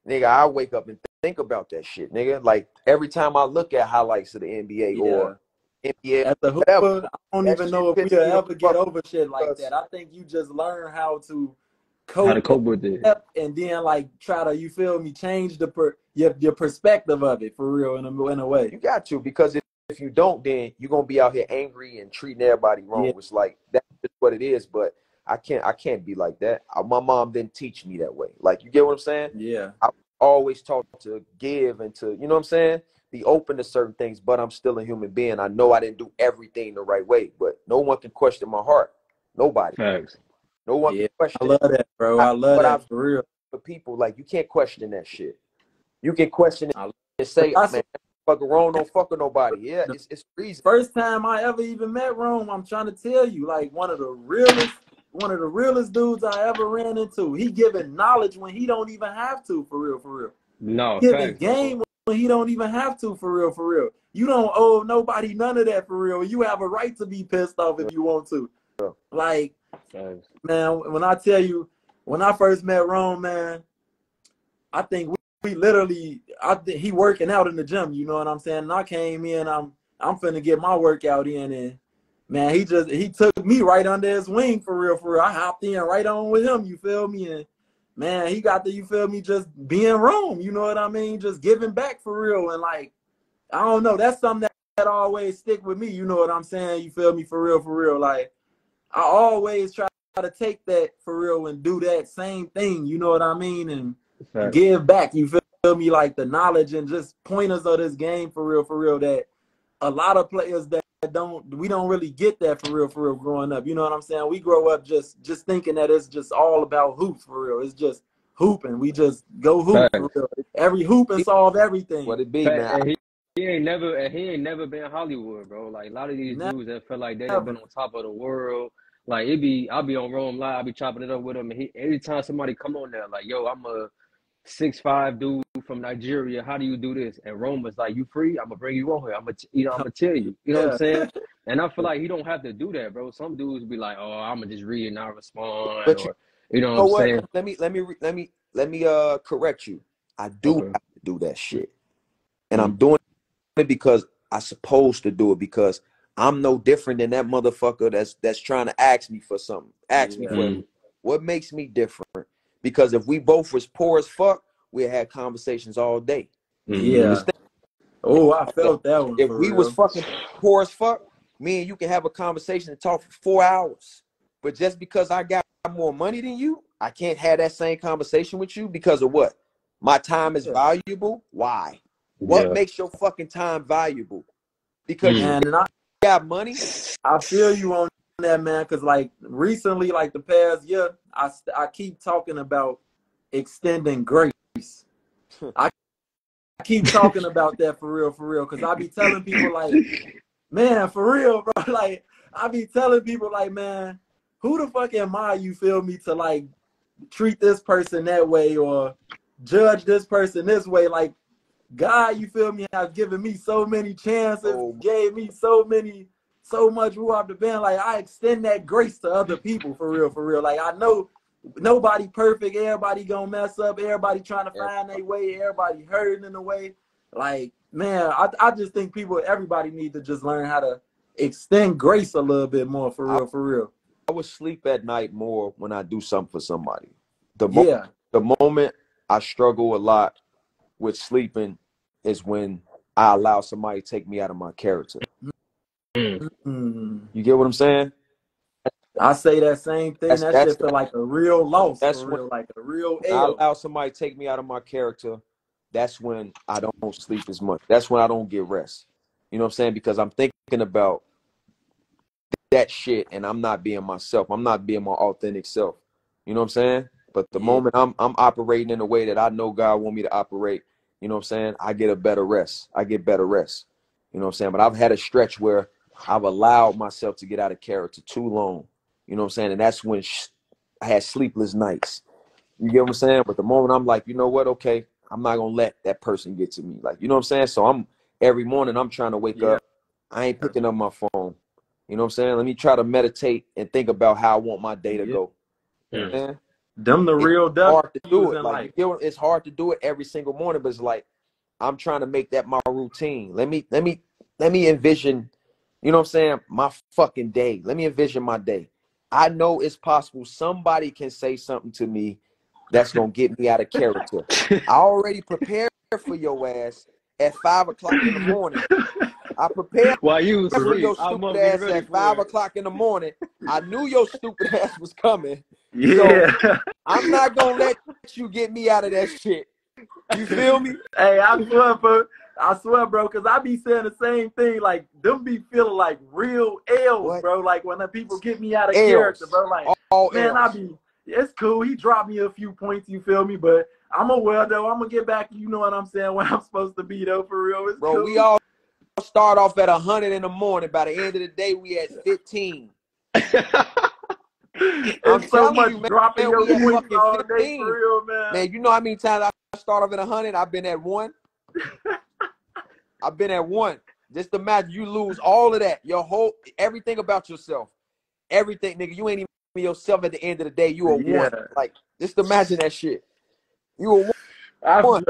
nigga, I wake up and think about that shit, nigga. Like every time I look at highlights of the NBA or NBA, At the hooper, I don't even know if the ever get over shit like that. I think you just learn how to How to cope cope with it. and then like try to you feel me change the per your, your perspective of it for real in a in a way. You got to because if, if you don't, then you're gonna be out here angry and treating everybody wrong. Yeah. It's like that's what it is. But I can't I can't be like that. I, my mom didn't teach me that way. Like you get what I'm saying? Yeah. I always taught to give and to you know what I'm saying? Be open to certain things, but I'm still a human being. I know I didn't do everything the right way, but no one can question my heart. Nobody. Facts. No one Yeah. can question I it. love that, bro. I love But that I- for real. for people. Like you can't question that shit. You can question it I- and say, That's- man, fuck wrong, don't fuck with nobody. Yeah, it's it's reason. First time I ever even met Rome, I'm trying to tell you, like one of the realest, one of the realest dudes I ever ran into. He giving knowledge when he don't even have to, for real, for real. No, Giving facts. game when he don't even have to, for real, for real. You don't owe nobody none of that, for real. You have a right to be pissed off if you want to. Like Facts. man, when I tell you, when I first met Rome, man, I think we, we literally, I think he working out in the gym. You know what I'm saying? And I came in, I'm I'm finna get my workout in, and man, he just he took me right under his wing for real, for real. I hopped in right on with him. You feel me? And man, he got the you feel me, just being Rome. You know what I mean? Just giving back for real, and like I don't know, that's something that, that always stick with me. You know what I'm saying? You feel me? For real, for real. Like I always try to take that for real and do that same thing. You know what I mean? And Facts. give back. You feel me? Like the knowledge and just pointers of this game for real, for real. That a lot of players that don't we don't really get that for real, for real. Growing up, you know what I'm saying? We grow up just just thinking that it's just all about hoops for real. It's just hooping. We just go hoop. Every hoop and solve everything. What it be, man? He, ain't never he ain't never been Hollywood, bro. Like a lot of these Never. dudes that feel like they have been on top of the world. Like it be, I'll be on Rome Live, I'll be chopping it up with him. And he, anytime somebody come on there, like, yo, I'm a six five dude from Nigeria. How do you do this? And Rome was like, you free? I'm gonna bring you on here. I'm gonna, you know, I'm gonna tell you. You know what I'm saying? And I feel like he don't have to do that, bro. Some dudes be like, oh, I'm gonna just read and not respond, But you- or you know You know what what? I'm saying? Let me let me let me let me uh correct you. I do Okay. have to do that shit, and I'm doing it because I supposed to do it because I'm no different than that motherfucker that's that's trying to ask me for something. Ask me for Mm. what makes me different. Because if we both was poor as fuck, we had conversations all day. Yeah. Oh, I felt that one. If we real. was fucking poor as fuck, me and you can have a conversation and talk for four hours. But just because I got more money than you, I can't have that same conversation with you because of what? My time is valuable. Why? What Yeah. makes your fucking time valuable? Because you Man, and I, got money. I feel you on that, man. Cause like recently, like the past year, I I keep talking about extending grace. I I keep talking about that for real, for real. Cause I be telling people like, man, for real, bro. Like I be telling people like, man, who the fuck am I? You feel me to like treat this person that way or judge this person this way? Like God, you feel me, has given me so many chances, Oh. gave me so many, so much up the band. Like I extend that grace to other people for real, for real. Like I know nobody perfect, everybody gonna mess up, everybody trying to find their way, everybody hurting in a way. Like, man, I, I just think people, everybody need to just learn how to extend grace a little bit more for real, for real. I would sleep at night more when I do something for somebody. The mo- Yeah. the moment I struggle a lot with sleeping is when I allow somebody to take me out of my character. Mm. Mm. You get what I'm saying? I say that same thing. That's- that that's shit feel like a real loss that's for when- real, like a real When I L. allow somebody to take me out of my character, that's when I don't sleep as much. That's when I don't get rest. You know what I'm saying? Because I'm thinking about that shit and I'm not being myself. I'm not being my authentic self. You know what I'm saying? But the Yeah. moment I'm I'm operating in a way that I know God want me to operate, you know what I'm saying? I get a better rest. I get better rest. You know what I'm saying? But I've had a stretch where I've allowed myself to get out of character too long. You know what I'm saying? And that's when sh- I had sleepless nights. You get what I'm saying? But the moment I'm like, you know what? Okay, I'm not gonna let that person get to me. Like, you know what I'm saying? So I'm every morning I'm trying to wake Yeah. up. I ain't picking up my phone. You know what I'm saying? Let me try to meditate and think about how I want my day to Yeah. go. Yeah. You know what I'm saying? Them the It's real hard to do it. Like life. you get what- it's hard to do it every single morning, but it's like I'm trying to make that my routine. Let me let me let me envision, you know what I'm saying, my fucking day. Let me envision my day. I know it's possible somebody can say something to me that's gonna get me out of character. I already prepared for your ass at five o'clock in the morning. I prepared While you was for asleep, your I'm stupid up getting ass ready at five it. o'clock in the morning. I knew your stupid ass was coming. Yeah. I'm not gonna let you get me out of that shit. You feel me? hey, I swear, bro. I swear, bro, because I be saying the same thing. Like, them be feeling like real L's, What? bro. Like, when the people get me out of L's. character, bro. Like, All man, I be, it's cool. He dropped me a few points, you feel me? But I'm aware, though. I'm going to get back, you know what I'm saying, when I'm supposed to be, though, for real. It's Bro, cool. we all start off at hundred in the morning. By the end of the day, we at fifteen. it's I'm so much you, man, dropping man, your we at points fucking all day, 15. for real, man. Man, you know how many times I start off at hundred? I've been at one. I've been at one. Just imagine you lose all of that, your whole everything about yourself, everything, nigga. You ain't even yourself at the end of the day. You a one. Like, just imagine that shit. You a one. I, What?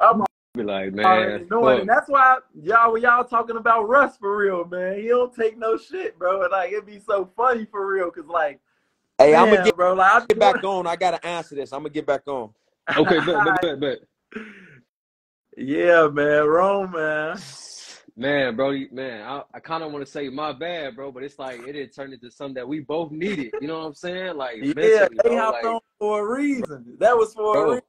I'm Be like, already man, knowing, fuck. and that's why y'all when y'all talking about Russ for real, man. He don't take no shit, bro. And, Like it'd be so funny for real, cause like, Hey, I'm gonna get, bro, like I get back on. I gotta answer this. I'm gonna get back on. Okay, bet, bet, bet, bet. yeah, man, Rome, man. Man, bro, man, I, I kind of want to say my bad, bro, but it's like it had turned into something that we both needed. You know what I'm saying? Like Yeah, mentally, they bro. hopped Like, on for a reason. That was for a reason.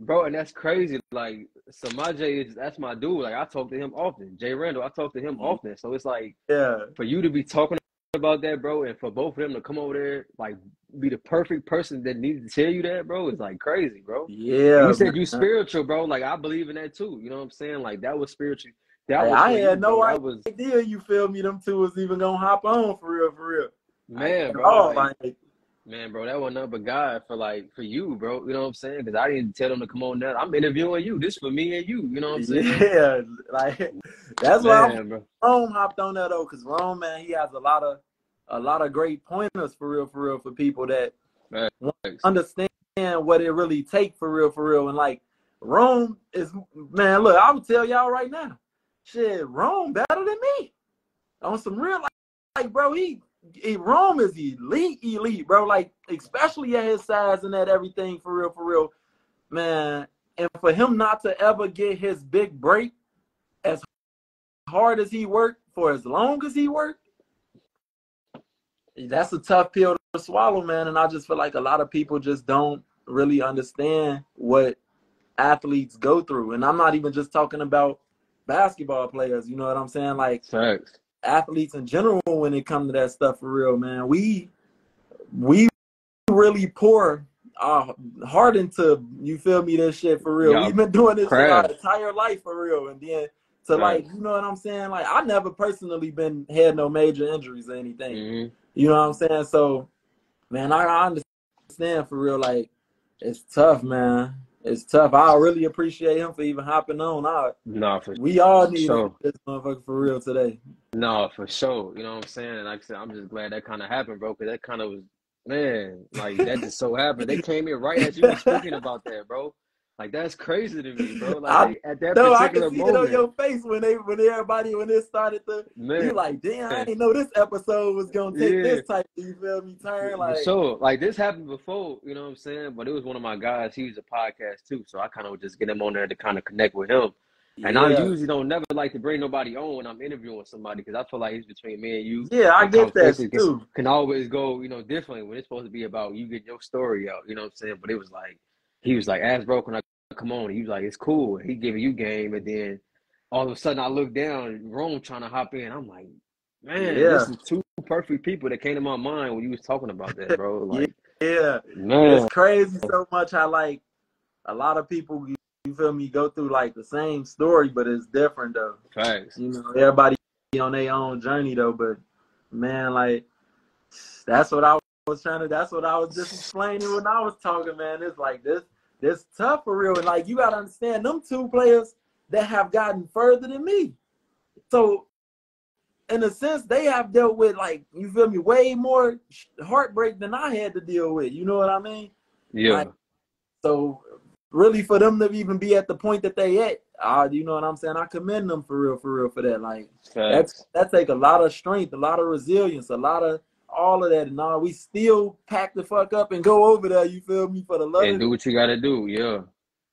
Bro, and that's crazy. Like, Samaj is that's my dude. Like, I talk to him often. Jay Randle, I talk to him mm-hmm. often. So it's like Yeah, for you to be talking about that, bro, and for both of them to come over there, like, be the perfect person that needs to tell you that, bro, is like crazy, bro. yeah. you said you spiritual, bro. Like, I believe in that too. You know what I'm saying? Like, that was spiritual. That Hey, was I had you, no bro. Was idea you feel me. Them two was even gonna hop on for real, for real. man, bro. Like, like, Man, bro, that wasn't up a guy for like for you, bro. You know what I'm saying? Because I didn't tell them to come on now. I'm interviewing you. This for me and you. You know what I'm saying? yeah, like that's why I'm Man, bro. Rome hopped on that though, cause Rome, man, he has a lot of a lot of great pointers for real, for real, for people that Facts. understand what it really take for real, for real. And like Rome is man, look, I would tell y'all right now, shit, Rome better than me. On some real like, like bro, he Rome is elite, elite, bro. Like, especially at his size and that everything for real, for real. Man, and for him not to ever get his big break as hard as he worked for as long as he worked, that's a tough pill to swallow, man. And I just feel like a lot of people just don't really understand what athletes go through. And I'm not even just talking about basketball players, you know what I'm saying? Like Facts. Athletes in general when it comes to that stuff for real, man. We we really pour our heart into you feel me this shit for real. We've been doing this our entire life for real. And then to like, you know what I'm saying? Like I never personally been had no major injuries or anything. hmm You know what I'm saying? So, man, I, I understand for real. Like, it's tough, man. It's tough. I really appreciate him for even hopping on. I, No, for we all need sure. this motherfucker for real today. No, for sure. You know what I'm saying? And like I said, I'm just glad that kind of happened, bro, because that kind of was, man, like that just so happened. They came in right as you were speaking about that, bro. Like that's crazy to me, bro. Like I at that No, I particular can see it on your face when they when everybody when it started to you like, damn, I didn't know this episode was gonna take Yeah. this type of you feel me turn. Like sure. Like this happened before, you know what I'm saying? But it was one of my guys. He was a podcast too, so I kind of would just get him on there to kind of connect with him. And I usually don't never like to bring nobody on when I'm interviewing somebody because I feel like it's between me and you. Yeah, I get that can, too. can always go, you know, differently when it's supposed to be about you getting your story out. You know what I'm saying? But it was like he was like, "Ass broke when I come on." He was like, "It's cool." He giving you game, and then all of a sudden I look down, Rome trying to hop in. I'm like, man, Yeah. this is two perfect people that came to my mind when you was talking about that, bro. Like, Yeah. man, It's crazy so much how like a lot of people you, you feel me go through like the same story, but it's different though. facts. You know, everybody on their own journey though. But man, like that's what I was trying to. That's what I was just explaining when I was talking, man. It's like this, this tough for real. And like you gotta understand, them two players that have gotten further than me. So in a sense, they have dealt with like you feel me, way more heartbreak than I had to deal with. You know what I mean? Yeah, Like, So really, for them to even be at the point that they at, uh, you know what I'm saying? I commend them for real, for real, for that. Like that's facts. that take a lot of strength, a lot of resilience, a lot of all of that, and all. We still pack the fuck up and go over there. You feel me? For the love And do what you gotta do. Yeah,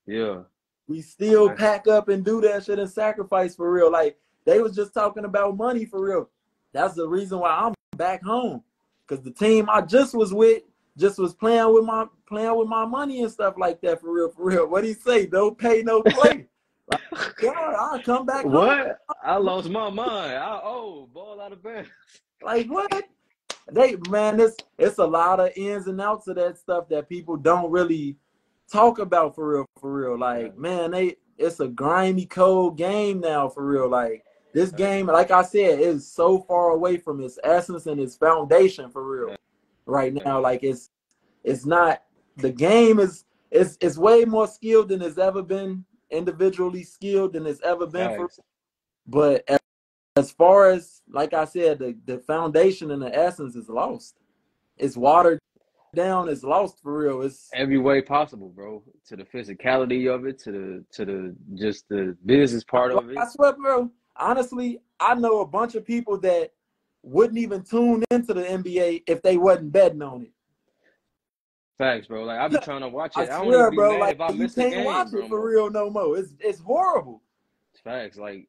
yeah. we still Right. pack up and do that shit and sacrifice for real. Like they was just talking about money for real. That's the reason why I'm back home. Cause the team I just was with just was playing with my playing with my money and stuff like that for real, for real. What do you say? No pay, no play. like, God, I'll come back home. What? I lost my mind. I oh, ball out of bounds. Like what? They man, it's it's a lot of ins and outs of that stuff that people don't really talk about for real, for real. Like, man, they it's a grimy, cold game now for real. Like this game, like I said, is so far away from its essence and its foundation for real. Right now, like it's it's not the game is it's it's way more skilled than it's ever been individually skilled than it's ever been for Facts. but as, far as like I said, the, the foundation and the essence is lost. It's watered down, it's lost for real. It's Every way possible, bro. To the physicality of it, to the to the just the business part of it. I swear, bro. Honestly, I know a bunch of people that wouldn't even tune into the NBA if they wasn't betting on it. Facts, bro. Like I've been trying to watch I it. I, don't swear, bro. Like if I you miss can't game, watch bro. it for real no more. It's it's horrible. Facts. Like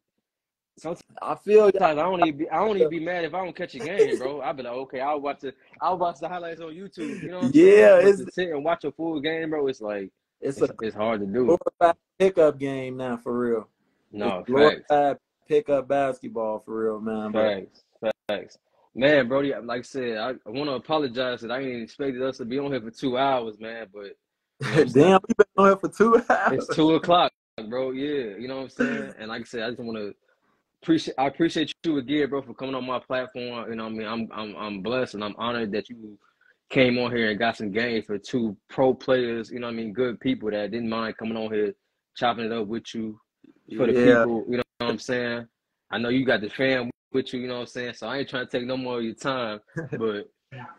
sometimes I feel you. I don't even be I don't even be mad if I don't catch a game, bro. I'll be like, okay, I'll watch the I'll watch the highlights on YouTube. You know? Yeah, it's to sit and watch a full game, bro, it's like it's it's, a it's hard to do. pickup game now for real. No, it's pickup basketball for real, man. Facts, facts. Man, Brody, like I said, I, I want to apologize that I ain't expected us to be on here for two hours, man. But you know what I'm saying? damn, we've been on here for two hours. It's two o'clock, bro. Yeah, you know what I'm saying. And like I said, I just want to appreciate. I appreciate you again, bro, for coming on my platform. You know, what I mean, I'm I'm I'm blessed and I'm honored that you came on here and got some games for two pro players. You know, what I mean, good people that didn't mind coming on here, chopping it up with you for the Yeah. people. You know what I'm saying. I know you got the fam with you. You know what I'm saying. So I ain't trying to take no more of your time, but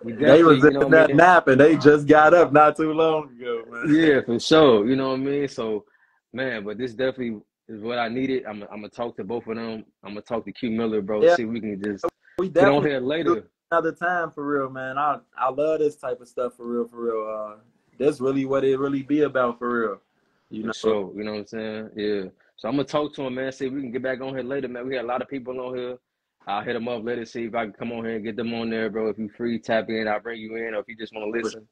we They was definitely, you in know I that mean. nap and they just got up not too long ago, man. Yeah, for sure. You know what I mean? So, man, but this definitely is what I needed. I'm, I'm gonna talk to both of them. I'm gonna talk to Q Miller, bro. Yeah. See if we can just We get on here later. another time for real, man. I I love this type of stuff for real, for real. Uh, that's really what it really be about for real. You know, sure. You know what I'm saying? Yeah. So I'm gonna talk to him, man. See if we can get back on here later, man. We got a lot of people on here. I'll hit them up later, see if I can come on here and get them on there, bro. If you free, tap in. I'll bring you in, or if you just want to listen.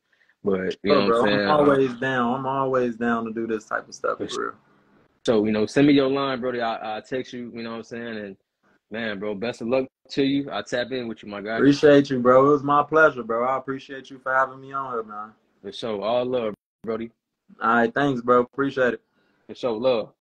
But you know bro, what I'm saying? I'm always down. I'm always down to do this type of stuff for For real. So, you know, send me your line, brother. I, I'll text you, you know what I'm saying? And man, bro, best of luck to you. I'll tap in with you, my guy. Appreciate you, bro. It was my pleasure, bro. I appreciate you for having me on here, man. For sure. All love, Brody. All right, thanks, bro. Appreciate it. For sure. Love.